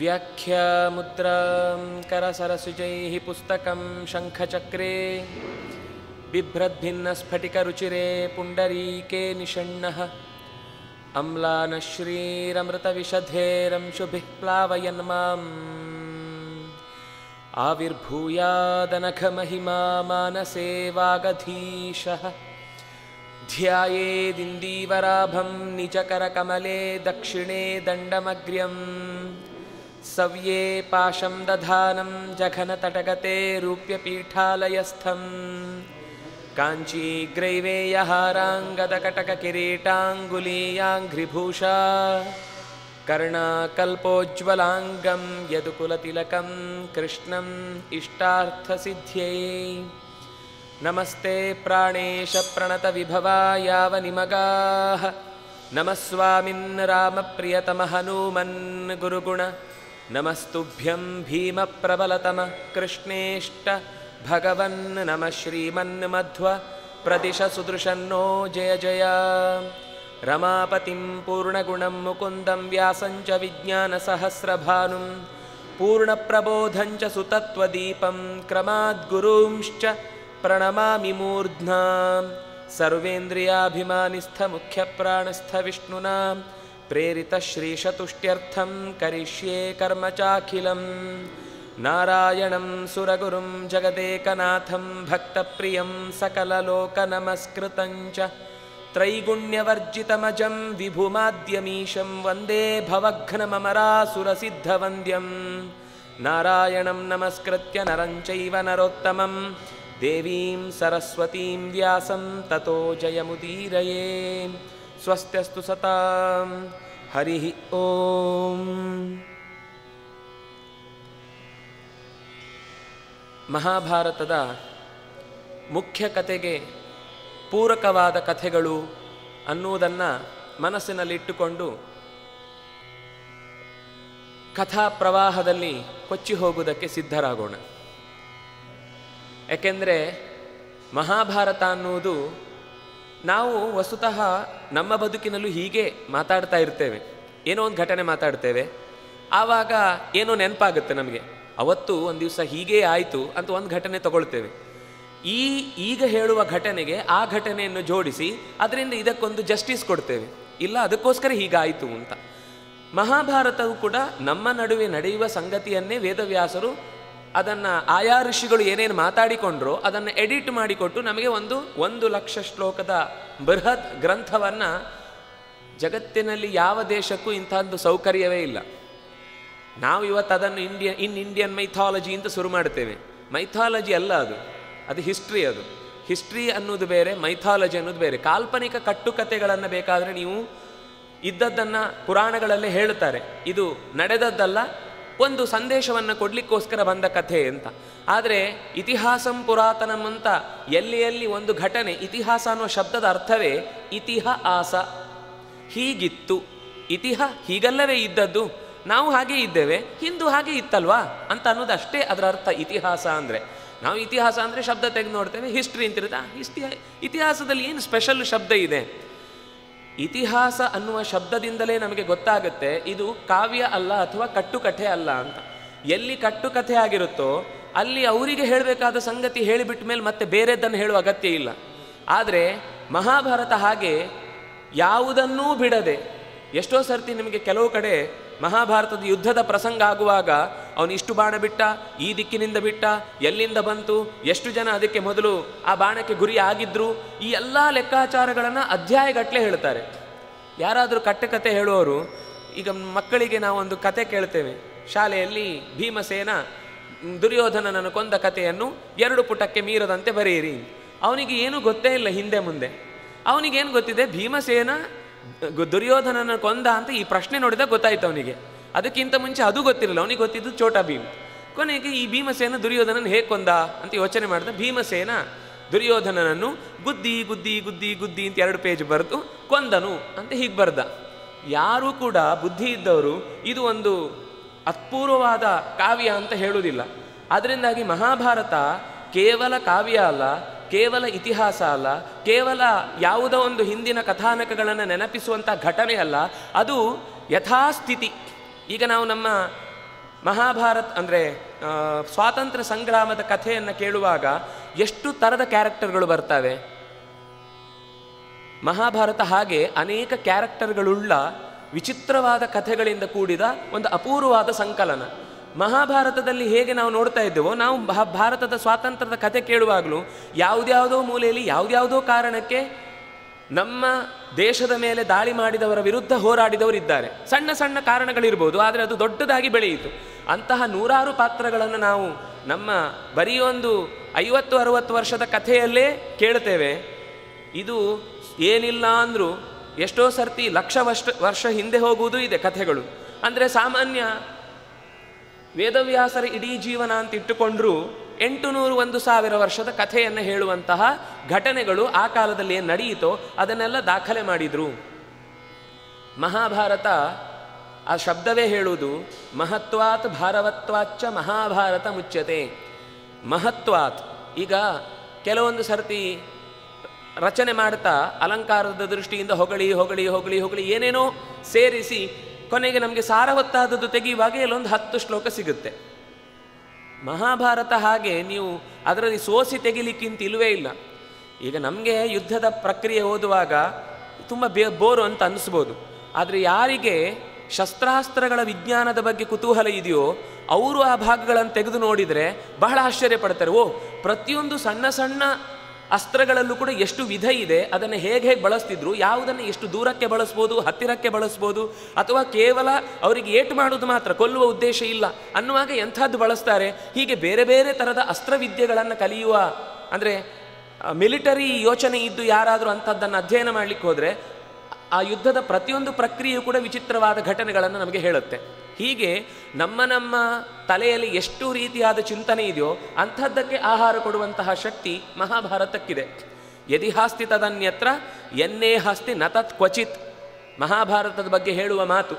व्याख्यामुद्रां करसरसुजैः पुस्तकं शङ्खचक्रे बिभ्रद्भिन्नस्फटिकरुचिरे पुण्डरीके निषण्णः अम्लानश्रीरमृतविशधेरंशुभिः प्लावयन् माम् आविर्भूयादनघमहिमा मानसे वागधीशः ध्यायेदिन्दीवराभं निजकरकमले दक्षिणे दण्डमग्र्यम्। सव्ये पाशं दधानं जघनतटगते रूप्यपीठालयस्थम्। काञ्चीग्रैवेयहाराङ्गदकटककिरीटाङ्गुलीयाङ्घ्रिभूषा कर्णाकल्पोज्ज्वलाङ्गं यदुकुलतिलकं कृष्णम् इष्टार्थसिद्ध्यै। नमस्ते प्राणेशप्रणतविभवा यावनिमगाः नमः स्वामिन् रामप्रियतमहनूमन् गुरुगुण। नमस्तुभ्यं भीमप्रबलतम कृष्णेष्ट। भगवन् नमः श्रीमन्मध्व प्रदिश सुदृशन्नो जय जय। रमापतिं पूर्णगुणं मुकुन्दं व्यासं च विज्ञानसहस्रभानुं। पूर्णप्रबोधं च सुतत्वदीपं क्रमाद्गुरूंश्च प्रणमामि मूर्ध्ना सर्वेन्द्रियाभिमानिस्थमुख्यप्राणस्थविष्णुना प्रेरितश्रीशतुष्ट्यर्थं करिष्ये कर्म चाखिलं नारायणं सुरगुरुं जगदेकनाथं भक्तप्रियं सकललोकनमस्कृतं च। त्रैगुण्यवर्जितमजं विभुमाद्यमीशं वन्दे भवघ्नममरासुरसिद्धवन्द्यं नारायणं नमस्कृत्य नरं चैव नरोत्तमं ದೇವೀಂ ಸರಸ್ವತೀಂ ವ್ಯಾಸಂ ತಥೋ ಜಯಮುದೀರಯೇ ಸ್ವಸ್ತ್ಯಸ್ತು ಸತಾಂ ಹರಿ ಓಂ ಮಹಾಭಾರತದ ಮುಖ್ಯ ಕಥೆಗೆ ಪೂರಕವಾದ ಕಥೆಗಳು ಅನ್ನುವುದನ್ನು ಮನಸ್ಸಿನಲ್ಲಿಟ್ಟುಕೊಂಡು ಕಥಾ ಪ್ರವಾಹದಲ್ಲಿ ಕೊಚ್ಚಿ ಹೋಗುವುದಕ್ಕೆ ಸಿದ್ಧರಾಗೋಣ. ಯಾಕೆಂದರೆ ಮಹಾಭಾರತ ಅನ್ನುವುದು ನಾವು ವಸ್ತುತಃ ನಮ್ಮ ಬದುಕಿನಲ್ಲೂ ಹೀಗೆ ಮಾತಾಡ್ತಾ ಇರ್ತೇವೆ. ಏನೋ ಒಂದು ಘಟನೆ ಮಾತಾಡ್ತೇವೆ. ಆವಾಗ ಏನೋ ನೆನಪಾಗುತ್ತೆ ನಮಗೆ. ಅವತ್ತು ಒಂದು ದಿವಸ ಹೀಗೆ ಆಯಿತು ಅಂತ ಒಂದು ಘಟನೆ ತಗೊಳ್ತೇವೆ. ಈ ಈಗ ಹೇಳುವ ಘಟನೆಗೆ ಆ ಘಟನೆಯನ್ನು ಜೋಡಿಸಿ ಅದರಿಂದ ಇದಕ್ಕೊಂದು ಜಸ್ಟಿಸ್ ಕೊಡ್ತೇವೆ. ಇಲ್ಲ, ಅದಕ್ಕೋಸ್ಕರ ಹೀಗಾಯಿತು ಅಂತ. ಮಹಾಭಾರತವು ಕೂಡ ನಮ್ಮ ನಡುವೆ ನಡೆಯುವ ಸಂಗತಿಯನ್ನೇ ವೇದವ್ಯಾಸರು ಅದನ್ನು ಆಯಾ ಋಷಿಗಳು ಏನೇನು ಮಾತಾಡಿಕೊಂಡ್ರೋ ಅದನ್ನು ಎಡಿಟ್ ಮಾಡಿಕೊಟ್ಟು ನಮಗೆ ಒಂದು ಒಂದು ಲಕ್ಷ ಶ್ಲೋಕದ ಬೃಹತ್ ಗ್ರಂಥವನ್ನು ಜಗತ್ತಿನಲ್ಲಿ ಯಾವ ದೇಶಕ್ಕೂ ಇಂಥದ್ದು ಸೌಕರ್ಯವೇ ಇಲ್ಲ. ನಾವು ಇವತ್ತು ಅದನ್ನು ಇಂಡಿಯನ್ ಇನ್ ಇಂಡಿಯನ್ ಮೈಥಾಲಜಿ ಅಂತ ಶುರು ಮಾಡ್ತೇವೆ. ಮೈಥಾಲಜಿ ಅಲ್ಲ ಅದು. ಅದು ಹಿಸ್ಟ್ರಿ ಅದು. ಹಿಸ್ಟ್ರಿ ಅನ್ನೋದು ಬೇರೆ ಮೈಥಾಲಜಿ ಅನ್ನೋದು ಬೇರೆ. ಕಾಲ್ಪನಿಕ ಕಟ್ಟುಕತೆಗಳನ್ನು ಬೇಕಾದರೆ ನೀವು ಇದ್ದದ್ದನ್ನು ಪುರಾಣಗಳಲ್ಲೇ ಹೇಳುತ್ತಾರೆ. ಇದು ನಡೆದದ್ದಲ್ಲ ಒಂದು ಸಂದೇಶವನ್ನು ಕೊಡಲಿಕ್ಕೋಸ್ಕರ ಬಂದ ಕಥೆ ಅಂತ. ಆದರೆ ಇತಿಹಾಸಂ ಪುರಾತನಂ ಅಂತ ಎಲ್ಲಿ ಎಲ್ಲಿ ಒಂದು ಘಟನೆ, ಇತಿಹಾಸ ಅನ್ನೋ ಶಬ್ದದ ಅರ್ಥವೇ ಇತಿಹಾಸ ಹೀಗಿತ್ತು. ಇತಿಹ ಹೀಗಲ್ಲವೇ ಇದ್ದದ್ದು? ನಾವು ಹಾಗೆ ಇದ್ದೇವೆ, ಹಿಂದೂ ಹಾಗೆ ಇತ್ತಲ್ವಾ? ಅಂತ ಅನ್ನೋದು ಅಷ್ಟೇ ಅದರ ಅರ್ಥ ಇತಿಹಾಸ ಅಂದರೆ. ನಾವು ಇತಿಹಾಸ ಅಂದರೆ ಶಬ್ದ ತೆಗೆದು ನೋಡ್ತೇವೆ ಹಿಸ್ಟ್ರಿ ಅಂತಿರುತ್ತೆ. ಹಿಸ್ಟಿ ಇತಿಹಾಸದಲ್ಲಿ ಏನು ಸ್ಪೆಷಲ್ ಶಬ್ದ ಇದೆ? ಇತಿಹಾಸ ಅನ್ನುವ ಶಬ್ದದಿಂದಲೇ ನಮಗೆ ಗೊತ್ತಾಗುತ್ತೆ ಇದು ಕಾವ್ಯ ಅಲ್ಲ ಅಥವಾ ಕಟ್ಟುಕಥೆ ಅಲ್ಲ ಅಂತ. ಎಲ್ಲಿ ಕಟ್ಟುಕಥೆ ಆಗಿರುತ್ತೋ ಅಲ್ಲಿ ಅವರಿಗೆ ಹೇಳಬೇಕಾದ ಸಂಗತಿ ಹೇಳಿಬಿಟ್ಟ ಮೇಲೆ ಮತ್ತೆ ಬೇರೆದ್ದನ್ನು ಹೇಳುವ ಅಗತ್ಯ ಇಲ್ಲ. ಆದರೆ ಮಹಾಭಾರತ ಹಾಗೆ ಯಾವುದನ್ನೂ ಬಿಡದೆ ಎಷ್ಟೋ ಸರ್ತಿ ನಿಮಗೆ ಕೆಲವು ಕಡೆ ಮಹಾಭಾರತದ ಯುದ್ಧದ ಪ್ರಸಂಗ ಆಗುವಾಗ ಅವನು ಇಷ್ಟು ಬಾಣ ಬಿಟ್ಟ, ಈ ದಿಕ್ಕಿನಿಂದ ಬಿಟ್ಟ, ಎಲ್ಲಿಂದ ಬಂತು, ಎಷ್ಟು ಜನ ಅದಕ್ಕೆ ಮೊದಲು ಆ ಬಾಣಕ್ಕೆ ಗುರಿ ಆಗಿದ್ರು, ಈ ಎಲ್ಲ ಲೆಕ್ಕಾಚಾರಗಳನ್ನು ಅಧ್ಯಾಯಗಟ್ಟಲೆ ಹೇಳ್ತಾರೆ. ಯಾರಾದರೂ ಕಟ್ಟಕತೆ ಹೇಳುವವರು, ಈಗ ಮಕ್ಕಳಿಗೆ ನಾವೊಂದು ಕತೆ ಕೇಳ್ತೇವೆ. ಶಾಲೆಯಲ್ಲಿ ಭೀಮಸೇನ ದುರ್ಯೋಧನನನ್ನು ಕೊಂದ ಕಥೆಯನ್ನು ಎರಡು ಪುಟಕ್ಕೆ ಮೀರದಂತೆ ಬರೆಯಿರಿ. ಅವನಿಗೆ ಏನೂ ಗೊತ್ತೇ ಇಲ್ಲ ಹಿಂದೆ ಮುಂದೆ. ಅವನಿಗೇನು ಗೊತ್ತಿದೆ? ಭೀಮಸೇನ ದುರ್ಯೋಧನನ ಕೊಂದ ಅಂತ ಈ ಪ್ರಶ್ನೆ ನೋಡಿದಾಗ ಗೊತ್ತಾಯ್ತು ಅವನಿಗೆ. ಅದಕ್ಕಿಂತ ಮುಂಚೆ ಅದು ಗೊತ್ತಿರಲಿಲ್ಲ. ಅವನಿಗೆ ಗೊತ್ತಿದ್ದು ಚೋಟಾ ಭೀಮ್. ಕೊನೆಗೆ ಈ ಭೀಮಸೇನ ದುರ್ಯೋಧನನ ಹೇಗೆ ಕೊಂದ ಅಂತ ಯೋಚನೆ ಮಾಡಿದ, ಭೀಮಸೇನ ದುರ್ಯೋಧನನನ್ನು ಗುದ್ದಿ ಗುದ್ದಿ ಗುದ್ದಿ ಗುದ್ದಿ ಅಂತ ಎರಡು ಪೇಜ್ ಬರೆದು ಕೊಂದನು ಅಂತ ಹೀಗೆ ಬರ್ದ. ಯಾರೂ ಕೂಡ ಬುದ್ಧಿ ಇದ್ದವರು ಇದು ಒಂದು ಅತ್ಪೂರ್ವವಾದ ಕಾವ್ಯ ಅಂತ ಹೇಳುವುದಿಲ್ಲ. ಅದರಿಂದಾಗಿ ಮಹಾಭಾರತ ಕೇವಲ ಕಾವ್ಯ ಅಲ್ಲ ಕೇವಲ ಇತಿಹಾಸ ಅಲ್ಲ, ಕೇವಲ ಯಾವುದೋ ಒಂದು ಹಿಂದಿನ ಕಥಾನಕಗಳನ್ನು ನೆನಪಿಸುವಂಥ ಘಟನೆ ಅಲ್ಲ, ಅದು ಯಥಾಸ್ಥಿತಿ. ಈಗ ನಾವು ನಮ್ಮ ಮಹಾಭಾರತ್ ಅಂದರೆ ಸ್ವಾತಂತ್ರ್ಯ ಸಂಗ್ರಾಮದ ಕಥೆಯನ್ನು ಕೇಳುವಾಗ ಎಷ್ಟು ಥರದ ಕ್ಯಾರೆಕ್ಟರ್ಗಳು ಬರ್ತವೆ? ಮಹಾಭಾರತ ಹಾಗೆ ಅನೇಕ ಕ್ಯಾರೆಕ್ಟರ್ಗಳುಳ್ಳ ವಿಚಿತ್ರವಾದ ಕಥೆಗಳಿಂದ ಕೂಡಿದ ಒಂದು ಅಪೂರ್ವವಾದ ಸಂಕಲನ. ಮಹಾಭಾರತದಲ್ಲಿ ಹೇಗೆ ನಾವು ನೋಡ್ತಾ ಇದ್ದೇವೋ, ನಾವು ಭಾರತದ ಸ್ವಾತಂತ್ರ್ಯದ ಕಥೆ ಕೇಳುವಾಗಲೂ ಯಾವುದ್ಯಾವುದೋ ಮೂಲೆಯಲ್ಲಿ, ಯಾವುದ್ಯಾವುದೋ ಕಾರಣಕ್ಕೆ ನಮ್ಮ ದೇಶದ ಮೇಲೆ ದಾಳಿ ಮಾಡಿದವರ ವಿರುದ್ಧ ಹೋರಾಡಿದವರು ಇದ್ದಾರೆ. ಸಣ್ಣ ಸಣ್ಣ ಕಾರಣಗಳಿರ್ಬೋದು, ಆದರೆ ಅದು ದೊಡ್ಡದಾಗಿ ಬೆಳೆಯಿತು. ಅಂತಹ ನೂರಾರು ಪಾತ್ರಗಳನ್ನು ನಾವು ನಮ್ಮ ಬರೀ ಒಂದು ಐವತ್ತು, ಅರವತ್ತು ವರ್ಷದ ಕಥೆಯಲ್ಲೇ ಕೇಳ್ತೇವೆ ಇದು ಏನಿಲ್ಲ ಅಂದರೂ ಎಷ್ಟೋ ಸರ್ತಿ ಲಕ್ಷ ವರ್ಷ ವರ್ಷ ಹಿಂದೆ ಹೋಗುವುದು ಇದೆ ಕಥೆಗಳು. ಅಂದರೆ ಸಾಮಾನ್ಯ ವೇದವ್ಯಾಸರ ಇಡೀ ಜೀವನ ಅಂತ ಇಟ್ಟುಕೊಂಡ್ರೂ ಎಂಟು ನೂರು ಒಂದು ಸಾವಿರ ವರ್ಷದ ಕಥೆಯನ್ನು ಹೇಳುವಂತಹ ಘಟನೆಗಳು ಆ ಕಾಲದಲ್ಲಿ ಏನು ನಡೆಯಿತೋ ಅದನ್ನೆಲ್ಲ ದಾಖಲೆ ಮಾಡಿದರು. ಮಹಾಭಾರತ ಆ ಶಬ್ದವೇ ಹೇಳುವುದು, ಮಹತ್ವಾತ್ ಭಾರವತ್ವಾಚ್ಚ ಮಹಾಭಾರತ ಮುಚ್ಚತೆ ಮಹತ್ವಾತ್, ಈಗ ಕೆಲವೊಂದು ಸರ್ತಿ ರಚನೆ ಮಾಡ್ತಾ ಅಲಂಕಾರದ ದೃಷ್ಟಿಯಿಂದ ಹೊಗಳಿ ಹೊಗಳಿ ಹೊಗಳಿ ಹೊಗಳಿ ಏನೇನೋ ಸೇರಿಸಿ ಕೊನೆಗೆ ನಮಗೆ ಸಾರವತ್ತಾದದ್ದು ತೆಗೆಯುವಾಗ ಇಲ್ಲೊಂದು ಹತ್ತು ಶ್ಲೋಕ ಸಿಗುತ್ತೆ. ಮಹಾಭಾರತ ಹಾಗೆ ನೀವು ಅದರಲ್ಲಿ ಸೋಸಿ ತೆಗಿಲಿಕ್ಕಿಂತ ಇಲ್ಲವೇ ಇಲ್ಲ. ಈಗ ನಮಗೆ ಯುದ್ಧದ ಪ್ರಕ್ರಿಯೆ ಓದುವಾಗ ತುಂಬ ಬೇ, ಬೋರು ಅಂತ ಅನ್ನಿಸ್ಬೋದು. ಆದರೆ ಯಾರಿಗೆ ಶಸ್ತ್ರಾಸ್ತ್ರಗಳ ವಿಜ್ಞಾನದ ಬಗ್ಗೆ ಕುತೂಹಲ ಇದೆಯೋ ಅವರು ಆ ಭಾಗಗಳನ್ನು ತೆಗೆದು ನೋಡಿದರೆ ಬಹಳ ಆಶ್ಚರ್ಯ ಪಡ್ತಾರೆ. ಓ, ಪ್ರತಿಯೊಂದು ಸಣ್ಣ ಸಣ್ಣ ಅಸ್ತ್ರಗಳಲ್ಲೂ ಕೂಡ ಎಷ್ಟು ವಿಧ ಇದೆ, ಅದನ್ನು ಹೇಗೆ ಹೇಗೆ ಬಳಸ್ತಿದ್ರು, ಯಾವುದನ್ನು ಎಷ್ಟು ದೂರಕ್ಕೆ ಬಳಸ್ಬೋದು, ಹತ್ತಿರಕ್ಕೆ ಬಳಸ್ಬೋದು, ಅಥವಾ ಕೇವಲ ಅವರಿಗೆ ಏಟು ಮಾಡೋದು ಮಾತ್ರ, ಕೊಲ್ಲುವ ಉದ್ದೇಶ ಇಲ್ಲ ಅನ್ನುವಾಗ ಎಂಥದ್ದು ಬಳಸ್ತಾರೆ. ಹೀಗೆ ಬೇರೆ ಬೇರೆ ಥರದ ಅಸ್ತ್ರವಿದ್ಯೆಗಳನ್ನು ಕಲಿಯುವ, ಅಂದರೆ ಮಿಲಿಟರಿ ಯೋಚನೆ ಇದ್ದು ಯಾರಾದರೂ ಅಂಥದ್ದನ್ನು ಅಧ್ಯಯನ ಮಾಡಲಿಕ್ಕೆ ಹೋದರೆ ಆ ಯುದ್ಧದ ಪ್ರತಿಯೊಂದು ಪ್ರಕ್ರಿಯೆಯು ಕೂಡ ವಿಚಿತ್ರವಾದ ಘಟನೆಗಳನ್ನು ನಮಗೆ ಹೇಳುತ್ತೆ. ಹೀಗೆ ನಮ್ಮ ನಮ್ಮ ತಲೆಯಲ್ಲಿ ಎಷ್ಟು ರೀತಿಯಾದ ಚಿಂತನೆ ಇದೆಯೋ ಅಂಥದ್ದಕ್ಕೆ ಆಹಾರ ಕೊಡುವಂತಹ ಶಕ್ತಿ ಮಹಾಭಾರತಕ್ಕಿದೆ. ಯದಿ ಹಾಸ್ತಿ ತದನ್ಯತ್ರ, ಎನ್ನೇ ಹಾಸ್ತಿ ನತತ್ ಕ್ವಚಿತ್. ಮಹಾಭಾರತದ ಬಗ್ಗೆ ಹೇಳುವ ಮಾತು.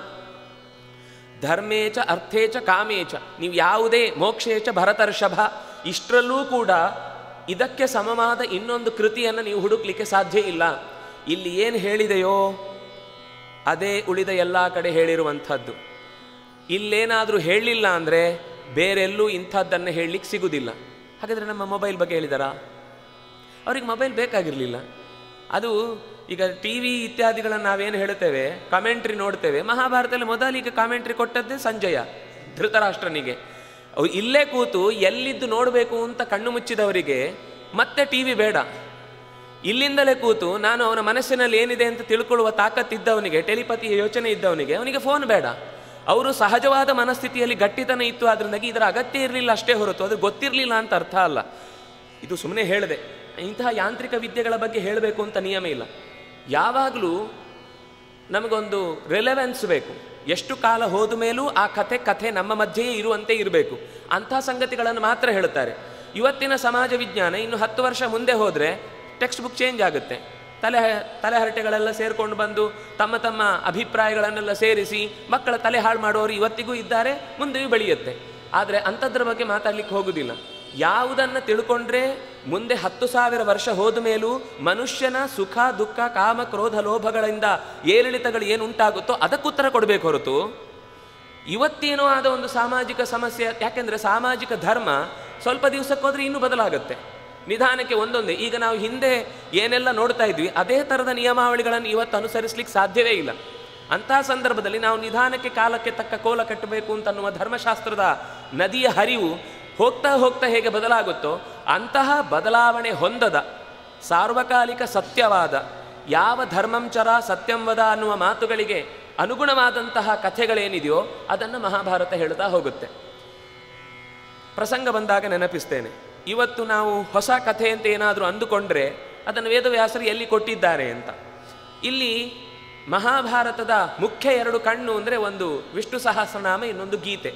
ಧರ್ಮೇಚ, ಅರ್ಥೇಚ, ಕಾಮೇಚ, ನೀವು ಯಾವುದೇ ಮೋಕ್ಷೇಚ, ಭರತರ್ಷಭ, ಇಷ್ಟರಲ್ಲೂ ಕೂಡ ಇದಕ್ಕೆ ಸಮವಾದ ಇನ್ನೊಂದು ಕೃತಿಯನ್ನು ನೀವು ಹುಡುಕ್ಲಿಕ್ಕೆ ಸಾಧ್ಯ ಇಲ್ಲ. ಇಲ್ಲಿ ಏನು ಹೇಳಿದೆಯೋ, ಅದೇ ಉಳಿದ ಎಲ್ಲ ಕಡೆ ಹೇಳಿರುವಂಥದ್ದು. ಇಲ್ಲೇನಾದರೂ ಹೇಳಲಿಲ್ಲ ಅಂದರೆ ಬೇರೆಲ್ಲೂ ಇಂಥದ್ದನ್ನು ಹೇಳಲಿಕ್ಕೆ ಸಿಗುವುದಿಲ್ಲ ಹಾಗಾದರೆ ನಮ್ಮ ಮೊಬೈಲ್ ಬಗ್ಗೆ ಹೇಳಿದಾರಾ? ಅವ್ರಿಗೆ ಮೊಬೈಲ್ ಬೇಕಾಗಿರಲಿಲ್ಲ. ಅದು ಈಗ ಟಿ ವಿ ಇತ್ಯಾದಿಗಳನ್ನು ನಾವೇನು ಹೇಳ್ತೇವೆ ಕಾಮೆಂಟ್ರಿ ನೋಡ್ತೇವೆ. ಮಹಾಭಾರತದಲ್ಲಿ ಮೊದಲಿಗೆ ಕಾಮೆಂಟ್ರಿ ಕೊಟ್ಟದ್ದೇ ಸಂಜಯ, ಧೃತರಾಷ್ಟ್ರನಿಗೆ. ಇಲ್ಲೇ ಕೂತು ಎಲ್ಲಿದ್ದು ನೋಡಬೇಕು ಅಂತ ಕಣ್ಣು ಮುಚ್ಚಿದವರಿಗೆ ಮತ್ತೆ ಟಿ ವಿ ಬೇಡ. ಇಲ್ಲಿಂದಲೇ ಕೂತು ನಾನು ಅವನ ಮನಸ್ಸಿನಲ್ಲಿ ಏನಿದೆ ಅಂತ ತಿಳ್ಕೊಳ್ಳುವ ತಾಕತ್ತಿದ್ದವನಿಗೆ, ಟೆಲಿಪತಿಯ ಯೋಚನೆ ಇದ್ದವನಿಗೆ, ಅವನಿಗೆ ಫೋನ್ ಬೇಡ. ಅವರು ಸಹಜವಾದ ಮನಸ್ಥಿತಿಯಲ್ಲಿ ಗಟ್ಟಿತನ ಇತ್ತು ಅದರಿಂದಾಗಿ ಇದರ ಅಗತ್ಯ ಇರಲಿಲ್ಲ ಅಷ್ಟೇ ಹೊರತು ಅದು ಗೊತ್ತಿರಲಿಲ್ಲ ಅಂತ ಅರ್ಥ ಅಲ್ಲ. ಇದು ಸುಮ್ಮನೆ ಹೇಳಿದೆ. ಇಂತಹ ಯಾಂತ್ರಿಕ ವಿದ್ಯೆಗಳ ಬಗ್ಗೆ ಹೇಳಬೇಕು ಅಂತ ನಿಯಮ ಇಲ್ಲ. ಯಾವಾಗಲೂ ನಮಗೊಂದು ರಿಲೆವೆನ್ಸ್ ಬೇಕು. ಎಷ್ಟು ಕಾಲ ಹೋದ ಮೇಲೂ ಆ ಕಥೆ ಕಥೆ ನಮ್ಮ ಮಧ್ಯೆಯೇ ಇರುವಂತೆ ಇರಬೇಕು. ಅಂಥ ಸಂಗತಿಗಳನ್ನು ಮಾತ್ರ ಹೇಳುತ್ತಾರೆ. ಇವತ್ತಿನ ಸಮಾಜ ವಿಜ್ಞಾನ ಇನ್ನು ಹತ್ತು ವರ್ಷ ಮುಂದೆ ಹೋದರೆ ಟೆಕ್ಸ್ಟ್ ಬುಕ್ ಚೇಂಜ್ ಆಗುತ್ತೆ. ತಲೆ ತಲೆಹರಟೆಗಳೆಲ್ಲ ಸೇರಿಕೊಂಡು ಬಂದು ತಮ್ಮ ತಮ್ಮ ಅಭಿಪ್ರಾಯಗಳನ್ನೆಲ್ಲ ಸೇರಿಸಿ ಮಕ್ಕಳ ತಲೆ ಹಾಳು ಮಾಡೋರು ಇವತ್ತಿಗೂ ಇದ್ದಾರೆ, ಮುಂದೆಯೂ ಬೆಳೆಯುತ್ತೆ. ಆದರೆ ಅಂಥದ್ರ ಬಗ್ಗೆ ಮಾತಾಡ್ಲಿಕ್ಕೆ ಹೋಗುವುದಿಲ್ಲ ಯಾವುದನ್ನು ತಿಳ್ಕೊಂಡ್ರೆ ಮುಂದೆ ಹತ್ತು ಸಾವಿರ ವರ್ಷ ಹೋದ ಮೇಲೂ ಮನುಷ್ಯನ ಸುಖ, ದುಃಖ, ಕಾಮ, ಕ್ರೋಧ, ಲೋಭಗಳಿಂದ ಏರಿಳಿತಗಳು ಏನು ಉಂಟಾಗುತ್ತೋ ಅದಕ್ಕುತ್ತರ ಕೊಡಬೇಕು ಹೊರತು. ಇವತ್ತೇನೋ ಆದ ಒಂದು ಸಾಮಾಜಿಕ ಸಮಸ್ಯೆ, ಯಾಕೆಂದರೆ ಸಾಮಾಜಿಕ ಧರ್ಮ ಸ್ವಲ್ಪ ದಿವಸಕ್ಕೋದ್ರೆ ಇನ್ನೂ ಬದಲಾಗುತ್ತೆ. ನಿಧಾನಕ್ಕೆ ಒಂದೊಂದೇ. ಈಗ ನಾವು ಹಿಂದೆ ಏನೆಲ್ಲ ನೋಡ್ತಾ ಇದ್ವಿ, ಅದೇ ಥರದ ನಿಯಮಾವಳಿಗಳನ್ನು ಇವತ್ತು ಅನುಸರಿಸಲಿಕ್ಕೆ ಸಾಧ್ಯವೇ ಇಲ್ಲ. ಅಂತಹ ಸಂದರ್ಭದಲ್ಲಿ ನಾವು ನಿಧಾನಕ್ಕೆ ಕಾಲಕ್ಕೆ ತಕ್ಕ ಕೋಲ ಕಟ್ಟಬೇಕು ಅಂತನ್ನುವ ಧರ್ಮಶಾಸ್ತ್ರದ ನದಿಯ ಹರಿವು ಹೋಗ್ತಾ ಹೋಗ್ತಾ ಹೇಗೆ ಬದಲಾಗುತ್ತೋ, ಅಂತಹ ಬದಲಾವಣೆ ಹೊಂದದ ಸಾರ್ವಕಾಲಿಕ ಸತ್ಯವಾದ, ಯಾವ ಧರ್ಮಂಚರ ಸತ್ಯಂವದ ಅನ್ನುವ ಮಾತುಗಳಿಗೆ ಅನುಗುಣವಾದಂತಹ ಕಥೆಗಳೇನಿದೆಯೋ ಅದನ್ನು ಮಹಾಭಾರತ ಹೇಳ್ತಾ ಹೋಗುತ್ತೆ. ಪ್ರಸಂಗ ಬಂದಾಗ ನೆನಪಿಸ್ತೇನೆ. ಇವತ್ತು ನಾವು ಹೊಸ ಕಥೆ ಅಂತ ಏನಾದರೂ ಅಂದುಕೊಂಡ್ರೆ ಅದನ್ನು ವೇದವ್ಯಾಸರು ಎಲ್ಲಿ ಕೊಟ್ಟಿದ್ದಾರೆ ಅಂತ. ಇಲ್ಲಿ ಮಹಾಭಾರತದ ಮುಖ್ಯ ಎರಡು ಕಣ್ಣು ಅಂದರೆ ಒಂದು ವಿಷ್ಣು ಸಹಸ್ರನಾಮ, ಇನ್ನೊಂದು ಗೀತೆ.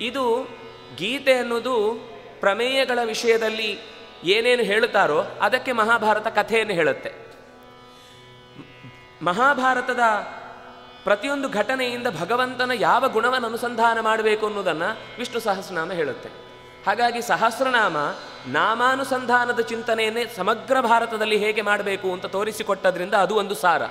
ಇದು ಗೀತೆ ಅನ್ನೋದು ಪ್ರಮೇಯಗಳ ವಿಷಯದಲ್ಲಿ ಏನೇನು ಹೇಳುತ್ತಾರೋ ಅದಕ್ಕೆ ಮಹಾಭಾರತ ಕಥೆಯನ್ನು ಹೇಳುತ್ತೆ. ಮಹಾಭಾರತದ ಪ್ರತಿಯೊಂದು ಘಟನೆಯಿಂದ ಭಗವಂತನ ಯಾವ ಗುಣವನ್ನು ಅನುಸಂಧಾನ ಮಾಡಬೇಕು ಅನ್ನೋದನ್ನು ವಿಷ್ಣು ಸಹಸ್ರನಾಮ ಹೇಳುತ್ತೆ. ಹಾಗಾಗಿ ಸಹಸ್ರನಾಮ ನಾಮಾನುಸಂಧಾನದ ಚಿಂತನೆಯನ್ನೇ ಸಮಗ್ರ ಭಾರತದಲ್ಲಿ ಹೇಗೆ ಮಾಡಬೇಕು ಅಂತ ತೋರಿಸಿಕೊಟ್ಟದ್ರಿಂದ ಅದು ಒಂದು ಸಾರ.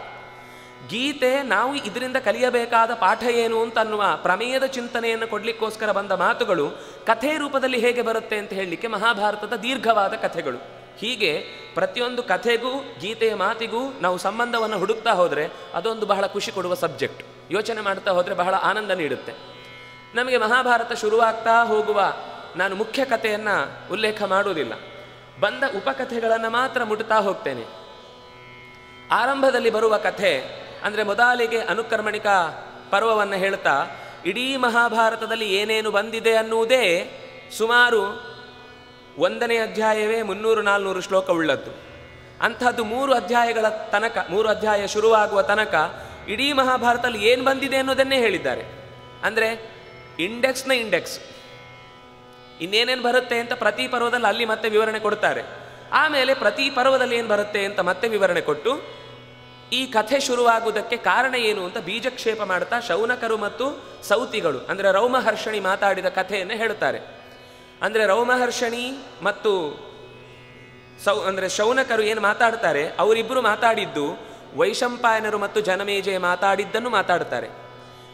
ಗೀತೆ ನಾವು ಇದರಿಂದ ಕಲಿಯಬೇಕಾದ ಪಾಠ ಏನು ಅಂತ ಅನ್ನುವ ಪ್ರಮೇಯದ ಚಿಂತನೆಯನ್ನು ಕೊಡಲಿಕ್ಕೋಸ್ಕರ ಬಂದ ಮಾತುಗಳು ಕಥೆ ರೂಪದಲ್ಲಿ ಹೇಗೆ ಬರುತ್ತೆ ಅಂತ ಹೇಳಲಿಕ್ಕೆ ಮಹಾಭಾರತದ ದೀರ್ಘವಾದ ಕಥೆಗಳು. ಹೀಗೆ ಪ್ರತಿಯೊಂದು ಕಥೆಗೂ, ಗೀತೆಯ ಮಾತಿಗೂ ನಾವು ಸಂಬಂಧವನ್ನು ಹುಡುಕ್ತಾ ಹೋದರೆ ಅದೊಂದು ಬಹಳ ಖುಷಿ ಕೊಡುವ ಸಬ್ಜೆಕ್ಟ್. ಯೋಚನೆ ಮಾಡ್ತಾ ಹೋದರೆ ಬಹಳ ಆನಂದ ನೀಡುತ್ತೆ. ನಮಗೆ ಮಹಾಭಾರತ ಶುರುವಾಗ್ತಾ ಹೋಗುವ ನಾನು ಮುಖ್ಯ ಕಥೆಯನ್ನು ಉಲ್ಲೇಖ ಮಾಡುವುದಿಲ್ಲ. ಬಂದ ಉಪಕಥೆಗಳನ್ನು ಮಾತ್ರ ಮುಟ್ತಾ ಹೋಗ್ತೇನೆ. ಆರಂಭದಲ್ಲಿ ಬರುವ ಕಥೆ ಅಂದರೆ ಮೊದಲಿಗೆ ಅನುಕ್ರಮಣಿಕ ಪರ್ವವನ್ನು ಹೇಳ್ತಾ, ಇಡೀ ಮಹಾಭಾರತದಲ್ಲಿ ಏನೇನು ಬಂದಿದೆ ಅನ್ನುವುದೇ ಸುಮಾರು ಒಂದನೇ ಅಧ್ಯಾಯವೇ ಮುನ್ನೂರು ನಾಲ್ನೂರು ಶ್ಲೋಕ ಉಳ್ಳದ್ದು. ಅಂಥದ್ದು ಮೂರು ಅಧ್ಯಾಯಗಳ ತನಕ, ಮೂರು ಅಧ್ಯಾಯ ಶುರುವಾಗುವ ತನಕ ಇಡೀ ಮಹಾಭಾರತದಲ್ಲಿ ಏನು ಬಂದಿದೆ ಅನ್ನೋದನ್ನೇ ಹೇಳಿದ್ದಾರೆ. ಅಂದರೆ ಇಂಡೆಕ್ಸ್ನ ಇಂಡೆಕ್ಸ್ ಇನ್ನೇನೇನು ಬರುತ್ತೆ ಅಂತ ಪ್ರತಿ ಪರ್ವದಲ್ಲಿ ಅಲ್ಲಿ ಮತ್ತೆ ವಿವರಣೆ ಕೊಡ್ತಾರೆ. ಆಮೇಲೆ ಪ್ರತಿ ಪರ್ವದಲ್ಲಿ ಏನು ಬರುತ್ತೆ ಅಂತ ಮತ್ತೆ ವಿವರಣೆ ಕೊಟ್ಟು, ಈ ಕಥೆ ಶುರುವಾಗುವುದಕ್ಕೆ ಕಾರಣ ಏನು ಅಂತ ಬೀಜಕ್ಷೇಪ ಮಾಡ್ತಾ ಶೌನಕರು ಮತ್ತು ಸೌತಿಗಳು, ಅಂದರೆ ರೌಮಹರ್ಷಣಿ ಮಾತಾಡಿದ ಕಥೆಯನ್ನು ಹೇಳುತ್ತಾರೆ ಅಂದರೆ ರೌಮಹರ್ಷಣಿ ಮತ್ತು ಸೌ, ಅಂದರೆ ಶೌನಕರು ಏನು ಮಾತಾಡ್ತಾರೆ ಅವರಿಬ್ಬರು ಮಾತಾಡಿದ್ದು ವೈಶಂಪಾಯನರು ಮತ್ತು ಜನಮೇಜಯ ಮಾತಾಡಿದ್ದನ್ನು ಮಾತಾಡ್ತಾರೆ.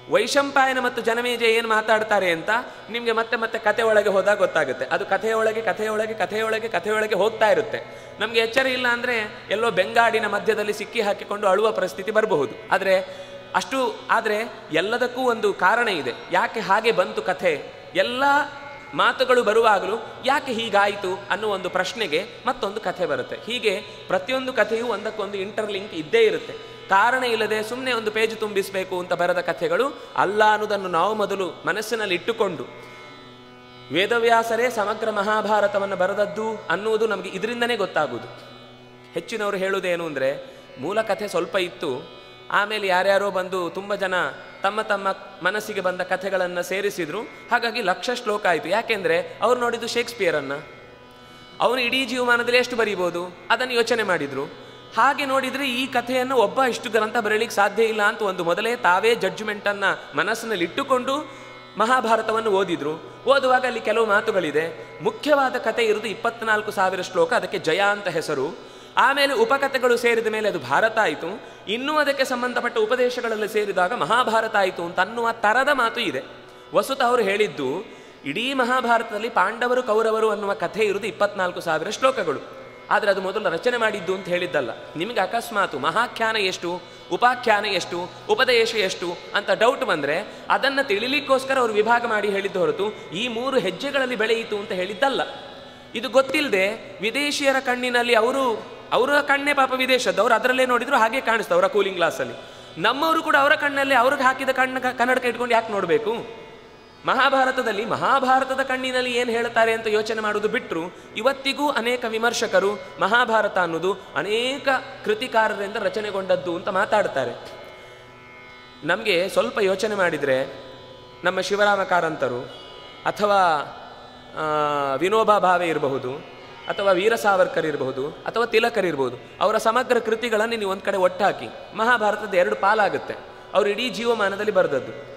ವೈಶಂಪಾಯನ ಮತ್ತು ಜನಮೇಜಯ ಏನು ಮಾತಾಡ್ತಾರೆ ಅಂತ ನಿಮಗೆ ಮತ್ತೆ ಮತ್ತೆ ಕಥೆ ಒಳಗೆ ಹೋದಾಗ ಗೊತ್ತಾಗುತ್ತೆ. ಅದು ಕಥೆಯೊಳಗೆ ಕಥೆಯೊಳಗೆ ಕಥೆಯೊಳಗೆ ಕಥೆಯೊಳಗೆ ಹೋಗ್ತಾ ಇರುತ್ತೆ. ನಮಗೆ ಎಚ್ಚರ ಇಲ್ಲ ಅಂದರೆ ಎಲ್ಲೋ ಬೆಂಗಾಡಿನ ಮಧ್ಯದಲ್ಲಿ ಸಿಕ್ಕಿ ಹಾಕಿಕೊಂಡು ಅಳುವ ಪರಿಸ್ಥಿತಿ ಬರಬಹುದು. ಆದರೆ ಅಷ್ಟು, ಆದರೆ ಎಲ್ಲದಕ್ಕೂ ಒಂದು ಕಾರಣ ಇದೆ. ಯಾಕೆ ಹಾಗೆ ಬಂತು ಕಥೆ? ಎಲ್ಲ ಮಾತುಗಳು ಬರುವಾಗಲೂ ಯಾಕೆ ಹೀಗಾಯಿತು ಅನ್ನೋ ಒಂದು ಪ್ರಶ್ನೆಗೆ ಮತ್ತೊಂದು ಕಥೆ ಬರುತ್ತೆ. ಹೀಗೆ ಪ್ರತಿಯೊಂದು ಕಥೆಯೂ ಒಂದಕ್ಕೊಂದು ಇಂಟರ್ಲಿಂಕ್ ಇದ್ದೇ ಇರುತ್ತೆ. ಕಾರಣ ಇಲ್ಲದೆ ಸುಮ್ಮನೆ ಒಂದು ಪೇಜ್ ತುಂಬಿಸಬೇಕು ಅಂತ ಬರೆದ ಕಥೆಗಳು ಅಲ್ಲ ಅನ್ನೋದನ್ನು ನಾವು ಮೊದಲು ಮನಸ್ಸಿನಲ್ಲಿ ಇಟ್ಟುಕೊಂಡು. ವೇದವ್ಯಾಸರೇ ಸಮಗ್ರ ಮಹಾಭಾರತವನ್ನು ಬರೆದದ್ದು ಅನ್ನುವುದು ನಮಗೆ ಇದರಿಂದನೇ ಗೊತ್ತಾಗುವುದು. ಹೆಚ್ಚಿನವರು ಹೇಳುವುದೇನು ಅಂದರೆ, ಮೂಲ ಕಥೆ ಸ್ವಲ್ಪ ಇತ್ತು, ಆಮೇಲೆ ಯಾರ್ಯಾರೋ ಬಂದು ತುಂಬ ಜನ ತಮ್ಮ ತಮ್ಮ ಮನಸ್ಸಿಗೆ ಬಂದ ಕಥೆಗಳನ್ನು ಸೇರಿಸಿದ್ರು. ಹಾಗಾಗಿ ಲಕ್ಷ ಶ್ಲೋಕ ಆಯಿತು. ಯಾಕೆಂದರೆ ಅವ್ರು ನೋಡಿದ್ದು ಶೇಕ್ಸ್ಪಿಯರನ್ನು. ಅವನು ಇಡೀ ಜೀವಮಾನದಲ್ಲಿ ಎಷ್ಟು ಬರೀಬೋದು? ಅದನ್ನು ಯೋಚನೆ ಮಾಡಿದ್ರು. ಹಾಗೆ ನೋಡಿದರೆ ಈ ಕಥೆಯನ್ನು ಒಬ್ಬ ಇಷ್ಟು ಗ್ರಂಥ ಬರೆಯಲಿಕ್ಕೆ ಸಾಧ್ಯ ಇಲ್ಲ ಅಂತ ಒಂದು ಮೊದಲೇ ತಾವೇ ಜಡ್ಜ್ಮೆಂಟನ್ನು ಮನಸ್ಸಿನಲ್ಲಿ ಇಟ್ಟುಕೊಂಡು ಮಹಾಭಾರತವನ್ನು ಓದಿದ್ರು. ಓದುವಾಗ ಅಲ್ಲಿ ಕೆಲವು ಮಾತುಗಳಿದೆ. ಮುಖ್ಯವಾದ ಕಥೆ ಇರುವುದು ಇಪ್ಪತ್ನಾಲ್ಕು ಸಾವಿರ ಶ್ಲೋಕ, ಅದಕ್ಕೆ ಜಯ ಅಂತ ಹೆಸರು. ಆಮೇಲೆ ಉಪಕಥೆಗಳು ಸೇರಿದ ಮೇಲೆ ಅದು ಭಾರತ ಆಯಿತು. ಇನ್ನೂ ಅದಕ್ಕೆ ಸಂಬಂಧಪಟ್ಟ ಉಪದೇಶಗಳಲ್ಲಿ ಸೇರಿದಾಗ ಮಹಾಭಾರತ ಆಯಿತು ಅಂತ ಅನ್ನುವ ತರದ ಮಾತು ಇದೆ. ವಸುತ ಅವರು ಹೇಳಿದ್ದು, ಇಡೀ ಮಹಾಭಾರತದಲ್ಲಿ ಪಾಂಡವರು, ಕೌರವರು ಅನ್ನುವ ಕಥೆ ಇರುವುದು ಇಪ್ಪತ್ನಾಲ್ಕು ಸಾವಿರ ಶ್ಲೋಕಗಳು. ಆದರೆ ಅದು ಮೊದಲು ರಚನೆ ಮಾಡಿದ್ದು ಅಂತ ಹೇಳಿದ್ದಲ್ಲ. ನಿಮಗೆ ಅಕಸ್ಮಾತು ಮಹಾಖ್ಯಾನ ಎಷ್ಟು, ಉಪಾಖ್ಯಾನ ಎಷ್ಟು, ಉಪದೇಶ ಎಷ್ಟು ಅಂತ ಡೌಟ್ ಬಂದರೆ ಅದನ್ನು ತಿಳಿಲಿಕ್ಕೋಸ್ಕರ ಅವರು ವಿಭಾಗ ಮಾಡಿ ಹೇಳಿದ್ದು ಹೊರತು ಈ ಮೂರು ಹೆಜ್ಜೆಗಳಲ್ಲಿ ಬೆಳೆಯಿತು ಅಂತ ಹೇಳಿದ್ದಲ್ಲ. ಇದು ಗೊತ್ತಿಲ್ಲದೆ ವಿದೇಶಿಯರ ಕಣ್ಣಿನಲ್ಲಿ ಅವರು ಅವರ ಕಣ್ಣೇ ಪಾಪ ವಿದೇಶದ್ದು. ಅವ್ರು ಅದರಲ್ಲೇ ನೋಡಿದ್ರು ಹಾಗೆ ಕಾಣಿಸ್ತು ಅವರ ಕೂಲಿಂಗ್ ಗ್ಲಾಸಲ್ಲಿ ನಮ್ಮವರು ಕೂಡ ಅವರ ಕಣ್ಣಲ್ಲಿ ಅವ್ರಿಗೆ ಹಾಕಿದ ಕಣ್ಣ ಕನ್ನಡಕ ಇಟ್ಕೊಂಡು ಯಾಕೆ ನೋಡಬೇಕು? ಮಹಾಭಾರತದಲ್ಲಿ, ಮಹಾಭಾರತದ ಕಣ್ಣಿನಲ್ಲಿ ಏನು ಹೇಳ್ತಾರೆ ಅಂತ ಯೋಚನೆ ಮಾಡೋದು ಬಿಟ್ಟರು ಇವತ್ತಿಗೂ ಅನೇಕ ವಿಮರ್ಶಕರು ಮಹಾಭಾರತ ಅನ್ನೋದು ಅನೇಕ ಕೃತಿಕಾರರಿಂದ ರಚನೆಗೊಂಡದ್ದು ಅಂತ ಮಾತಾಡ್ತಾರೆ. ನಮಗೆ ಸ್ವಲ್ಪ ಯೋಚನೆ ಮಾಡಿದರೆ ನಮ್ಮ ಶಿವರಾಮ ಕಾರಂತರು ಅಥವಾ ವಿನೋಬಾ ಭಾವೆ ಇರಬಹುದು ಅಥವಾ ವೀರ ಸಾವರ್ಕರ್ ಇರಬಹುದು ಅಥವಾ ತಿಲಕರ್ ಇರಬಹುದು ಅವರ ಸಮಗ್ರ ಕೃತಿಗಳನ್ನು ನೀವು ಒಂದು ಕಡೆ ಒಟ್ಟಾಕಿ, ಮಹಾಭಾರತದ ಎರಡು ಪಾಲಾಗುತ್ತೆ. ಅವರು ಇಡೀ ಜೀವಮಾನದಲ್ಲಿ ಬರೆದದ್ದು.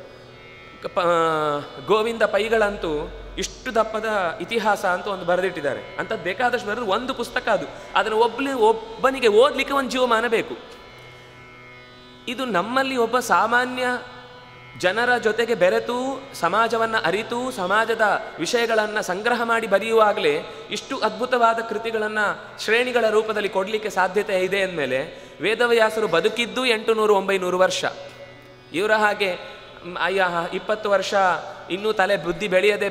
ಗೋವಿಂದ ಪೈಗಳಂತೂ ಇಷ್ಟು ದಪ್ಪದ ಇತಿಹಾಸ ಅಂತ ಒಂದು ಬರೆದಿಟ್ಟಿದ್ದಾರೆ. ಅಂತ ಬೇಕಾದಷ್ಟು ಬರೆದು ಒಂದು ಪುಸ್ತಕ ಅದು. ಅದನ್ನು ಒಬ್ಬಲಿ ಒಬ್ಬನಿಗೆ ಓದಲಿಕ್ಕೆ ಒಂದು ಜೀವಮಾನ ಬೇಕು. ಇದು ನಮ್ಮಲ್ಲಿ ಒಬ್ಬ ಸಾಮಾನ್ಯ ಜನರ ಜೊತೆಗೆ ಬೆರೆತು, ಸಮಾಜವನ್ನು ಅರಿತು, ಸಮಾಜದ ವಿಷಯಗಳನ್ನು ಸಂಗ್ರಹ ಮಾಡಿ ಬರೆಯುವಾಗಲೇ ಇಷ್ಟು ಅದ್ಭುತವಾದ ಕೃತಿಗಳನ್ನು ಶ್ರೇಣಿಗಳ ರೂಪದಲ್ಲಿ ಕೊಡಲಿಕ್ಕೆ ಸಾಧ್ಯತೆ ಇದೆ ಅಂದಮೇಲೆ ವೇದವ್ಯಾಸರು ಬದುಕಿದ್ದು ಎಂಟು ನೂರು ಒಂಬೈನೂರು ವರ್ಷ. ಇವರ ಹಾಗೆ ಅಯ್ಯ, ಇಪ್ಪತ್ತು ವರ್ಷ ಇನ್ನೂ ತಲೆ ಬುದ್ಧಿ ಬೆಳೆಯದೆ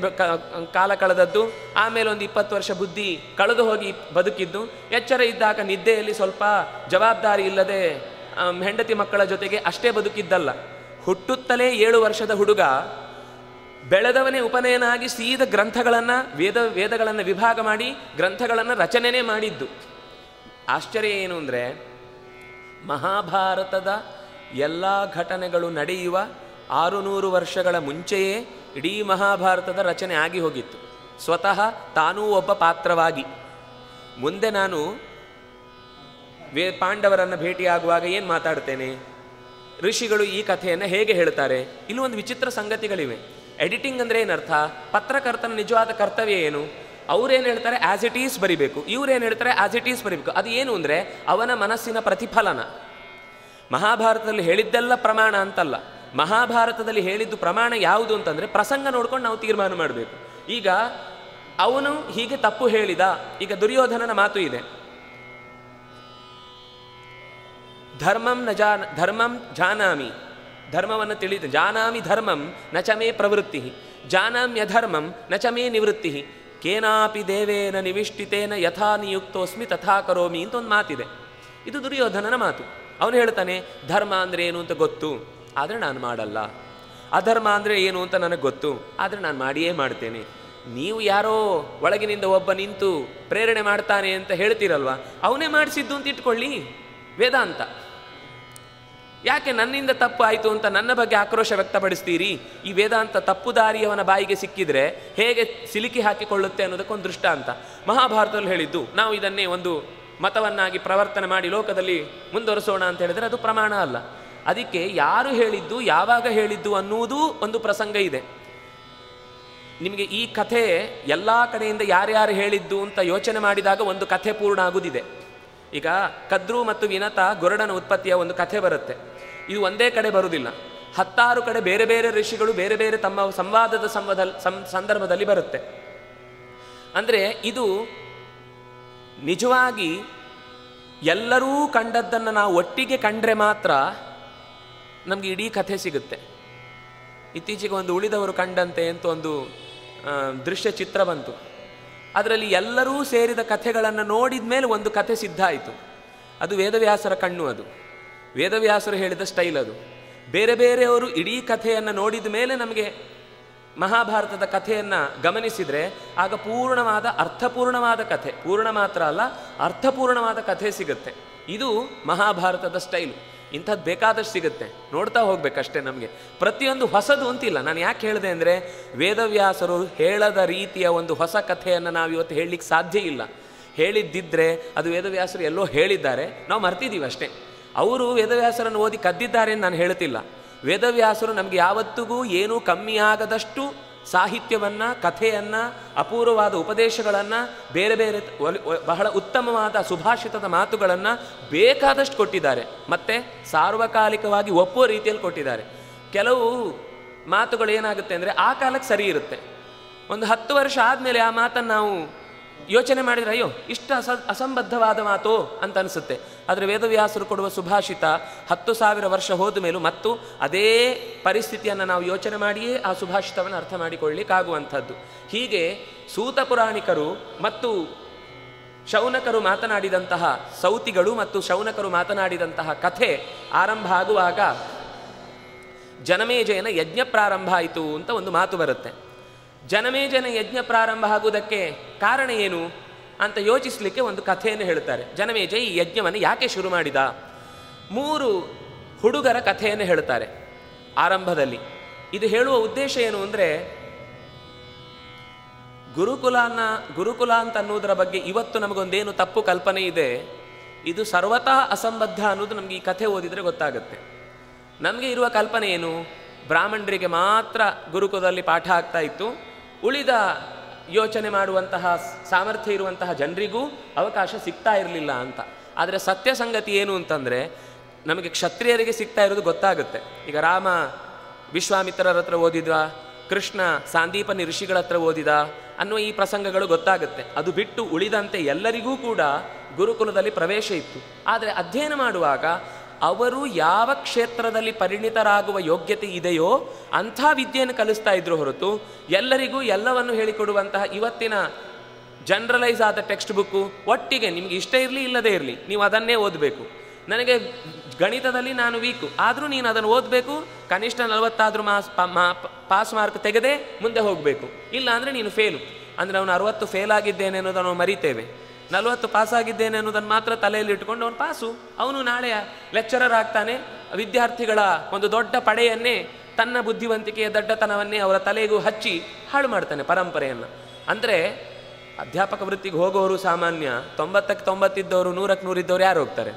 ಕಾಲ ಕಳೆದದ್ದು ಆಮೇಲೆ ಒಂದು ಇಪ್ಪತ್ತು ವರ್ಷ ಬುದ್ಧಿ ಕಳೆದು ಹೋಗಿ ಬದುಕಿದ್ದು, ಎಚ್ಚರ ಇದ್ದಾಗ ನಿದ್ದೆಯಲ್ಲಿ ಸ್ವಲ್ಪ ಜವಾಬ್ದಾರಿ ಇಲ್ಲದೆ ಹೆಂಡತಿ ಮಕ್ಕಳ ಜೊತೆಗೆ ಅಷ್ಟೇ ಬದುಕಿದ್ದಲ್ಲ. ಹುಟ್ಟುತ್ತಲೇ ಏಳು ವರ್ಷದ ಹುಡುಗ ಬೆಳೆದವನೇ ಉಪನಯನಾಗಿ ಸೀದ ಗ್ರಂಥಗಳನ್ನು ವೇದ ವೇದಗಳನ್ನು ವಿಭಾಗ ಮಾಡಿ ಗ್ರಂಥಗಳನ್ನು ರಚನೆನೇ ಮಾಡಿದ್ದು. ಆಶ್ಚರ್ಯ ಏನು ಅಂದರೆ ಮಹಾಭಾರತದ ಎಲ್ಲ ಘಟನೆಗಳು ನಡೆಯುವ ಆರುನೂರು ವರ್ಷಗಳ ಮುಂಚೆಯೇ ಇಡೀ ಮಹಾಭಾರತದ ರಚನೆ ಆಗಿ ಹೋಗಿತ್ತು. ಸ್ವತಃ ತಾನೂ ಒಬ್ಬ ಪಾತ್ರವಾಗಿ. ಮುಂದೆ ನಾನು ವೇ ಪಾಂಡವರನ್ನು ಭೇಟಿಯಾಗುವಾಗ ಏನು ಮಾತಾಡ್ತೇನೆ? ಋಷಿಗಳು ಈ ಕಥೆಯನ್ನು ಹೇಗೆ ಹೇಳ್ತಾರೆ ಇಲ್ಲಿ ಒಂದು ವಿಚಿತ್ರ ಸಂಗತಿಗಳಿವೆ. ಎಡಿಟಿಂಗ್ ಅಂದರೆ ಏನರ್ಥ? ಪತ್ರಕರ್ತನ ನಿಜವಾದ ಕರ್ತವ್ಯ ಏನು? ಅವ್ರೇನು ಹೇಳ್ತಾರೆ? ಆ್ಯಸ್ ಇಟ್ ಈಸ್ ಬರಿಬೇಕು. ಇವ್ರೇನು ಹೇಳ್ತಾರೆ? ಆ್ಯಸ್ ಇಟ್ ಈಸ್ ಬರಿಬೇಕು. ಅದು ಏನು ಅಂದರೆ ಅವನ ಮನಸ್ಸಿನ ಪ್ರತಿಫಲನ. ಮಹಾಭಾರತದಲ್ಲಿ ಹೇಳಿದ್ದೆಲ್ಲ ಪ್ರಮಾಣ ಅಂತಲ್ಲ. ಮಹಾಭಾರತದಲ್ಲಿ ಹೇಳಿದ್ದು ಪ್ರಮಾಣ ಯಾವುದು ಅಂತಂದರೆ ಪ್ರಸಂಗ ನೋಡ್ಕೊಂಡು ನಾವು ತೀರ್ಮಾನ ಮಾಡಬೇಕು. ಈಗ ಅವನು ಹೀಗೆ ತಪ್ಪು ಹೇಳಿದ, ಈಗ ದುರ್ಯೋಧನನ ಮಾತು ಇದೆ. ಧರ್ಮಂ ನ ಜಾನ, ಧರ್ಮಂ ಜಾನಾಮಿ. ಧರ್ಮವನ್ನು ತಿಳಿದು, ಜಾನಾಮಿ ಧರ್ಮಂ ನ ಚ ಮೇ ಪ್ರವೃತ್ತಿ. ಜಾನಾಮ್ಯಧರ್ಮಂ ನ ಚ ಮೇ ನಿವೃತ್ತಿ. ಕೇನಾಪಿ ದೇವೇನ ನಿವಿಷ್ಟಿತೇನ ಯಥಾ ನಿಯುಕ್ತೋಸ್ಮಿ ತಥಾ ಕರೋಮಿ ಅಂತ ಒಂದು ಮಾತಿದೆ. ಇದು ದುರ್ಯೋಧನನ ಮಾತು. ಅವನು ಹೇಳ್ತಾನೆ, ಧರ್ಮ ಅಂದರೆ ಏನು ಅಂತ ಗೊತ್ತು, ಆದರೆ ನಾನು ಮಾಡಲ್ಲ. ಅಧರ್ಮ ಅಂದರೆ ಏನು ಅಂತ ನನಗೆ ಗೊತ್ತು, ಆದರೆ ನಾನು ಮಾಡಿಯೇ ಮಾಡ್ತೇನೆ. ನೀವು ಯಾರೋ ಒಳಗಿನಿಂದ ಒಬ್ಬ ನಿಂತು ಪ್ರೇರಣೆ ಮಾಡ್ತಾನೆ ಅಂತ ಹೇಳ್ತೀರಲ್ವ? ಅವನೇ ಮಾಡಿಸಿದ್ದು ಅಂತ ಇಟ್ಕೊಳ್ಳಿ. ವೇದಾಂತ. ಯಾಕೆ ನನ್ನಿಂದ ತಪ್ಪು ಆಯಿತು ಅಂತ ನನ್ನ ಬಗ್ಗೆ ಆಕ್ರೋಶ ವ್ಯಕ್ತಪಡಿಸ್ತೀರಿ? ಈ ವೇದಾಂತ ತಪ್ಪು ದಾರಿಯವನ ಬಾಯಿಗೆ ಸಿಕ್ಕಿದ್ರೆ ಹೇಗೆ ಸಿಲುಕಿ ಹಾಕಿಕೊಳ್ಳುತ್ತೆ ಅನ್ನೋದಕ್ಕೊಂದು ದೃಷ್ಟಾಂತ. ಮಹಾಭಾರತದಲ್ಲಿ ಹೇಳಿದ್ದು, ನಾವು ಇದನ್ನೇ ಒಂದು ಮತವನ್ನಾಗಿ ಪ್ರವರ್ತನೆ ಮಾಡಿ ಲೋಕದಲ್ಲಿ ಮುಂದುವರಿಸೋಣ ಅಂತ ಹೇಳಿದ್ರೆ ಅದು ಪ್ರಮಾಣ ಅಲ್ಲ. ಅದಕ್ಕೆ ಯಾರು ಹೇಳಿದ್ದು, ಯಾವಾಗ ಹೇಳಿದ್ದು ಅನ್ನುವುದು ಒಂದು ಪ್ರಸಂಗ ಇದೆ. ನಿಮಗೆ ಈ ಕಥೆ ಎಲ್ಲ ಕಡೆಯಿಂದ ಯಾರ್ಯಾರು ಹೇಳಿದ್ದು ಅಂತ ಯೋಚನೆ ಮಾಡಿದಾಗ ಒಂದು ಕಥೆ ಪೂರ್ಣ ಆಗುದಿದೆ. ಈಗ ಕದ್ರು ಮತ್ತು ವಿನತ ಗೊರಡನ ಉತ್ಪತ್ತಿಯ ಒಂದು ಕಥೆ ಬರುತ್ತೆ. ಇದು ಒಂದೇ ಕಡೆ ಬರುವುದಿಲ್ಲ. ಹತ್ತಾರು ಕಡೆ ಬೇರೆ ಬೇರೆ ಋಷಿಗಳು ಬೇರೆ ಬೇರೆ ತಮ್ಮ ಸಂವಾದದ ಸಂದರ್ಭದಲ್ಲಿ ಬರುತ್ತೆ. ಅಂದರೆ ಇದು ನಿಜವಾಗಿ ಎಲ್ಲರೂ ಕಂಡದ್ದನ್ನು ನಾವು ಒಟ್ಟಿಗೆ ಕಂಡ್ರೆ ಮಾತ್ರ ನಮಗೆ ಇಡೀ ಕಥೆ ಸಿಗುತ್ತೆ. ಇತ್ತೀಚೆಗೆ ಒಂದು ಉಳಿದವರು ಕಂಡಂತೆ ಅಂತ ಒಂದು ದೃಶ್ಯ ಚಿತ್ರ ಬಂತು. ಅದರಲ್ಲಿ ಎಲ್ಲರೂ ಸೇರಿದ ಕಥೆಗಳನ್ನು ನೋಡಿದ ಮೇಲೆ ಒಂದು ಕಥೆ ಸಿದ್ಧ ಆಯಿತು. ಅದು ವೇದವ್ಯಾಸರ ಕಣ್ಣು ಅದು. ವೇದವ್ಯಾಸರು ಹೇಳಿದ ಸ್ಟೈಲ್ ಅದು. ಬೇರೆ ಬೇರೆಯವರು ಇಡೀ ಕಥೆಯನ್ನು ನೋಡಿದ ಮೇಲೆ ನಮಗೆ ಮಹಾಭಾರತದ ಕಥೆಯನ್ನು ಗಮನಿಸಿದರೆ ಆಗ ಪೂರ್ಣವಾದ ಅರ್ಥಪೂರ್ಣವಾದ ಕಥೆ. ಪೂರ್ಣ ಮಾತ್ರ ಅಲ್ಲ, ಅರ್ಥಪೂರ್ಣವಾದ ಕಥೆ ಸಿಗುತ್ತೆ. ಇದು ಮಹಾಭಾರತದ ಸ್ಟೈಲ್. ಇಂಥದ್ದು ಬೇಕಾದಷ್ಟು ಸಿಗುತ್ತೆ. ನೋಡ್ತಾ ಹೋಗ್ಬೇಕಷ್ಟೇ ನಮಗೆ. ಪ್ರತಿಯೊಂದು ಹೊಸದು ಅಂತಿಲ್ಲ. ನಾನು ಯಾಕೆ ಹೇಳಿದೆ ಅಂದರೆ, ವೇದವ್ಯಾಸರು ಹೇಳದ ರೀತಿಯ ಒಂದು ಹೊಸ ಕಥೆಯನ್ನು ನಾವು ಇವತ್ತು ಹೇಳಲಿಕ್ಕೆ ಸಾಧ್ಯ ಇಲ್ಲ. ಹೇಳಿದ್ದಿದ್ರೆ ಅದು ವೇದವ್ಯಾಸರು ಎಲ್ಲೋ ಹೇಳಿದ್ದಾರೆ. ನಾವು ಮರ್ತಿದ್ದೀವಿ ಅಷ್ಟೇ ಅವರು ವೇದವ್ಯಾಸರನ್ನು ಓದಿ ಕದ್ದಿದ್ದಾರೆ ಅಂತ ನಾನು ಹೇಳ್ತಿಲ್ಲ. ವೇದವ್ಯಾಸರು ನಮಗೆ ಯಾವತ್ತಿಗೂ ಏನೂ ಕಮ್ಮಿಯಾಗದಷ್ಟು ಸಾಹಿತ್ಯವನ್ನು, ಕಥೆಯನ್ನು, ಅಪೂರ್ವವಾದ ಉಪದೇಶಗಳನ್ನು, ಬೇರೆ ಬೇರೆ ಬಹಳ ಉತ್ತಮವಾದ ಸುಭಾಷಿತದ ಮಾತುಗಳನ್ನು ಬೇಕಾದಷ್ಟು ಕೊಟ್ಟಿದ್ದಾರೆ. ಮತ್ತು ಸಾರ್ವಕಾಲಿಕವಾಗಿ ಒಪ್ಪುವ ರೀತಿಯಲ್ಲಿ ಕೊಟ್ಟಿದ್ದಾರೆ. ಕೆಲವು ಮಾತುಗಳು ಏನಾಗುತ್ತೆ ಅಂದರೆ ಆ ಕಾಲಕ್ಕೆ ಸರಿ ಇರುತ್ತೆ. ಒಂದು ಹತ್ತು ವರ್ಷ ಆದಮೇಲೆ ಆ ಮಾತನ್ನು ನಾವು ಯೋಚನೆ ಮಾಡಿದರೆ, ಅಯ್ಯೋ, ಇಷ್ಟು ಅಸ, ಅಸಂಬದ್ಧವಾದ ಮಾತು ಅಂತ ಅನಿಸುತ್ತೆ. ಆದರೆ ವೇದವ್ಯಾಸರು ಕೊಡುವ ಸುಭಾಷಿತ ಹತ್ತು ಸಾವಿರ ವರ್ಷ ಹೋದ ಮೇಲೂ ಮತ್ತು ಅದೇ ಪರಿಸ್ಥಿತಿಯನ್ನು ನಾವು ಯೋಚನೆ ಮಾಡಿಯೇ ಆ ಸುಭಾಷಿತವನ್ನು ಅರ್ಥ ಮಾಡಿಕೊಳ್ಳಿಕ್ಕಾಗುವಂಥದ್ದು ಹೀಗೆ ಸೂತ ಪುರಾಣಿಕರು ಮತ್ತು ಶೌನಕರು ಮಾತನಾಡಿದಂತಹ ಸೌತಿಗಳು ಮತ್ತು ಶೌನಕರು ಮಾತನಾಡಿದಂತಹ ಕಥೆ ಆರಂಭ ಆಗುವಾಗ ಜನಮೇಜಯನ ಯಜ್ಞ ಪ್ರಾರಂಭ ಆಯಿತು ಅಂತ ಒಂದು ಮಾತು ಬರುತ್ತೆ. ಜನಮೇಜನ ಯಜ್ಞ ಪ್ರಾರಂಭ ಆಗುವುದಕ್ಕೆ ಕಾರಣ ಏನು ಅಂತ ಯೋಚಿಸಲಿಕ್ಕೆ ಒಂದು ಕಥೆಯನ್ನು ಹೇಳ್ತಾರೆ. ಜನಮೇಜ ಈ ಯಜ್ಞವನ್ನು ಯಾಕೆ ಶುರು ಮಾಡಿದ? ಮೂರು ಹುಡುಗರ ಕಥೆಯನ್ನು ಹೇಳ್ತಾರೆ ಆರಂಭದಲ್ಲಿ. ಇದು ಹೇಳುವ ಉದ್ದೇಶ ಏನು ಅಂದರೆ ಗುರುಕುಲನ ಗುರುಕುಲ ಅಂತ ಅನ್ನೋದರ ಬಗ್ಗೆ ಇವತ್ತು ನಮಗೊಂದೇನು ತಪ್ಪು ಕಲ್ಪನೆ ಇದೆ? ಇದು ಸರ್ವತಾ ಅಸಂಬದ್ಧ ಅನ್ನೋದು ನಮಗೆ ಈ ಕಥೆ ಓದಿದರೆ ಗೊತ್ತಾಗುತ್ತೆ. ನಮಗೆ ಇರುವ ಕಲ್ಪನೆ ಏನು? ಬ್ರಾಹ್ಮಣರಿಗೆ ಮಾತ್ರ ಗುರುಕುಲದಲ್ಲಿ ಪಾಠ ಆಗ್ತಾ ಇತ್ತು. ಉಳಿದ ಯೋಚನೆ ಮಾಡುವಂತಹ ಸಾಮರ್ಥ್ಯ ಇರುವಂತಹ ಜನರಿಗೂ ಅವಕಾಶ ಸಿಗ್ತಾ ಇರಲಿಲ್ಲ ಅಂತ. ಆದರೆ ಸತ್ಯ ಸಂಗತಿ ಏನು ಅಂತಂದರೆ ನಮಗೆ ಕ್ಷತ್ರಿಯರಿಗೆ ಸಿಗ್ತಾ ಇರೋದು ಗೊತ್ತಾಗುತ್ತೆ. ಈಗ ರಾಮ ವಿಶ್ವಾಮಿತ್ರರ ಹತ್ರ ಓದಿದ, ಕೃಷ್ಣ ಸಾಂದೀಪನಿ ಋಷಿಗಳ ಹತ್ರ ಓದಿದ ಅನ್ನುವ ಈ ಪ್ರಸಂಗಗಳು ಗೊತ್ತಾಗುತ್ತೆ. ಅದು ಬಿಟ್ಟು ಉಳಿದಂತೆ ಎಲ್ಲರಿಗೂ ಕೂಡ ಗುರುಕುಲದಲ್ಲಿ ಪ್ರವೇಶ ಇತ್ತು. ಆದರೆ ಅಧ್ಯಯನ ಮಾಡುವಾಗ ಅವರು ಯಾವ ಕ್ಷೇತ್ರದಲ್ಲಿ ಪರಿಣಿತರಾಗುವ ಯೋಗ್ಯತೆ ಇದೆಯೋ ಅಂಥ ವಿದ್ಯೆಯನ್ನು ಕಲಿಸ್ತಾ ಇದ್ರು ಹೊರತು ಎಲ್ಲರಿಗೂ ಎಲ್ಲವನ್ನು ಹೇಳಿಕೊಡುವಂತಹ ಇವತ್ತಿನ ಜನರಲೈಸ್ ಆದ ಟೆಕ್ಸ್ಟ್ ಬುಕ್ಕು ಒಟ್ಟಿಗೆ ನಿಮ್ಗೆ ಇಷ್ಟ ಇರಲಿ, ಇಲ್ಲದೇ ಇರಲಿ, ನೀವು ಅದನ್ನೇ ಓದಬೇಕು. ನನಗೆ ಗಣಿತದಲ್ಲಿ ನಾನು ವೀಕು ಆದರೂ ನೀನು ಅದನ್ನು ಓದಬೇಕು, ಕನಿಷ್ಠ ನಲವತ್ತಾದರೂ ಮಾಸ್ ಪಾಸ್ ಮಾರ್ಕ್ ತೆಗೆದೇ ಮುಂದೆ ಹೋಗಬೇಕು. ಇಲ್ಲ ಅಂದರೆ ನೀನು ಫೇಲು ಅಂದರೆ ಅವನು ಅರವತ್ತು ಫೇಲ್ ಆಗಿದ್ದೇನೆ ಅನ್ನೋದನ್ನು ನಾವು ಮರಿತೇವೆ. ನಲವತ್ತು ಪಾಸ್ ಆಗಿದ್ದೇನೆ ಅನ್ನೋದನ್ನು ಮಾತ್ರ ತಲೆಯಲ್ಲಿ ಇಟ್ಕೊಂಡು ಅವನು ಪಾಸು. ಅವನು ನಾಳೆ ಲೆಕ್ಚರರ್ ಆಗ್ತಾನೆ. ವಿದ್ಯಾರ್ಥಿಗಳ ಒಂದು ದೊಡ್ಡ ಪಡೆಯನ್ನೇ ತನ್ನ ಬುದ್ಧಿವಂತಿಕೆಯ ದಡ್ಡತನವನ್ನೇ ಅವರ ತಲೆಗೂ ಹಚ್ಚಿ ಹಾಳು ಮಾಡ್ತಾನೆ ಪರಂಪರೆಯನ್ನು. ಅಂದರೆ ಅಧ್ಯಾಪಕ ವೃತ್ತಿಗೆ ಹೋಗೋರು ಸಾಮಾನ್ಯ, ತೊಂಬತ್ತಕ್ಕೆ ತೊಂಬತ್ತಿದ್ದವರು, ನೂರಕ್ಕೆ ನೂರಿದ್ದವರು ಯಾರು ಹೋಗ್ತಾರೆ?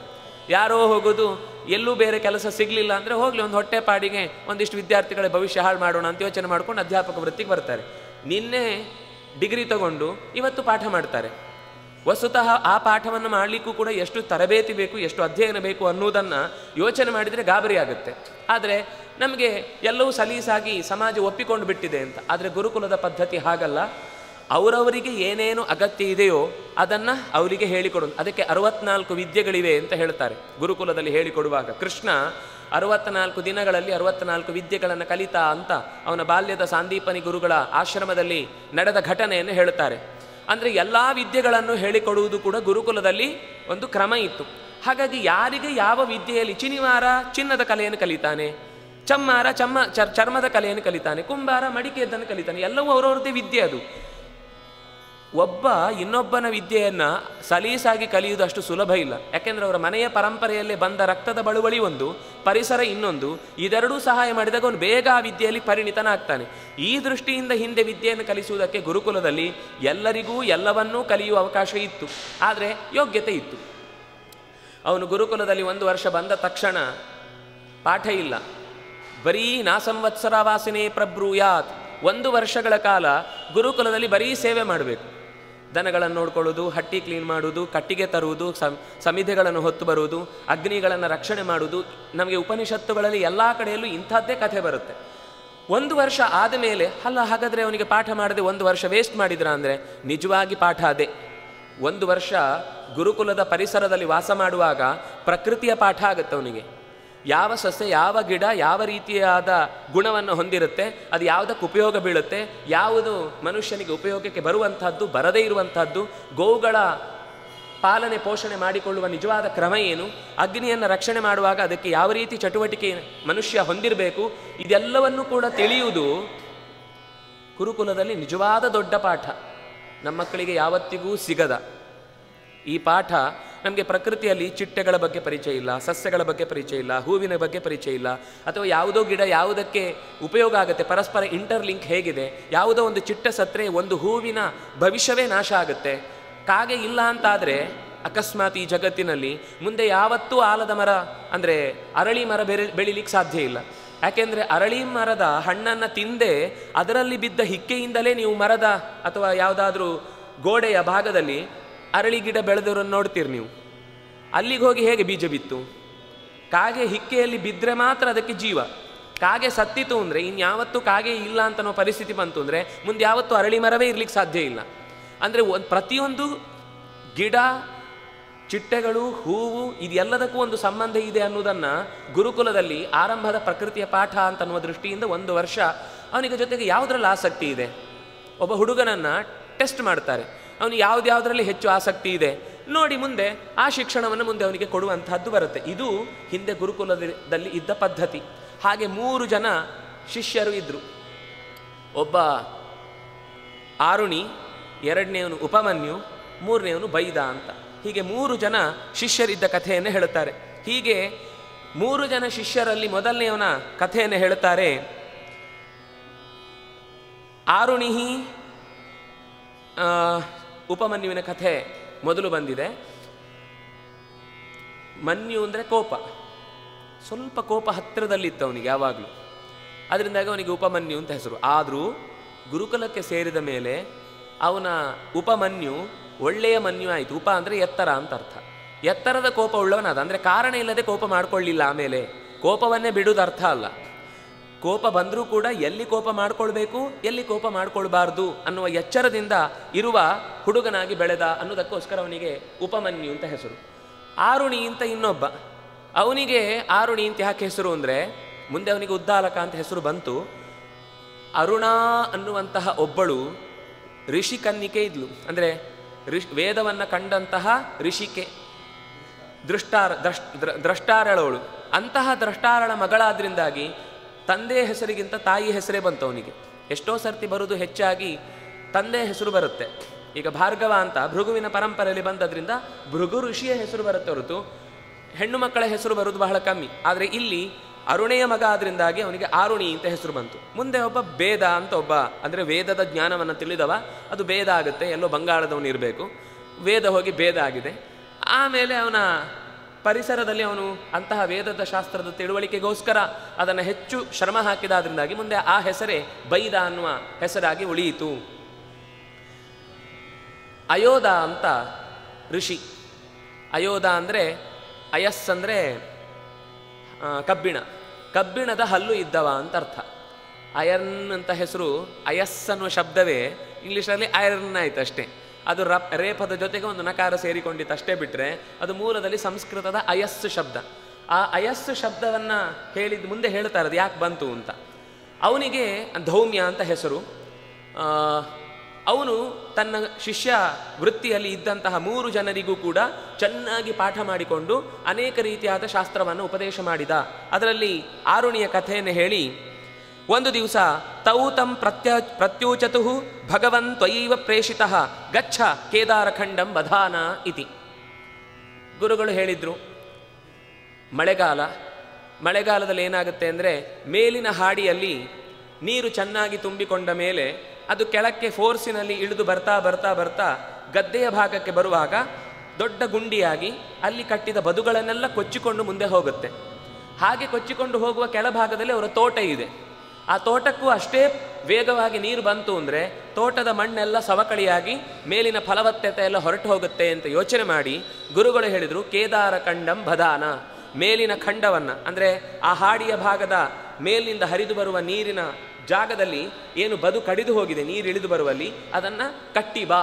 ಯಾರೋ ಹೋಗೋದು, ಎಲ್ಲೂ ಬೇರೆ ಕೆಲಸ ಸಿಗಲಿಲ್ಲ ಅಂದರೆ ಹೋಗಲಿ, ಒಂದು ಹೊಟ್ಟೆ ಪಾಡಿಗೆ ಒಂದಿಷ್ಟು ವಿದ್ಯಾರ್ಥಿಗಳ ಭವಿಷ್ಯ ಹಾಳು ಮಾಡೋಣ ಅಂತ ಯೋಚನೆ ಮಾಡ್ಕೊಂಡು ಅಧ್ಯಾಪಕ ವೃತ್ತಿಗೆ ಬರ್ತಾರೆ. ನಿನ್ನೆ ಡಿಗ್ರಿ ತಗೊಂಡು ಇವತ್ತು ಪಾಠ ಮಾಡ್ತಾರೆ. ವಸ್ತುತಃ ಆ ಪಾಠವನ್ನು ಮಾಡಲಿಕ್ಕೂ ಕೂಡ ಎಷ್ಟು ತರಬೇತಿ ಬೇಕು, ಎಷ್ಟು ಅಧ್ಯಯನ ಬೇಕು ಅನ್ನೋದನ್ನು ಯೋಚನೆ ಮಾಡಿದರೆ ಗಾಬರಿ ಆಗುತ್ತೆ. ಆದರೆ ನಮಗೆ ಎಲ್ಲವೂ ಸಲೀಸಾಗಿ ಸಮಾಜ ಒಪ್ಪಿಕೊಂಡು ಬಿಟ್ಟಿದೆ ಅಂತ. ಆದರೆ ಗುರುಕುಲದ ಪದ್ಧತಿ ಹಾಗಲ್ಲ. ಅವರವರಿಗೆ ಏನೇನು ಅಗತ್ಯ ಇದೆಯೋ ಅದನ್ನು ಅವರಿಗೆ ಹೇಳಿಕೊಡೋದು ಅದಕ್ಕೆ ಅರವತ್ನಾಲ್ಕು ವಿದ್ಯೆಗಳಿವೆ ಅಂತ ಹೇಳ್ತಾರೆ. ಗುರುಕುಲದಲ್ಲಿ ಹೇಳಿಕೊಡುವಾಗ ಕೃಷ್ಣ ಅರವತ್ನಾಲ್ಕು ದಿನಗಳಲ್ಲಿ ಅರವತ್ನಾಲ್ಕು ವಿದ್ಯೆಗಳನ್ನು ಕಲಿತಾ ಅಂತ ಅವನ ಬಾಲ್ಯದ ಸಾಂದೀಪನಿ ಗುರುಗಳ ಆಶ್ರಮದಲ್ಲಿ ನಡೆದ ಘಟನೆಯನ್ನು ಹೇಳುತ್ತಾರೆ. ಅಂದರೆ ಎಲ್ಲ ವಿದ್ಯೆಗಳನ್ನು ಹೇಳಿಕೊಡುವುದು ಕೂಡ ಗುರುಕುಲದಲ್ಲಿ ಒಂದು ಕ್ರಮ ಇತ್ತು. ಹಾಗಾಗಿ ಯಾರಿಗೆ ಯಾವ ವಿದ್ಯೆಯಲ್ಲಿ ಚಿನಿವಾರ ಚಿನ್ನದ ಕಲೆಯನ್ನು ಕಲಿತಾನೆ, ಚಮ್ಮಾರ ಚಮ್ಮ ಚರ್ ಚರ್ಮದ ಕಲೆಯನ್ನು ಕಲಿತಾನೆ, ಕುಂಬಾರ ಮಡಿಕೆಯದ್ದನ್ನು ಕಲಿತಾನೆ, ಎಲ್ಲವೂ ಅವರವ್ರದ್ದೇ ವಿದ್ಯೆ ಅದು. ಒಬ್ಬ ಇನ್ನೊಬ್ಬನ ವಿದ್ಯೆಯನ್ನು ಸಲೀಸಾಗಿ ಕಲಿಯುವುದು ಅಷ್ಟು ಸುಲಭ ಇಲ್ಲ. ಯಾಕೆಂದರೆ ಅವರ ಮನೆಯ ಪರಂಪರೆಯಲ್ಲೇ ಬಂದ ರಕ್ತದ ಬಳುವಳಿ ಒಂದು, ಪರಿಸರ ಇನ್ನೊಂದು, ಇದೆರಡೂ ಸಹಾಯ ಮಾಡಿದಾಗ ಅವನು ಬೇಗ ಆ ವಿದ್ಯೆಯಲ್ಲಿ ಪರಿಣಿತನಾಗ್ತಾನೆ. ಈ ದೃಷ್ಟಿಯಿಂದ ಹಿಂದೆ ವಿದ್ಯೆಯನ್ನು ಕಲಿಸುವುದಕ್ಕೆ ಗುರುಕುಲದಲ್ಲಿ ಎಲ್ಲರಿಗೂ ಎಲ್ಲವನ್ನೂ ಕಲಿಯುವ ಅವಕಾಶ ಇತ್ತು. ಆದರೆ ಯೋಗ್ಯತೆ ಇತ್ತು. ಅವನು ಗುರುಕುಲದಲ್ಲಿ ಒಂದು ವರ್ಷ ಬಂದ ತಕ್ಷಣ ಪಾಠ ಇಲ್ಲ. ಬರೀ ನಾಸಂವತ್ಸರ ವಾಸನೆ ಪ್ರಬ್ರೂಯಾತ್. ಒಂದು ವರ್ಷಗಳ ಕಾಲ ಗುರುಕುಲದಲ್ಲಿ ಬರೀ ಸೇವೆ ಮಾಡಬೇಕು. ದನಗಳನ್ನು ನೋಡ್ಕೊಳ್ಳೋದು, ಹಟ್ಟಿ ಕ್ಲೀನ್ ಮಾಡುವುದು, ಕಟ್ಟಿಗೆ ತರುವುದು ಸಮಿಧೆಗಳನ್ನು ಹೊತ್ತು ಬರುವುದು, ಅಗ್ನಿಗಳನ್ನು ರಕ್ಷಣೆ ಮಾಡುವುದು, ನಮಗೆ ಉಪನಿಷತ್ತುಗಳಲ್ಲಿ ಎಲ್ಲ ಕಡೆಯಲ್ಲೂ ಇಂಥದ್ದೇ ಕಥೆ ಬರುತ್ತೆ. ಒಂದು ವರ್ಷ ಆದ ಮೇಲೆ, ಅಲ್ಲ ಹಾಗಾದರೆ ಅವನಿಗೆ ಪಾಠ ಮಾಡದೆ ಒಂದು ವರ್ಷ ವೇಸ್ಟ್ ಮಾಡಿದ್ರ ಅಂದರೆ, ನಿಜವಾಗಿ ಪಾಠ ಅದೇ. ಒಂದು ವರ್ಷ ಗುರುಕುಲದ ಪರಿಸರದಲ್ಲಿ ವಾಸ ಮಾಡುವಾಗ ಪ್ರಕೃತಿಯ ಪಾಠ ಆಗುತ್ತೆ ಅವನಿಗೆ. ಯಾವ ಸಸ್ಯ, ಯಾವ ಗಿಡ, ಯಾವ ರೀತಿಯಾದ ಗುಣವನ್ನು ಹೊಂದಿರುತ್ತೆ, ಅದು ಯಾವುದಕ್ಕೆ ಉಪಯೋಗ ಬೀಳುತ್ತೆ, ಯಾವುದು ಮನುಷ್ಯನಿಗೆ ಉಪಯೋಗಕ್ಕೆ ಬರುವಂತಹದ್ದು ಬರದೇ ಇರುವಂತಹದ್ದು ಗೋವುಗಳ ಪಾಲನೆ, ಪೋಷಣೆ ಮಾಡಿಕೊಳ್ಳುವ ನಿಜವಾದ ಕ್ರಮ ಏನು, ಅಗ್ನಿಯನ್ನು ರಕ್ಷಣೆ ಮಾಡುವಾಗ ಅದಕ್ಕೆ ಯಾವ ರೀತಿ ಚಟುವಟಿಕೆ ಮನುಷ್ಯ ಹೊಂದಿರಬೇಕು, ಇದೆಲ್ಲವನ್ನು ಕೂಡ ತಿಳಿಯುವುದು ಕುರುಕುಲದಲ್ಲಿ ನಿಜವಾದ ದೊಡ್ಡ ಪಾಠ. ನಮ್ಮ ಮಕ್ಕಳಿಗೆ ಯಾವತ್ತಿಗೂ ಸಿಗದ. ಈ ಪಾಠ ನಮಗೆ ಪ್ರಕೃತಿಯಲ್ಲಿ ಚಿಟ್ಟೆಗಳ ಬಗ್ಗೆ ಪರಿಚಯ ಇಲ್ಲ, ಸಸ್ಯಗಳ ಬಗ್ಗೆ ಪರಿಚಯ ಇಲ್ಲ, ಹೂವಿನ ಬಗ್ಗೆ ಪರಿಚಯ ಇಲ್ಲ, ಅಥವಾ ಯಾವುದೋ ಗಿಡ ಯಾವುದಕ್ಕೆ ಉಪಯೋಗ ಆಗುತ್ತೆ, ಪರಸ್ಪರ ಇಂಟರ್ಲಿಂಕ್ ಹೇಗಿದೆ, ಯಾವುದೋ ಒಂದು ಚಿಟ್ಟೆ ಸತ್ರೆ, ಒಂದು ಹೂವಿನ ಭವಿಷ್ಯವೇ ನಾಶ ಆಗುತ್ತೆ. ಕಾಗೆ ಇಲ್ಲ ಅಂತಾದರೆ ಅಕಸ್ಮಾತ್ ಈ ಜಗತ್ತಿನಲ್ಲಿ ಮುಂದೆ ಯಾವತ್ತೂ ಆಲದ ಮರ, ಅಂದರೆ ಅರಳಿ ಮರ ಬೆರೆ, ಬೆಳಿಲಿಕ್ಕೆ ಸಾಧ್ಯ ಇಲ್ಲ. ಯಾಕೆಂದರೆ ಅರಳಿ ಮರದ ಹಣ್ಣನ್ನು ತಿಂದೇ ಅದರಲ್ಲಿ ಬಿದ್ದ ಹಿಕ್ಕೆಯಿಂದಲೇ ನೀವು ಮರದ ಅಥವಾ ಯಾವುದಾದ್ರೂ ಗೋಡೆಯ ಭಾಗದಲ್ಲಿ ಅರಳಿ ಗಿಡ ಬೆಳೆದವರನ್ನು ನೋಡ್ತೀರಿ ನೀವು. ಅಲ್ಲಿಗೆ ಹೋಗಿ ಹೇಗೆ ಬೀಜ ಬಿತ್ತು? ಕಾಗೆ ಹಿಕ್ಕೆಯಲ್ಲಿ ಬಿದ್ದರೆ ಮಾತ್ರ ಅದಕ್ಕೆ ಜೀವ. ಕಾಗೆ ಸತ್ತಿತು ಅಂದರೆ, ಇನ್ಯಾವತ್ತೂ ಕಾಗೆ ಇಲ್ಲ ಅಂತ ಅನ್ನೋ ಪರಿಸ್ಥಿತಿ ಬಂತು ಅಂದರೆ, ಮುಂದೆ ಯಾವತ್ತೂ ಅರಳಿ ಮರವೇ ಇರಲಿಕ್ಕೆ ಸಾಧ್ಯ ಇಲ್ಲ. ಅಂದರೆ ಒಂದು ಪ್ರತಿಯೊಂದು ಗಿಡ, ಚಿಟ್ಟೆಗಳು, ಹೂವು, ಇದೆಲ್ಲದಕ್ಕೂ ಒಂದು ಸಂಬಂಧ ಇದೆ ಅನ್ನೋದನ್ನು ಗುರುಕುಲದಲ್ಲಿ ಆರಂಭದ ಪ್ರಕೃತಿಯ ಪಾಠ ಅಂತ ಅನ್ನುವ ದೃಷ್ಟಿಯಿಂದ ಒಂದು ವರ್ಷ ಅವನಿಗೆ ಜೊತೆಗೆ ಯಾವುದರಲ್ಲಿ ಆಸಕ್ತಿ ಇದೆ? ಒಬ್ಬ ಹುಡುಗನನ್ನು ಟೆಸ್ಟ್ ಮಾಡ್ತಾರೆ. ಅವನು ಯಾವುದ್ಯಾವುದರಲ್ಲಿ ಹೆಚ್ಚು ಆಸಕ್ತಿ ಇದೆ, ನೋಡಿ ಮುಂದೆ ಆ ಶಿಕ್ಷಣವನ್ನು ಮುಂದೆ ಅವನಿಗೆ ಕೊಡುವಂತಹದ್ದು ಬರುತ್ತೆ. ಇದು ಹಿಂದೆ ಗುರುಕುಲದಲ್ಲಿ ಇದ್ದ ಪದ್ಧತಿ. ಹಾಗೆ ಮೂರು ಜನ ಶಿಷ್ಯರು ಇದ್ದರು ಒಬ್ಬ ಆರುಣಿ ಎರಡನೆಯವನು ಉಪಮನ್ಯು ಮೂರನೆಯವನು ಬೈದ ಅಂತ. ಹೀಗೆ ಮೂರು ಜನ ಶಿಷ್ಯರಿದ್ದ ಕಥೆಯನ್ನು ಹೇಳುತ್ತಾರೆ. ಹೀಗೆ ಮೂರು ಜನ ಶಿಷ್ಯರಲ್ಲಿ ಮೊದಲನೆಯವನ ಕಥೆಯನ್ನು ಹೇಳುತ್ತಾರೆ ಆರುಣಿಹಿ ಉಪಮನ್ಯುವಿನ ಕಥೆ ಮೊದಲು ಬಂದಿದೆ. ಮನ್ಯು ಅಂದರೆ ಕೋಪ. ಸ್ವಲ್ಪ ಕೋಪ ಹತ್ತಿರದಲ್ಲಿತ್ತು ಅವನಿಗೆ ಯಾವಾಗಲೂ. ಅದರಿಂದಾಗಿ ಅವನಿಗೆ ಉಪಮನ್ಯು ಅಂತ ಹೆಸರು. ಆದರೂ ಗುರುಕುಲಕ್ಕೆ ಸೇರಿದ ಮೇಲೆ ಅವನ ಉಪಮನ್ಯು ಒಳ್ಳೆಯ ಮನ್ಯು ಆಯಿತು. ಉಪ ಅಂದರೆ ಎತ್ತರ ಅಂತ ಅರ್ಥ. ಎತ್ತರದ ಕೋಪ ಉಳ್ಳವನಾದ. ಅಂದರೆ ಕಾರಣ ಇಲ್ಲದೆ ಕೋಪ ಮಾಡಿಕೊಳ್ಳಿಲ್ಲ ಆಮೇಲೆ. ಕೋಪವನ್ನೇ ಬಿಡುವುದು ಅರ್ಥ ಅಲ್ಲ. ಕೋಪ ಬಂದರೂ ಕೂಡ ಎಲ್ಲಿ ಕೋಪ ಮಾಡ್ಕೊಳ್ಬೇಕು, ಎಲ್ಲಿ ಕೋಪ ಮಾಡ್ಕೊಳ್ಬಾರ್ದು ಅನ್ನುವ ಎಚ್ಚರದಿಂದ ಇರುವ ಹುಡುಗನಾಗಿ ಬೆಳೆದ ಅನ್ನೋದಕ್ಕೋಸ್ಕರ ಅವನಿಗೆ ಉಪಮನ್ಯು ಅಂತ ಹೆಸರು. ಆರುಣಿ ಅಂತ ಇನ್ನೊಬ್ಬ. ಅವನಿಗೆ ಆರುಣಿ ಅಂತ ಯಾಕೆ ಹೆಸರು ಅಂದರೆ, ಮುಂದೆ ಅವನಿಗೆ ಉದ್ದಾಲಕ ಅಂತ ಹೆಸರು ಬಂತು. ಅರುಣಾ ಅನ್ನುವಂತಹ ಒಬ್ಬಳು ಋಷಿ ಕನ್ನಿಕೆ ಇದ್ಲು. ಅಂದರೆ ಋಷ್, ವೇದವನ್ನು ಕಂಡಂತಹ ಋಷಿಕೆ. ದೃಷ್ಟಾರ ದ್ರಷ್ ದ್ರ- ದ್ರಷ್ಟಾರಳವಳು. ಅಂತಹ ದ್ರಷ್ಟಾರಳ ಮಗಳಾದ್ರಿಂದಾಗಿ ತಂದೆ ಹೆಸರಿಗಿಂತ ತಾಯಿ ಹೆಸರೇ ಬಂತು ಅವನಿಗೆ ಎಷ್ಟೋ ಸರ್ತಿ ಬರುವುದು ಹೆಚ್ಚಾಗಿ ತಂದೆ ಹೆಸರು ಬರುತ್ತೆ. ಈಗ ಭಾರ್ಗವ ಅಂತ ಭೃಗುವಿನ ಪರಂಪರೆಯಲ್ಲಿ ಬಂದದ್ರಿಂದ ಭೃಗು ಋಷಿಯ ಹೆಸರು ಬರುತ್ತೆ ಹೊರತು ಹೆಣ್ಣು ಮಕ್ಕಳ ಹೆಸರು ಬರುವುದು ಬಹಳ ಕಮ್ಮಿ. ಆದರೆ ಇಲ್ಲಿ ಅರುಣೆಯ ಮಗ ಆದ್ರಿಂದಾಗಿ ಅವನಿಗೆ ಆರುಣಿ ಅಂತ ಹೆಸರು ಬಂತು. ಮುಂದೆ ಒಬ್ಬ ಬೇದ ಅಂತ ಒಬ್ಬ, ಅಂದರೆ ವೇದದ ಜ್ಞಾನವನ್ನು ತಿಳಿದವ, ಅದು ಭೇದ ಆಗುತ್ತೆ, ಎಲ್ಲೋ ಬಂಗಾಳದವನು ಇರಬೇಕು ವೇದ ಹೋಗಿ ಭೇದ ಆಗಿದೆ. ಆಮೇಲೆ ಅವನ ಪರಿಸರದಲ್ಲಿ ಅವನು ಅಂತಹ ವೇದದ ಶಾಸ್ತ್ರದ ತಿಳುವಳಿಕೆಗೋಸ್ಕರ ಅದನ್ನು ಹೆಚ್ಚು ಶ್ರಮ ಹಾಕಿದಾದ್ರಿಂದಾಗಿ ಮುಂದೆ ಆ ಹೆಸರೇ ಬೈದ ಅನ್ನುವ ಹೆಸರಾಗಿ ಉಳಿಯಿತು. ಅಯೋಧ ಅಂತ ಋಷಿ. ಅಯೋಧ ಅಂದರೆ ಅಯಸ್ ಅಂದರೆ ಕಬ್ಬಿಣ. ಕಬ್ಬಿಣದ ಹಲ್ಲು ಇದ್ದವ ಅಂತ ಅರ್ಥ. ಅಯರ್ನ್ ಅಂತ ಹೆಸರು ಅಯಸ್ ಅನ್ನುವ ಶಬ್ದವೇ ಇಂಗ್ಲೀಷಲ್ಲಿ ಐರನ್ ಆಯ್ತು ಅಷ್ಟೇ ಅದು ರ ರೇಪದ ಜೊತೆಗೆ ಒಂದು ನಕಾರ ಸೇರಿಕೊಂಡಿತ್ತು ಅಷ್ಟೇ ಬಿಟ್ಟರೆ ಅದು ಮೂಲದಲ್ಲಿ ಸಂಸ್ಕೃತದ ಅಯಸ್ಸು ಶಬ್ದ. ಆ ಅಯಸ್ಸು ಶಬ್ದವನ್ನು ಹೇಳಿದ ಮುಂದೆ ಹೇಳ್ತಾರದು ಅದು ಯಾಕೆ ಬಂತು ಅಂತ. ಅವನಿಗೆ ಧೌಮ್ಯ ಅಂತ ಹೆಸರು. ಅವನು ತನ್ನ ಶಿಷ್ಯ ವೃತ್ತಿಯಲ್ಲಿ ಇದ್ದಂತಹ ಮೂರು ಜನರಿಗೂ ಕೂಡ ಚೆನ್ನಾಗಿ ಪಾಠ ಮಾಡಿಕೊಂಡು ಅನೇಕ ರೀತಿಯಾದ ಶಾಸ್ತ್ರವನ್ನು ಉಪದೇಶ ಮಾಡಿದ. ಅದರಲ್ಲಿ ಆರುಣಿಯ ಕಥೆಯನ್ನು ಹೇಳಿ ಒಂದು ದಿವಸ ತೌ ತಂ ಪ್ರತ್ಯ ಪ್ರತ್ಯೂಚತು ಭಗವನ್ ಪ್ರೇಷಿತ ಗಚ್ಚ ಕೇದಾರಖಂಡಂ ವಧಾನ ಇತಿ. ಗುರುಗಳು ಹೇಳಿದರು, ಮಳೆಗಾಲ, ಮಳೆಗಾಲದಲ್ಲಿ ಏನಾಗುತ್ತೆ ಅಂದರೆ ಮೇಲಿನ ಹಾಡಿಯಲ್ಲಿ ನೀರು ಚೆನ್ನಾಗಿ ತುಂಬಿಕೊಂಡ ಮೇಲೆ ಅದು ಕೆಳಕ್ಕೆ ಫೋರ್ಸಿನಲ್ಲಿ ಇಳಿದು ಬರ್ತಾ ಬರ್ತಾ ಬರ್ತಾ ಗದ್ದೆಯ ಭಾಗಕ್ಕೆ ಬರುವಾಗ ದೊಡ್ಡ ಗುಂಡಿಯಾಗಿ ಅಲ್ಲಿ ಕಟ್ಟಿದ ಬದುಗಳನ್ನೆಲ್ಲ ಕೊಚ್ಚಿಕೊಂಡು ಮುಂದೆ ಹೋಗುತ್ತೆ. ಹಾಗೆ ಕೊಚ್ಚಿಕೊಂಡು ಹೋಗುವ ಕೆಳಭಾಗದಲ್ಲಿ ಅವರ ತೋಟ ಇದೆ. ಆ ತೋಟಕ್ಕೂ ಅಷ್ಟೇ ವೇಗವಾಗಿ ನೀರು ಬಂತು ಅಂದರೆ ತೋಟದ ಮಣ್ಣೆಲ್ಲ ಸವಕಳಿಯಾಗಿ ಮೇಲಿನ ಫಲವತ್ತತೆ ಎಲ್ಲ ಹೊರಟು ಹೋಗುತ್ತೆ ಅಂತ ಯೋಚನೆ ಮಾಡಿ ಗುರುಗಳು ಹೇಳಿದರು, ಕೇದಾರ ಖಂಡಂ ಬದಾನ. ಮೇಲಿನ ಖಂಡವನ್ನು, ಅಂದರೆ ಆ ಹಾಡಿಯ ಭಾಗದ ಮೇಲಿನಿಂದ ಹರಿದು ಬರುವ ನೀರಿನ ಜಾಗದಲ್ಲಿ ಏನು ಬದು ಕಡಿದು ಹೋಗಿದೆ ನೀರು ಇಳಿದು ಬರುವಲ್ಲಿ, ಅದನ್ನು ಕಟ್ಟಿ ಬಾ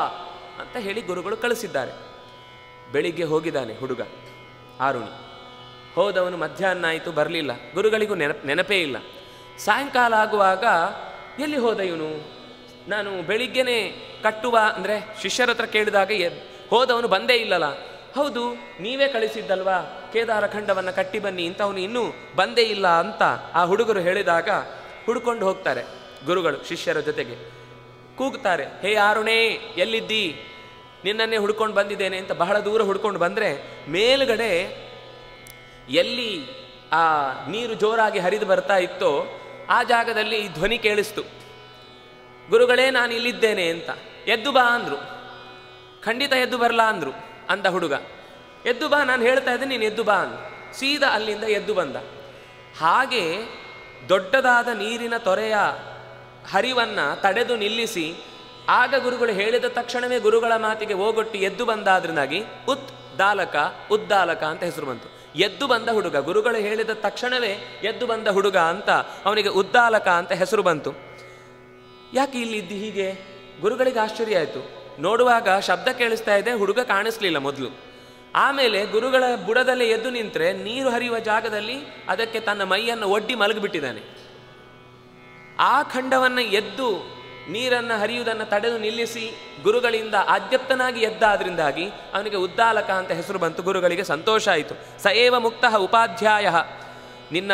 ಅಂತ ಹೇಳಿ ಗುರುಗಳು ಕಳಿಸಿದ್ದಾರೆ. ಬೆಳಿಗ್ಗೆ ಹೋಗಿದ್ದಾನೆ ಹುಡುಗ, ಆರುಣಿ. ಹೋದವನು ಮಧ್ಯಾಹ್ನ ಆಯಿತು, ಬರಲಿಲ್ಲ. ಗುರುಗಳಿಗೂ ನೆನಪ ಇಲ್ಲ. ಸಾಯಂಕಾಲ ಆಗುವಾಗ ಎಲ್ಲಿ ಹೋದ ಇವನು ನಾನು ಬೆಳಿಗ್ಗೆನೆ ಕಟ್ಟುವ, ಅಂದರೆ ಶಿಷ್ಯರ ಹತ್ರ ಕೇಳಿದಾಗ ಹೋದವನು ಬಂದೇ ಇಲ್ಲಲ್ಲ ಹೌದು, ನೀವೇ ಕಳಿಸಿದ್ದಲ್ವಾ? ಕೇದಾರಖಂಡವನ್ನು ಕಟ್ಟಿ ಬನ್ನಿ ಅವನು ಇನ್ನೂ ಬಂದೇ ಇಲ್ಲ ಅಂತ ಆ ಹುಡುಗರು ಹೇಳಿದಾಗ ಹುಡ್ಕೊಂಡು ಹೋಗ್ತಾರೆ ಗುರುಗಳು, ಶಿಷ್ಯರ ಜೊತೆಗೆ. ಕೂಗ್ತಾರೆ, ಹೇ ಆರುಣೇ ಎಲ್ಲಿದ್ದಿ? ನಿನ್ನನ್ನೇ ಹುಡ್ಕೊಂಡು ಬಂದಿದ್ದೇನೆ ಅಂತ ಬಹಳ ದೂರ ಹುಡ್ಕೊಂಡು ಬಂದರೆ ಮೇಲುಗಡೆ ಎಲ್ಲಿ ಆ ನೀರು ಜೋರಾಗಿ ಹರಿದು ಬರ್ತಾ ಇತ್ತೋ ಆ ಜಾಗದಲ್ಲಿ ಈ ಧ್ವನಿ ಕೇಳಿಸ್ತು. ಗುರುಗಳೇ, ನಾನು ಇಲ್ಲಿದ್ದೇನೆ ಅಂತ. ಎದ್ದು ಬಾ ಅಂದರು. ಖಂಡಿತ ಎದ್ದು ಬರಲಾ ಅಂದರು ಅಂದ ಹುಡುಗ. ಎದ್ದು ಬಾ, ನಾನು ಹೇಳ್ತಾ ಇದ್ದೆ ನೀನು ಎದ್ದು ಬಾ ಅಂದ ಸೀದಾ ಅಲ್ಲಿಂದ ಎದ್ದು ಬಂದ. ಹಾಗೆ ದೊಡ್ಡದಾದ ನೀರಿನ ತೊರೆಯ ಹರಿವನ್ನು ತಡೆದು ನಿಲ್ಲಿಸಿ, ಆಗ ಗುರುಗಳು ಹೇಳಿದ ತಕ್ಷಣವೇ ಗುರುಗಳ ಮಾತಿಗೆ ಹೋಗೊಟ್ಟು ಎದ್ದು ಬಂದಾದ್ರಿಂದಾಗಿ ಉತ್ ದಾಲಕ, ಉದ್ದಾಲಕ ಅಂತ ಹೆಸರು ಬಂತು. ಎದ್ದು ಬಂದ ಹುಡುಗ. ಗುರುಗಳು ಹೇಳಿದ ತಕ್ಷಣವೇ ಎದ್ದು ಬಂದ ಹುಡುಗ ಅಂತ ಅವನಿಗೆ ಉದ್ದಾಲಕ ಅಂತ ಹೆಸರು ಬಂತು. ಯಾಕೆ ಇಲ್ಲಿ ಇದ್ದು ಹೀಗೆ? ಗುರುಗಳಿಗೆ ಆಶ್ಚರ್ಯ ಆಯಿತು. ನೋಡುವಾಗ ಶಬ್ದ ಕೇಳಿಸ್ತಾ ಇದೆ, ಹುಡುಗ ಕಾಣಿಸ್ಲಿಲ್ಲ ಮೊದಲು. ಆಮೇಲೆ ಗುರುಗಳ ಬುಡದಲ್ಲಿ ಎದ್ದು ನಿಂತರೆ ನೀರು ಹರಿಯುವ ಜಾಗದಲ್ಲಿ ಅದಕ್ಕೆ ತನ್ನ ಮೈಯನ್ನು ಒಡ್ಡಿ ಮಲಗಿಬಿಟ್ಟಿದ್ದಾನೆ. ಆ ಖಂಡವನ್ನು ಎದ್ದು ನೀರನ್ನು ಹರಿಯುವುದನ್ನು ತಡೆದು ನಿಲ್ಲಿಸಿ ಗುರುಗಳಿಂದ ಆದ್ಯಪ್ತನಾಗಿ ಎದ್ದಾದ್ರಿಂದಾಗಿ ಅವನಿಗೆ ಉದ್ದಾಲಕ ಅಂತ ಹೆಸರು ಬಂತು. ಗುರುಗಳಿಗೆ ಸಂತೋಷ ಆಯಿತು. ಸಏವ ಮುಕ್ತ ಉಪಾಧ್ಯಾಯ. ನಿನ್ನ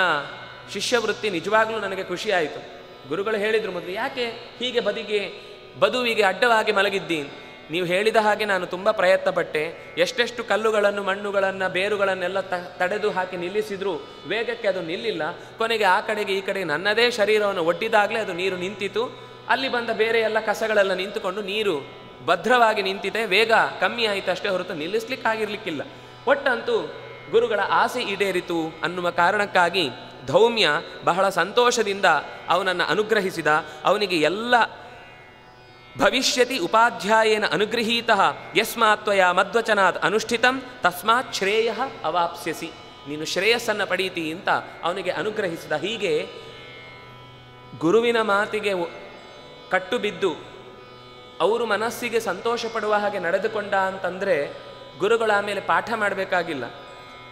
ಶಿಷ್ಯವೃತ್ತಿ ನಿಜವಾಗ್ಲೂ ನನಗೆ ಖುಷಿಯಾಯಿತು ಗುರುಗಳು ಹೇಳಿದರು ಮೊದಲು, ಯಾಕೆ ಹೀಗೆ ಬದಿಗೆ, ಬದುವಿಗೆ ಅಡ್ಡವಾಗಿ ಮಲಗಿದ್ದೀನಿ? ನೀವು ಹೇಳಿದ ಹಾಗೆ ನಾನು ತುಂಬ ಪ್ರಯತ್ನ ಪಟ್ಟೆ ಎಷ್ಟೆಷ್ಟು ಕಲ್ಲುಗಳನ್ನು, ಮಣ್ಣುಗಳನ್ನು, ಬೇರುಗಳನ್ನೆಲ್ಲ ತ, ತಡೆದು ಹಾಕಿ ನಿಲ್ಲಿಸಿದ್ರು. ವೇಗಕ್ಕೆ ಅದು ನಿಲ್ಲಿಲ್ಲ. ಕೊನೆಗೆ ಆ ಕಡೆಗೆ ಈ ಕಡೆಗೆ ನನ್ನದೇ ಶರೀರವನ್ನು ಒಡ್ಡಿದಾಗಲೇ ಅದು ನೀರು ನಿಂತಿತು. ಅಲ್ಲಿ ಬಂದ ಬೇರೆ ಎಲ್ಲ ಕಸಗಳೆಲ್ಲ ನಿಂತುಕೊಂಡು ನೀರು ಭದ್ರವಾಗಿ ನಿಂತಿದೆ. ವೇಗ ಕಮ್ಮಿ ಆಯಿತು ಅಷ್ಟೇ ಹೊರತು ನಿಲ್ಲಿಸ್ಲಿಕ್ಕಾಗಿರ್ಲಿಕ್ಕಿಲ್ಲ. ಒಟ್ಟಂತೂ ಗುರುಗಳ ಆಸೆ ಈಡೇರಿತು ಅನ್ನುವ ಕಾರಣಕ್ಕಾಗಿ ಧೌಮ್ಯ ಬಹಳ ಸಂತೋಷದಿಂದ ಅವನನ್ನು ಅನುಗ್ರಹಿಸಿದ. ಅವನಿಗೆ ಎಲ್ಲ ಭವಿಷ್ಯತಿ ಉಪಾಧ್ಯಾಯೇನ ಅನುಗೃಹೀತ ಯಸ್ಮಾತ್ವಯ ತ್ವಯ ಮದ್ವಚನಾತ್ ಅನುಷ್ಠಿತಂ ತಸ್ಮಾತ್ ಶ್ರೇಯ ಅವಾಪ್ಸ್ಯಸಿ. ನೀನು ಶ್ರೇಯಸ್ಸನ್ನು ಪಡೀತಿ ಅಂತ ಅವನಿಗೆ ಅನುಗ್ರಹಿಸಿದ. ಹೀಗೆ ಗುರುವಿನ ಮಾತಿಗೆ ಕಟ್ಟು ಬಿದ್ದು ಅವರು ಮನಸ್ಸಿಗೆ ಸಂತೋಷ ಪಡುವ ಹಾಗೆ ನಡೆದುಕೊಂಡ ಅಂತಂದರೆ ಗುರುಗಳು ಆಮೇಲೆ ಪಾಠ ಮಾಡಬೇಕಾಗಿಲ್ಲ.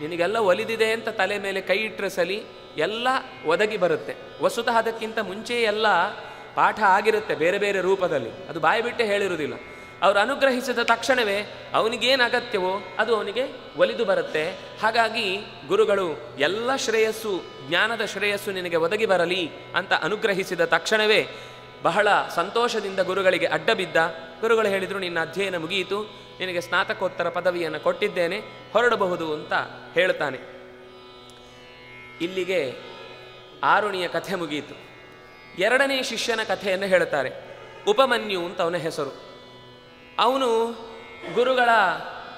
ನಿನಗೆಲ್ಲ ಒಲಿದಿದೆ ಅಂತ ತಲೆ ಮೇಲೆ ಕೈ ಇಟ್ಟರೆ ಸಲಿ ಎಲ್ಲ ಒದಗಿ ಬರುತ್ತೆ. ವಸುತಃ ಅದಕ್ಕಿಂತ ಮುಂಚೆ ಎಲ್ಲ ಪಾಠ ಆಗಿರುತ್ತೆ ಬೇರೆ ಬೇರೆ ರೂಪದಲ್ಲಿ. ಅದು ಬಾಯಿ ಬಿಟ್ಟೆ ಹೇಳಿರುವುದಿಲ್ಲ. ಅವರು ಅನುಗ್ರಹಿಸಿದ ತಕ್ಷಣವೇ ಅವನಿಗೇನು ಅಗತ್ಯವೋ ಅದು ಅವನಿಗೆ ಒಲಿದು ಬರುತ್ತೆ. ಹಾಗಾಗಿ ಗುರುಗಳು ಎಲ್ಲ ಶ್ರೇಯಸ್ಸು ಜ್ಞಾನದ ಶ್ರೇಯಸ್ಸು ನಿನಗೆ ಒದಗಿ ಬರಲಿ ಅಂತ ಅನುಗ್ರಹಿಸಿದ ತಕ್ಷಣವೇ ಬಹಳ ಸಂತೋಷದಿಂದ ಗುರುಗಳಿಗೆ ಅಡ್ಡ ಬಿದ್ದ ಗುರುಗಳು ಹೇಳಿದರು, ನಿನ್ನ ಅಧ್ಯಯನ ಮುಗಿಯಿತು. ನಿನಗೆ ಸ್ನಾತಕೋತ್ತರ ಪದವಿಯನ್ನು ಕೊಟ್ಟಿದ್ದೇನೆ. ಹೊರಡಬಹುದು ಅಂತ ಹೇಳ್ತಾನೆ ಇಲ್ಲಿಗೆ ಆರುಣಿಯ ಕಥೆ ಮುಗಿಯಿತು. ಎರಡನೇ ಶಿಷ್ಯನ ಕಥೆಯನ್ನು ಹೇಳ್ತಾರೆ ಉಪಮನ್ಯು ಅಂತ ಅವನ ಹೆಸರು. ಅವನು ಗುರುಗಳ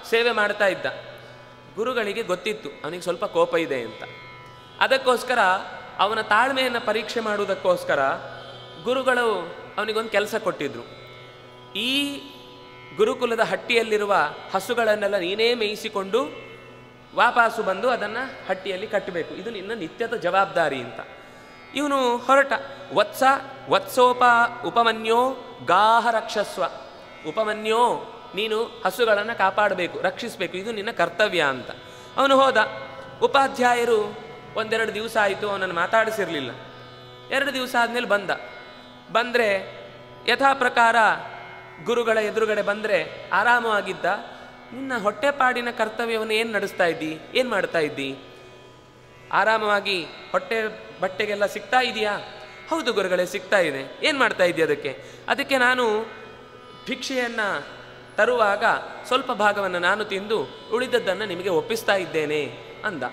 ಸೇವೆ ಮಾಡ್ತಾ ಇದ್ದ. ಗುರುಗಳಿಗೆ ಗೊತ್ತಿತ್ತು, ಅವನಿಗೆ ಸ್ವಲ್ಪ ಕೋಪ ಇದೆ ಅಂತ. ಅದಕ್ಕೋಸ್ಕರ ಅವನ ತಾಳ್ಮೆಯನ್ನು ಪರೀಕ್ಷೆ ಮಾಡುವುದಕ್ಕೋಸ್ಕರ ಗುರುಗಳು ಅವನಿಗೊಂದು ಕೆಲಸ ಕೊಟ್ಟಿದ್ರು. ಈ ಗುರುಕುಲದ ಹಟ್ಟಿಯಲ್ಲಿರುವ ಹಸುಗಳನ್ನೆಲ್ಲ ನೀನೇ ಮೇಯಿಸಿಕೊಂಡು ವಾಪಸ್ಸು ಬಂದು ಅದನ್ನು ಹಟ್ಟಿಯಲ್ಲಿ ಕಟ್ಟಬೇಕು. ಇದು ನಿನ್ನ ನಿತ್ಯದ ಜವಾಬ್ದಾರಿ ಅಂತ. ಇವನು ಹೊರಟ. ವತ್ಸ ವತ್ಸೋಪ ಉಪಮನ್ಯೋ ಗಾಹ ರಕ್ಷಸ್ವ. ಉಪಮನ್ಯೋ, ನೀನು ಹಸುಗಳನ್ನು ಕಾಪಾಡಬೇಕು, ರಕ್ಷಿಸಬೇಕು. ಇದು ನಿನ್ನ ಕರ್ತವ್ಯ ಅಂತ. ಅವನು ಹೋದ. ಉಪಾಧ್ಯಾಯರು ಒಂದೆರಡು ದಿವಸ ಆಯಿತು ಅವನನ್ನು ಮಾತಾಡಿಸಿರಲಿಲ್ಲ. ಎರಡು ದಿವಸ ಆದಮೇಲೆ ಬಂದ. ಬಂದರೆ ಯಥಾ ಪ್ರಕಾರ ಗುರುಗಳ ಎದುರುಗಡೆ ಬಂದರೆ ಆರಾಮವಾಗಿದ್ದ, ನಿನ್ನ ಹೊಟ್ಟೆಪಾಡಿನ ಕರ್ತವ್ಯವನ್ನು ಏನು ನಡೆಸ್ತಾ ಇದ್ದಿ? ಏನು ಮಾಡ್ತಾ ಇದ್ದಿ? ಆರಾಮವಾಗಿ ಹೊಟ್ಟೆ ಬಟ್ಟೆಗೆಲ್ಲ ಸಿಗ್ತಾ ಇದೆಯಾ? ಹೌದು ಗುರುಗಳೇ, ಸಿಗ್ತಾ ಇದೆ. ಏನು ಮಾಡ್ತಾ ಇದ್ದೀಯ ಅದಕ್ಕೆ? ಅದಕ್ಕೆ ನಾನು ಭಿಕ್ಷೆಯನ್ನು ತರುವಾಗ ಸ್ವಲ್ಪ ಭಾಗವನ್ನು ನಾನು ತಿಂದು ಉಳಿದದ್ದನ್ನು ನಿಮಗೆ ಒಪ್ಪಿಸ್ತಾ ಇದ್ದೇನೆ ಅಂದ.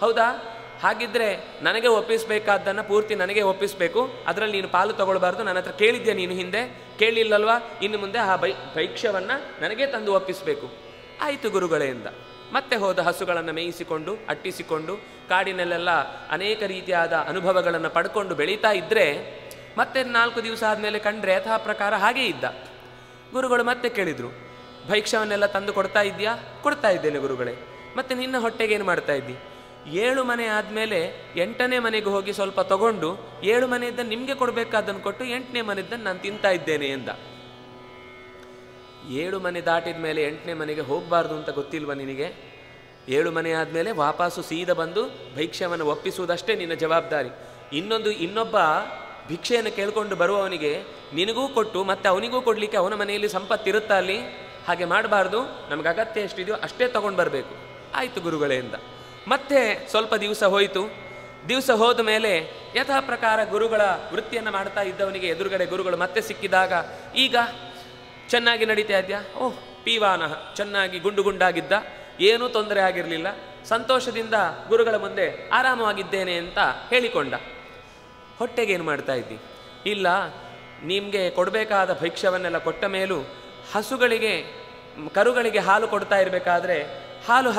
ಹೌದಾ? ಹಾಗಿದ್ರೆ ನನಗೆ ಒಪ್ಪಿಸಬೇಕಾದ್ದನ್ನು ಪೂರ್ತಿ ನನಗೆ ಒಪ್ಪಿಸಬೇಕು. ಅದರಲ್ಲಿ ನೀನು ಪಾಲು ತಗೊಳ್ಬಾರ್ದು. ನನ್ನ ಹತ್ರ ಕೇಳಿದ್ದೆ ನೀನು ಹಿಂದೆ? ಕೇಳಿಲ್ಲಲ್ವಾ? ಇನ್ನು ಮುಂದೆ ಆ ಬೈ ಭೈಕ್ಷವನ್ನು ನನಗೆ ತಂದು ಒಪ್ಪಿಸಬೇಕು. ಆಯಿತು ಗುರುಗಳೆಯಿಂದ ಮತ್ತೆ ಹೋದ ಹಸುಗಳನ್ನು ಮೇಯಿಸಿಕೊಂಡು, ಅಟ್ಟಿಸಿಕೊಂಡು, ಕಾಡಿನಲ್ಲೆಲ್ಲ ಅನೇಕ ರೀತಿಯಾದ ಅನುಭವಗಳನ್ನು ಪಡ್ಕೊಂಡು ಬೆಳೀತಾ ಇದ್ದರೆ ಮತ್ತೆ ನಾಲ್ಕು ದಿವಸ ಆದಮೇಲೆ ಕಂಡ್ರೆ ಯಥಾ ಪ್ರಕಾರ ಹಾಗೇ ಇದ್ದ. ಗುರುಗಳು ಮತ್ತೆ ಕೇಳಿದರು ಭೈಕ್ಷವನ್ನೆಲ್ಲ ತಂದು ಕೊಡ್ತಾ ಇದೆಯಾ ಕೊಡ್ತಾ ಇದ್ದೇನೆ ಗುರುಗಳೇ. ಮತ್ತೆ ನಿನ್ನ ಹೊಟ್ಟೆಗೆ ಏನು ಮಾಡ್ತಾ ಇದ್ದಿ? ಏಳು ಮನೆ ಆದಮೇಲೆ ಎಂಟನೇ ಮನೆಗೆ ಹೋಗಿ ಸ್ವಲ್ಪ ತಗೊಂಡು ಏಳು ಮನೆಯದ್ದನ್ನು ನಿಮಗೆ ಕೊಡಬೇಕಾದನ್ನು ಕೊಟ್ಟು ಎಂಟನೇ ಮನೆಯದ್ದನ್ನು ನಾನು ತಿಂತಾ ಇದ್ದೇನೆ ಎಂದ. ಏಳು ಮನೆ ದಾಟಿದ ಮೇಲೆ ಎಂಟನೇ ಮನೆಗೆ ಹೋಗಬಾರ್ದು ಅಂತ ಗೊತ್ತಿಲ್ವ ನಿನಗೆ? ಏಳು ಮನೆ ಆದಮೇಲೆ ವಾಪಸ್ಸು ಸೀದ ಬಂದು ಭೈಕ್ಷ್ಯವನ್ನು ಒಪ್ಪಿಸುವುದಷ್ಟೇ ನಿನ್ನ ಜವಾಬ್ದಾರಿ. ಇನ್ನೊಂದು, ಇನ್ನೊಬ್ಬ ಭಿಕ್ಷೆಯನ್ನು ಕೇಳ್ಕೊಂಡು ಬರುವವನಿಗೆ ನಿನಗೂ ಕೊಟ್ಟು ಮತ್ತೆ ಅವನಿಗೂ ಕೊಡಲಿಕ್ಕೆ ಅವನ ಮನೆಯಲ್ಲಿ ಸಂಪತ್ತಿರುತ್ತಾ ಅಲ್ಲಿ? ಹಾಗೆ ಮಾಡಬಾರ್ದು, ನಮಗೆ ಅಗತ್ಯ ಎಷ್ಟಿದೆಯೋ ಅಷ್ಟೇ ತಗೊಂಡು ಬರಬೇಕು. ಆಯಿತು ಗುರುಗಳೇ ಮತ್ತೆ ಸ್ವಲ್ಪ ದಿವಸ ಹೋಯಿತು. ದಿವಸ ಹೋದ ಮೇಲೆ ಯಥಾ ಪ್ರಕಾರ ಗುರುಗಳ ವೃತ್ತಿಯನ್ನು ಮಾಡ್ತಾ ಇದ್ದವನಿಗೆ ಎದುರುಗಡೆ ಗುರುಗಳು ಮತ್ತೆ ಸಿಕ್ಕಿದಾಗ, ಈಗ ಚೆನ್ನಾಗಿ ನಡೀತಾ ಇದೆಯಾ? ಓಹ್, ಪೀವಾನ. ಚೆನ್ನಾಗಿ ಗುಂಡು ಗುಂಡಾಗಿದ್ದ. ಏನೂ ತೊಂದರೆ ಆಗಿರಲಿಲ್ಲ. ಸಂತೋಷದಿಂದ ಗುರುಗಳ ಮುಂದೆ ಆರಾಮವಾಗಿದ್ದೇನೆ ಅಂತ ಹೇಳಿಕೊಂಡ. ಹೊಟ್ಟೆಗೆ ಏನು ಮಾಡ್ತಾ ಇದ್ದಿ? ಇಲ್ಲ, ನಿಮಗೆ ಕೊಡಬೇಕಾದ ಭಿಕ್ಷವನ್ನೆಲ್ಲ ಕೊಟ್ಟ ಮೇಲೂ ಹಸುಗಳಿಗೆ, ಕರುಗಳಿಗೆ ಹಾಲು ಕೊಡ್ತಾ ಇರಬೇಕಾದ್ರೆ ಹಾಲು ಹ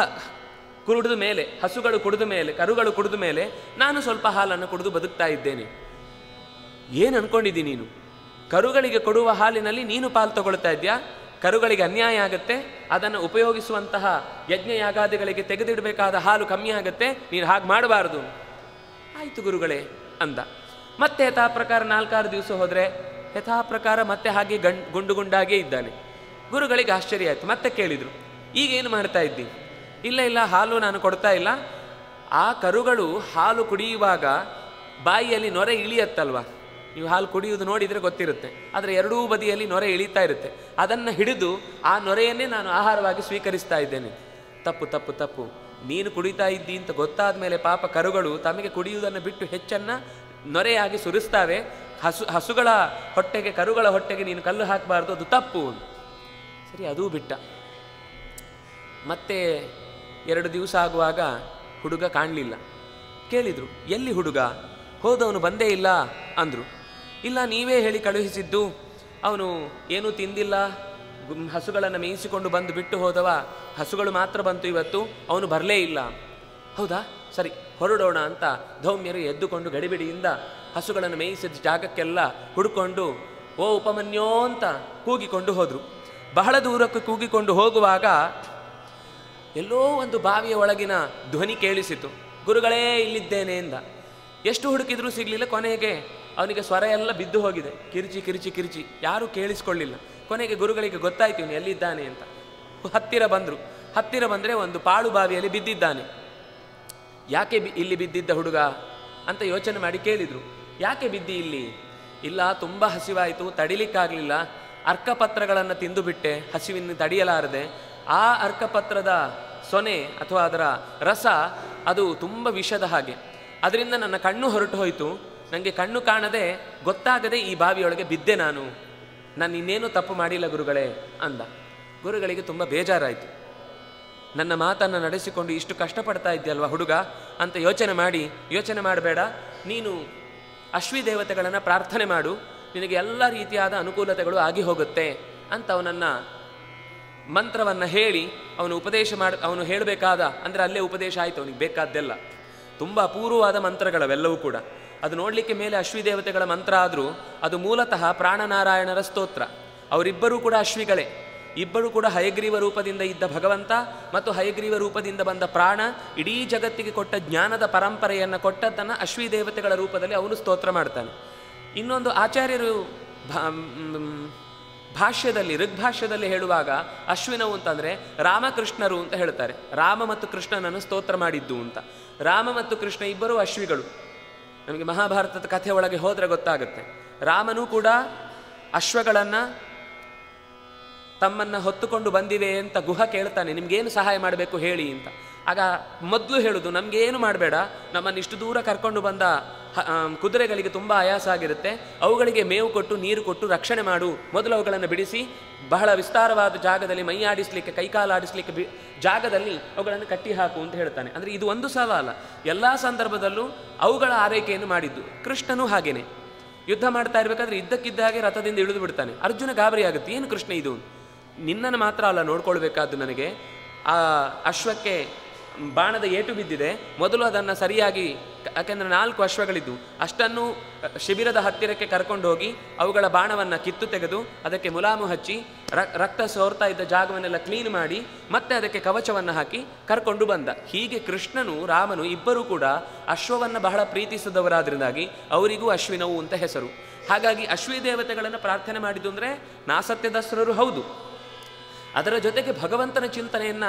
ಕುಡಿದ ಮೇಲೆ, ಹಸುಗಳು ಕುಡಿದ ಮೇಲೆ, ಕರುಗಳು ಕುಡಿದ ಮೇಲೆ ನಾನು ಸ್ವಲ್ಪ ಹಾಲನ್ನು ಕುಡಿದು ಬದುಕ್ತಾ ಇದ್ದೇನೆ. ಏನು ಅನ್ಕೊಂಡಿದ್ದೀನಿ ನೀನು? ಕರುಗಳಿಗೆ ಕೊಡುವ ಹಾಲಿನಲ್ಲಿ ನೀನು ಪಾಲು ತಗೊಳ್ತಾ ಇದೆಯಾ? ಕರುಗಳಿಗೆ ಅನ್ಯಾಯ ಆಗುತ್ತೆ, ಅದನ್ನು ಉಪಯೋಗಿಸುವಂತಹ ಯಜ್ಞ ಯಾಗಾದಿಗಳಿಗೆ ತೆಗೆದಿಡಬೇಕಾದ ಹಾಲು ಕಮ್ಮಿ ಆಗುತ್ತೆ, ನೀನು ಹಾಗೆ ಮಾಡಬಾರ್ದು. ಆಯಿತು ಗುರುಗಳೇ, ಅಂದ. ಮತ್ತೆ ಯಥಾ ಪ್ರಕಾರ ನಾಲ್ಕಾರು ದಿವಸ ಹೋದರೆ ಯಥಾ ಪ್ರಕಾರ ಮತ್ತೆ ಹಾಗೆ ಗಂಡ್, ಗುಂಡು ಗುಂಡಾಗೇ ಇದ್ದಾನೆ. ಗುರುಗಳಿಗೆ ಆಶ್ಚರ್ಯ ಆಯಿತು, ಮತ್ತೆ ಕೇಳಿದರು. ಈಗೇನು ಮಾಡ್ತಾ ಇದ್ದಿ? ಇಲ್ಲ ಇಲ್ಲ, ಹಾಲು ನಾನು ಕೊಡ್ತಾ ಇಲ್ಲ. ಆ ಕರುಗಳು ಹಾಲು ಕುಡಿಯುವಾಗ ಬಾಯಿಯಲ್ಲಿ ನೊರೆ ಇಳಿಯತ್ತಲ್ವ? ನೀವು ಹಾಲು ಕುಡಿಯುವುದು ನೋಡಿದರೆ ಗೊತ್ತಿರುತ್ತೆ. ಆದರೆ ಎರಡೂ ಬದಿಯಲ್ಲಿ ನೊರೆ ಇಳಿತಾ ಇರುತ್ತೆ. ಅದನ್ನು ಹಿಡಿದು ಆ ನೊರೆಯನ್ನೇ ನಾನು ಆಹಾರವಾಗಿ ಸ್ವೀಕರಿಸ್ತಾ ಇದ್ದೇನೆ. ತಪ್ಪು ತಪ್ಪು ತಪ್ಪು. ನೀನು ಕುಡಿತಾ ಇದ್ದೀ ಅಂತ ಗೊತ್ತಾದ ಮೇಲೆ ಪಾಪ ಕರುಗಳು ತಮಗೆ ಕುಡಿಯುವುದನ್ನು ಬಿಟ್ಟು ಹೆಚ್ಚನ್ನು ನೊರೆಯಾಗಿ ಸುರಿಸ್ತಾವೆ. ಹಸು, ಹಸುಗಳ ಹೊಟ್ಟೆಗೆ, ಕರುಗಳ ಹೊಟ್ಟೆಗೆ ನೀನು ಕಲ್ಲು ಹಾಕಬಾರ್ದು, ಅದು ತಪ್ಪು. ಸರಿ, ಅದೂ ಬಿಟ್ಟ. ಮತ್ತೆ ಎರಡು ದಿವಸ ಆಗುವಾಗ ಹುಡುಗ ಕಾಣಲಿಲ್ಲ. ಕೇಳಿದರು, ಎಲ್ಲಿ ಹುಡುಗ? ಹೋದವನು, ಬಂದೇ ಇಲ್ಲ, ಅಂದರು. ಇಲ್ಲ, ನೀವೇ ಹೇಳಿ ಕಳುಹಿಸಿದ್ದು. ಅವನು ಏನೂ ತಿಂದಿಲ್ಲ. ಹಸುಗಳನ್ನು ಮೇಯಿಸಿಕೊಂಡು ಬಂದು ಬಿಟ್ಟು ಹೋದವ. ಹಸುಗಳು ಮಾತ್ರ ಬಂತು ಇವತ್ತು. ಅವನು ಬರಲೇ ಇಲ್ಲ. ಹೌದಾ? ಸರಿ, ಹೊರಡೋಣ ಅಂತ ಧೌಮ್ಯರು ಎದ್ದುಕೊಂಡು ಗಡಿಬಿಡಿಯಿಂದ ಹಸುಗಳನ್ನು ಮೇಯಿಸಿದ ಜಾಗಕ್ಕೆಲ್ಲ ಹುಡುಕೊಂಡು, ಓ ಉಪಮನ್ಯೋ ಅಂತ ಕೂಗಿಕೊಂಡು ಹೋದರು. ಬಹಳ ದೂರಕ್ಕೆ ಕೂಗಿಕೊಂಡು ಹೋಗುವಾಗ ಎಲ್ಲೋ ಒಂದು ಬಾವಿಯ ಒಳಗಿನ ಧ್ವನಿ ಕೇಳಿಸಿತು. ಗುರುಗಳೇ, ಇಲ್ಲಿದ್ದೇನೆ ಎಂದ. ಎಷ್ಟು ಹುಡುಕಿದ್ರೂ ಸಿಗಲಿಲ್ಲ ಕೊನೆಗೆ. ಅವನಿಗೆ ಸ್ವರ ಎಲ್ಲ ಬಿದ್ದು ಹೋಗಿದೆ. ಕಿರಿಚಿ ಕಿರಿಚಿ ಕಿರಿಚಿ. ಯಾರೂ ಕೇಳಿಸ್ಕೊಳ್ಳಿಲ್ಲ. ಕೊನೆಗೆ ಗುರುಗಳಿಗೆ ಗೊತ್ತಾಯ್ತು, ಇವನು ಎಲ್ಲಿದ್ದಾನೆ ಅಂತ. ಹತ್ತಿರ ಬಂದರು. ಹತ್ತಿರ ಬಂದರೆ ಒಂದು ಪಾಳು ಬಾವಿಯಲ್ಲಿ ಬಿದ್ದಿದ್ದಾನೆ. ಯಾಕೆ ಇಲ್ಲಿ ಬಿದ್ದಿದ್ದ ಹುಡುಗ? ಅಂತ ಯೋಚನೆ ಮಾಡಿ ಕೇಳಿದರು. ಯಾಕೆ ಬಿದ್ದಿ ಇಲ್ಲಿ? ಇಲ್ಲ, ತುಂಬ ಹಸಿವಾಯಿತು, ತಡಿಲಿಕ್ಕಾಗಲಿಲ್ಲ. ಅರ್ಕಪತ್ರಗಳನ್ನು ತಿಂದುಬಿಟ್ಟೆ. ಹಸಿವಿನ ತಡೆಯಲಾರದೆ. ಆ ಅರ್ಕಪತ್ರದ ಸೊನೆ ಅಥವಾ ಅದರ ರಸ ಅದು ತುಂಬ ವಿಷದ ಹಾಗೆ. ಅದರಿಂದ ನನ್ನ ಕಣ್ಣು ಹೊರಟು ಹೋಯಿತು. ನನಗೆ ಕಣ್ಣು ಕಾಣದೆ ಗೊತ್ತಾಗದೆ ಈ ಬಾವಿಯೊಳಗೆ ಬಿದ್ದೆ ನಾನು. ನಾನು ಇನ್ನೇನು ತಪ್ಪು ಮಾಡಿಲ್ಲ ಗುರುಗಳೇ ಅಂದ. ಗುರುಗಳಿಗೆ ತುಂಬ ಬೇಜಾರಾಯಿತು. ನನ್ನ ಮಾತನ್ನು ನಡೆಸಿಕೊಂಡು ಇಷ್ಟು ಕಷ್ಟಪಡ್ತಾ ಇದ್ದಲ್ವ ಹುಡುಗ? ಅಂತ ಯೋಚನೆ ಮಾಡಿ, ಯೋಚನೆ ಮಾಡಬೇಡ. ನೀನು ಅಶ್ವಿ ದೇವತೆಗಳನ್ನು ಪ್ರಾರ್ಥನೆ ಮಾಡು. ನಿನಗೆ ಎಲ್ಲ ರೀತಿಯಾದ ಅನುಕೂಲತೆಗಳು ಆಗಿ ಹೋಗುತ್ತೆ ಅಂತ ಅವನನ್ನು ಮಂತ್ರವನ್ನು ಹೇಳಿ ಅವನು ಉಪದೇಶ ಮಾಡಿ, ಅವನು ಹೇಳಬೇಕಾದ, ಅಂದರೆ ಅಲ್ಲೇ ಉಪದೇಶ ಆಯಿತು, ಅವನಿಗೆ ಬೇಕಾದ್ದೆಲ್ಲ. ತುಂಬ ಅಪೂರ್ವವಾದ ಮಂತ್ರಗಳವೆಲ್ಲವೂ ಕೂಡ. ಅದು ನೋಡಲಿಕ್ಕೆ ಮೇಲೆ ಅಶ್ವಿ ದೇವತೆಗಳ ಮಂತ್ರ ಆದರೂ ಅದು ಮೂಲತಃ ಪ್ರಾಣನಾರಾಯಣರ ಸ್ತೋತ್ರ. ಅವರಿಬ್ಬರೂ ಕೂಡ ಅಶ್ವಿಗಳೇ. ಇಬ್ಬರು ಕೂಡ ಹಯಗ್ರೀವ ರೂಪದಿಂದ ಇದ್ದ ಭಗವಂತ ಮತ್ತು ಹಯಗ್ರೀವ ರೂಪದಿಂದ ಬಂದ ಪ್ರಾಣ ಇಡೀ ಜಗತ್ತಿಗೆ ಕೊಟ್ಟ ಜ್ಞಾನದ ಪರಂಪರೆಯನ್ನು ಕೊಟ್ಟದ್ದನ್ನು ಅಶ್ವಿ ದೇವತೆಗಳ ರೂಪದಲ್ಲಿ ಅವನು ಸ್ತೋತ್ರ ಮಾಡ್ತಾನೆ. ಇನ್ನೊಂದು ಆಚಾರ್ಯರು ಭಾಷ್ಯದಲ್ಲಿ, ಋಗ್ಭಾಷ್ಯದಲ್ಲಿ ಹೇಳುವಾಗ ಅಶ್ವಿನವು ಅಂತಂದರೆ ರಾಮಕೃಷ್ಣರು ಅಂತ ಹೇಳ್ತಾರೆ. ರಾಮ ಮತ್ತು ಕೃಷ್ಣನನ್ನು ಸ್ತೋತ್ರ ಮಾಡಿದ್ದು ಅಂತ. ರಾಮ ಮತ್ತು ಕೃಷ್ಣ ಇಬ್ಬರೂ ಅಶ್ವಿಗಳು. ನಮಗೆ ಮಹಾಭಾರತದ ಕಥೆ ಒಳಗೆ ಹೋದರೆ ಗೊತ್ತಾಗುತ್ತೆ. ರಾಮನೂ ಕೂಡ ಅಶ್ವಗಳನ್ನು ತಮ್ಮನ್ನು ಹೊತ್ತುಕೊಂಡು ಬಂದಿವೆ ಅಂತ ಗುಹ ಕೇಳ್ತಾನೆ, ನಿಮ್ಗೇನು ಸಹಾಯ ಮಾಡಬೇಕು ಹೇಳಿ ಅಂತ. ಆಗ ಮೊದಲು ಹೇಳುದು, ನಮಗೇನು ಮಾಡಬೇಡ, ನಮ್ಮನ್ನು ಇಷ್ಟು ದೂರ ಕರ್ಕೊಂಡು ಬಂದ ಕುದುರೆಗಳಿಗೆ ತುಂಬ ಆಯಾಸ ಆಗಿರುತ್ತೆ. ಅವುಗಳಿಗೆ ಮೇವು ಕೊಟ್ಟು, ನೀರು ಕೊಟ್ಟು ರಕ್ಷಣೆ ಮಾಡು. ಮೊದಲು ಅವುಗಳನ್ನು ಬಿಡಿಸಿ, ಬಹಳ ವಿಸ್ತಾರವಾದ ಜಾಗದಲ್ಲಿ ಮೈ ಆಡಿಸ್ಲಿಕ್ಕೆ ಕೈಕಾಲಾಡಿಸ್ಲಿಕ್ಕೆ ಬಿ, ಜಾಗದಲ್ಲಿ ಅವುಗಳನ್ನು ಕಟ್ಟಿ ಹಾಕು ಅಂತ ಹೇಳ್ತಾನೆ. ಅಂದರೆ ಇದು ಒಂದು ಸವಾಲ. ಎಲ್ಲ ಸಂದರ್ಭದಲ್ಲೂ ಅವುಗಳ ಆರೈಕೆಯನ್ನು ಮಾಡಿದ್ದು ಕೃಷ್ಣನೂ ಹಾಗೇನೆ. ಯುದ್ಧ ಮಾಡ್ತಾ ಇರಬೇಕಾದ್ರೆ ಇದ್ದಕ್ಕಿದ್ದ ಹಾಗೆ ರಥದಿಂದ ಇಳಿದು ಬಿಡ್ತಾನೆ. ಅರ್ಜುನ ಗಾಬರಿ ಆಗುತ್ತೆ. ಏನು ಕೃಷ್ಣ ಇದು? ನಿನ್ನನ್ನು ಮಾತ್ರ ಅಲ್ಲ ನೋಡ್ಕೊಳ್ಬೇಕಾದ್ದು ನನಗೆ. ಆ ಅಶ್ವಕ್ಕೆ ಬಾಣದ ಏಟು ಬಿದ್ದಿದೆ. ಮೊದಲು ಅದನ್ನು ಸರಿಯಾಗಿ, ಯಾಕೆಂದರೆ ನಾಲ್ಕು ಅಶ್ವಗಳಿದ್ದು ಅಷ್ಟನ್ನು ಶಿಬಿರದ ಹತ್ತಿರಕ್ಕೆ ಕರ್ಕೊಂಡು ಹೋಗಿ ಅವುಗಳ ಬಾಣವನ್ನು ಕಿತ್ತು ತೆಗೆದು ಅದಕ್ಕೆ ಮುಲಾಮು ಹಚ್ಚಿ ರಕ್ತ ಸೋರ್ತಾ ಇದ್ದ ಜಾಗವನ್ನೆಲ್ಲ ಕ್ಲೀನ್ ಮಾಡಿ, ಮತ್ತೆ ಅದಕ್ಕೆ ಕವಚವನ್ನು ಹಾಕಿ ಕರ್ಕೊಂಡು ಬಂದ. ಹೀಗೆ ಕೃಷ್ಣನು, ರಾಮನು ಇಬ್ಬರೂ ಕೂಡ ಅಶ್ವವನ್ನು ಬಹಳ ಪ್ರೀತಿಸಿದವರಾದ್ರಿಂದಾಗಿ ಅವರಿಗೂ ಅಶ್ವಿನವು ಅಂತ ಹೆಸರು. ಹಾಗಾಗಿ ಅಶ್ವಿ ದೇವತೆಗಳನ್ನು ಪ್ರಾರ್ಥನೆ ಮಾಡಿದ್ದು ಅಂದರೆ ನಾಸತ್ಯದಸ್ರರು ಹೌದು. ಅದರ ಜೊತೆಗೆ ಭಗವಂತನ ಚಿಂತನೆಯನ್ನ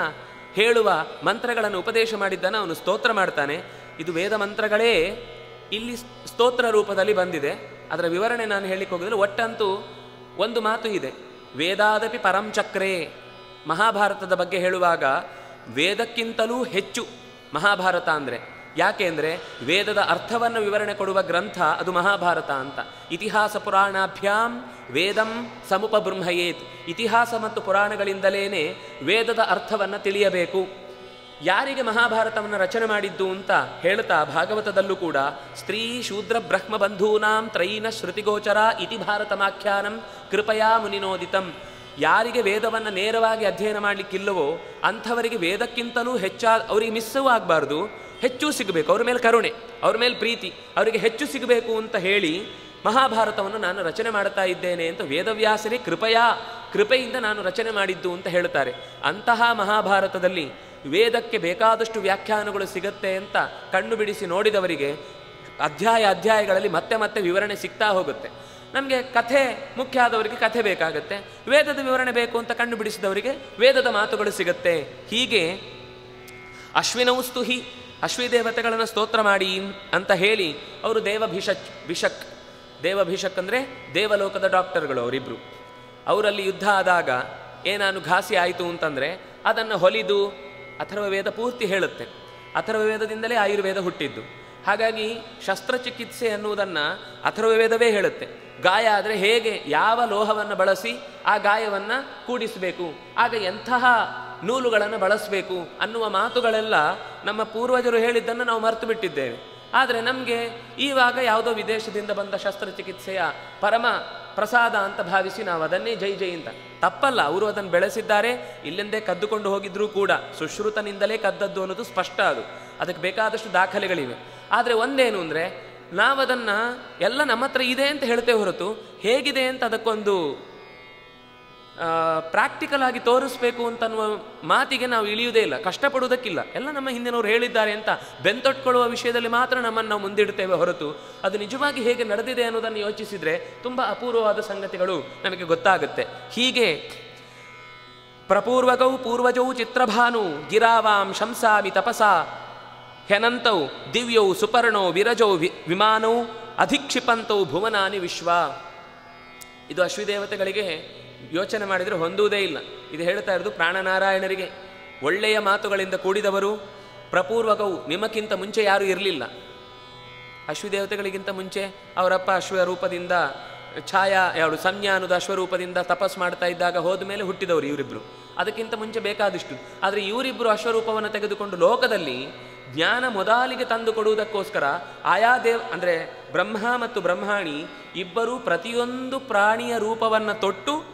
ಹೇಳುವ ಮಂತ್ರಗಳನ್ನು ಉಪದೇಶ ಮಾಡಿದ್ದನ್ನು ಅವನು ಸ್ತೋತ್ರ ಮಾಡ್ತಾನೆ. ಇದು ವೇದ ಮಂತ್ರಗಳೇ ಇಲ್ಲಿ ಸ್ತೋತ್ರ ರೂಪದಲ್ಲಿ ಬಂದಿದೆ. ಅದರ ವಿವರಣೆ ನಾನು ಹೇಳಲಿಕ್ಕೆ ಹೋಗಿದ್ರೆ ಒಟ್ಟಂತೂ ಒಂದು ಮಾತು ಇದೆ. ವೇದಾದಪಿ ಪರಂಚಕ್ರೇ ಮಹಾಭಾರತದ ಬಗ್ಗೆ ಹೇಳುವಾಗ ವೇದಕ್ಕಿಂತಲೂ ಹೆಚ್ಚು ಮಹಾಭಾರತ ಅಂದರೆ ಯಾಕೆ ಅಂದರೆ ವೇದದ ಅರ್ಥವನ್ನು ವಿವರಣೆ ಕೊಡುವ ಗ್ರಂಥ ಅದು ಮಹಾಭಾರತ ಅಂತ. ಇತಿಹಾಸ ಪುರಾಣಾಭ್ಯಾಂ ವೇದಂ ಸಮುಪಬೃಂಹಯೇತ್. ಇತಿಹಾಸ ಮತ್ತು ಪುರಾಣಗಳಿಂದಲೇ ವೇದದ ಅರ್ಥವನ್ನು ತಿಳಿಯಬೇಕು. ಯಾರಿಗೆ ಮಹಾಭಾರತವನ್ನು ರಚನೆ ಮಾಡಿದ್ದು ಅಂತ ಹೇಳ್ತಾ ಭಾಗವತದಲ್ಲೂ ಕೂಡ, ಸ್ತ್ರೀ ಶೂದ್ರ ಬ್ರಹ್ಮ ಬಂಧೂನಾಂ ತ್ರೈನ ಶ್ರುತಿಗೋಚರ ಇತಿ ಭಾರತಮಾಖ್ಯಾನಂ ಕೃಪಯಾ ಮುನಿನೋದಿತಂ. ಯಾರಿಗೆ ವೇದವನ್ನು ನೇರವಾಗಿ ಅಧ್ಯಯನ ಮಾಡಲಿಕ್ಕಿಲ್ಲವೋ, ಅಂಥವರಿಗೆ ವೇದಕ್ಕಿಂತಲೂ ಹೆಚ್ಚಾ ಅವರಿಗೆ ಮಿಸ್ಸೂ ಆಗಬಾರ್ದು. ಹೆಚ್ಚು ಸಿಗಬೇಕು, ಅವ್ರ ಮೇಲೆ ಕರುಣೆ, ಅವ್ರ ಮೇಲೆ ಪ್ರೀತಿ, ಅವರಿಗೆ ಹೆಚ್ಚು ಸಿಗಬೇಕು ಅಂತ ಹೇಳಿ ಮಹಾಭಾರತವನ್ನು ನಾನು ರಚನೆ ಮಾಡ್ತಾ ಇದ್ದೇನೆ ಅಂತ ವೇದವ್ಯಾಸರೇ ಕೃಪಯಾ ಕೃಪೆಯಿಂದ ನಾನು ರಚನೆ ಮಾಡಿದ್ದು ಅಂತ ಹೇಳ್ತಾರೆ. ಅಂತಹ ಮಹಾಭಾರತದಲ್ಲಿ ವೇದಕ್ಕೆ ಬೇಕಾದಷ್ಟು ವ್ಯಾಖ್ಯಾನಗಳು ಸಿಗತ್ತೆ ಅಂತ ಕಣ್ಣು ಬಿಡಿಸಿ ನೋಡಿದವರಿಗೆ ಅಧ್ಯಾಯ ಅಧ್ಯಾಯಗಳಲ್ಲಿ ಮತ್ತೆ ಮತ್ತೆ ವಿವರಣೆ ಸಿಗ್ತಾ ಹೋಗುತ್ತೆ. ನಮಗೆ ಕಥೆ ಮುಖ್ಯ ಆದವರಿಗೆ ಕಥೆ ಬೇಕಾಗುತ್ತೆ, ವೇದದ ವಿವರಣೆ ಬೇಕು ಅಂತ ಕಣ್ಣು ಬಿಡಿಸಿದವರಿಗೆ ವೇದದ ಮಾತುಗಳು ಸಿಗುತ್ತೆ. ಹೀಗೆ ಅಶ್ವಿನೌ ಹಿ ಅಶ್ವಿ ದೇವತೆಗಳನ್ನು ಸ್ತೋತ್ರ ಮಾಡಿ ಅಂತ ಹೇಳಿ ಅವರು ದೇವ ಭಿಷಕ್ ಭಿಷಕ್ ದೇವಭಿಷಕ್ ಅಂದರೆ ದೇವಲೋಕದ ಡಾಕ್ಟರ್ಗಳು ಅವರಿಬ್ರು. ಅವರಲ್ಲಿ ಯುದ್ಧ ಆದಾಗ ಏನಾನು ಘಾಸಿ ಆಯಿತು ಅಂತಂದರೆ ಅದನ್ನು ಹೊಲಿದು ಅಥರ್ವವೇದ ಪೂರ್ತಿ ಹೇಳುತ್ತೆ. ಅಥರ್ವವೇದದಿಂದಲೇ ಆಯುರ್ವೇದ ಹುಟ್ಟಿದ್ದು. ಹಾಗಾಗಿ ಶಸ್ತ್ರಚಿಕಿತ್ಸೆ ಅನ್ನುವುದನ್ನು ಅಥರ್ವವೇದವೇ ಹೇಳುತ್ತೆ. ಗಾಯ ಆದರೆ ಹೇಗೆ ಯಾವ ಲೋಹವನ್ನು ಬಳಸಿ ಆ ಗಾಯವನ್ನು ಕೂಡಿಸಬೇಕು, ಆಗ ಎಂತಹ ನೂಲುಗಳನ್ನು ಬಳಸಬೇಕು ಅನ್ನುವ ಮಾತುಗಳೆಲ್ಲ ನಮ್ಮ ಪೂರ್ವಜರು ಹೇಳಿದ್ದನ್ನು ನಾವು ಮರೆತು ಬಿಟ್ಟಿದ್ದೇವೆ. ಆದರೆ ನಮಗೆ ಈವಾಗ ಯಾವುದೋ ವಿದೇಶದಿಂದ ಬಂದ ಶಸ್ತ್ರಚಿಕಿತ್ಸೆಯ ಪರಮ ಪ್ರಸಾದ ಅಂತ ಭಾವಿಸಿ ನಾವು ಅದನ್ನೇ ಜೈ ಜೈ ಅಂತ. ತಪ್ಪಲ್ಲ, ಅವರು ಅದನ್ನು ಬೆಳೆಸಿದ್ದಾರೆ, ಇಲ್ಲಿಂದೇ ಕದ್ದುಕೊಂಡು ಹೋಗಿದ್ರೂ ಕೂಡ ಸುಶ್ರುತನಿಂದಲೇ ಕದ್ದದ್ದು ಅನ್ನೋದು ಸ್ಪಷ್ಟ ಅದು. ಅದಕ್ಕೆ ಬೇಕಾದಷ್ಟು ದಾಖಲೆಗಳಿವೆ. ಆದರೆ ಒಂದೇನು ಅಂದರೆ, ನಾವದನ್ನು ಎಲ್ಲ ನಮ್ಮ ಹತ್ರ ಇದೆ ಅಂತ ಹೇಳ್ತೇವೆ ಹೊರತು ಹೇಗಿದೆ ಅಂತ ಅದಕ್ಕೊಂದು ಪ್ರಾಕ್ಟಿಕಲ್ ಆಗಿ ತೋರಿಸ್ಬೇಕು ಅಂತನ್ನುವ ಮಾತಿಗೆ ನಾವು ಇಳಿಯುವುದೇ ಇಲ್ಲ, ಕಷ್ಟಪಡುವುದಕ್ಕಿಲ್ಲ. ಎಲ್ಲ ನಮ್ಮ ಹಿಂದಿನವರು ಹೇಳಿದ್ದಾರೆ ಅಂತ ಬೆಂತೊಟ್ಕೊಳ್ಳುವ ವಿಷಯದಲ್ಲಿ ಮಾತ್ರ ನಮ್ಮನ್ನು ನಾವು ಮುಂದಿಡ್ತೇವೆ ಹೊರತು ಅದು ನಿಜವಾಗಿ ಹೇಗೆ ನಡೆದಿದೆ ಅನ್ನೋದನ್ನು ಯೋಚಿಸಿದರೆ ತುಂಬ ಅಪೂರ್ವವಾದ ಸಂಗತಿಗಳು ನಮಗೆ ಗೊತ್ತಾಗುತ್ತೆ. ಹೀಗೆ ಪ್ರಪೂರ್ವಕೌ ಪೂರ್ವಜೌ ಚಿತ್ರಭಾನು ಗಿರಾವಾಂ ಶಂಸಾಮಿ ತಪಸ ಹೆನಂತೌ ದಿವ್ಯೌ ಸುಪರ್ಣೌ ವಿರಜೌ ವಿ, ವಿಮಾನೌ ಅಧಿಕ್ಷಿಪಂತೌ ಭುವನಾನಿ ವಿಶ್ವ. ಇದು ಅಶ್ವಿದೇವತೆಗಳಿಗೆ ಯೋಚನೆ ಮಾಡಿದರೆ ಹೊಂದುವುದೇ ಇಲ್ಲ. ಇದು ಹೇಳ್ತಾ ಇರೋದು ಪ್ರಾಣನಾರಾಯಣರಿಗೆ. ಒಳ್ಳೆಯ ಮಾತುಗಳಿಂದ ಕೂಡಿದವರು ಪ್ರಪೂರ್ವಕವು. ನಿಮಗಿಂತ ಮುಂಚೆ ಯಾರೂ ಇರಲಿಲ್ಲ. ಅಶ್ವದೇವತೆಗಳಿಗಿಂತ ಮುಂಚೆ ಅವರಪ್ಪ ಅಶ್ವ ರೂಪದಿಂದ ಛಾಯಾ, ಯಾವುದು, ಸಂಜ್ಞಾ ಅನ್ನೋದು ಅಶ್ವರೂಪದಿಂದ ತಪಸ್ ಮಾಡ್ತಾ ಇದ್ದಾಗ ಹೋದ ಮೇಲೆ ಹುಟ್ಟಿದವರು ಇವರಿಬ್ಬರು ಅದಕ್ಕಿಂತ ಮುಂಚೆ ಬೇಕಾದಷ್ಟು. ಆದರೆ ಇವರಿಬ್ಬರು ಅಶ್ವರೂಪವನ್ನು ತೆಗೆದುಕೊಂಡು ಲೋಕದಲ್ಲಿ ಜ್ಞಾನ ಮೊದಲಿಗೆ ತಂದು ಕೊಡುವುದಕ್ಕೋಸ್ಕರ ಆಯಾ ದೇವ್, ಅಂದರೆ ಬ್ರಹ್ಮ ಮತ್ತು ಬ್ರಹ್ಮಾಣಿ ಇಬ್ಬರೂ ಪ್ರತಿಯೊಂದು ಪ್ರಾಣಿಯ ರೂಪವನ್ನು ತೊಟ್ಟು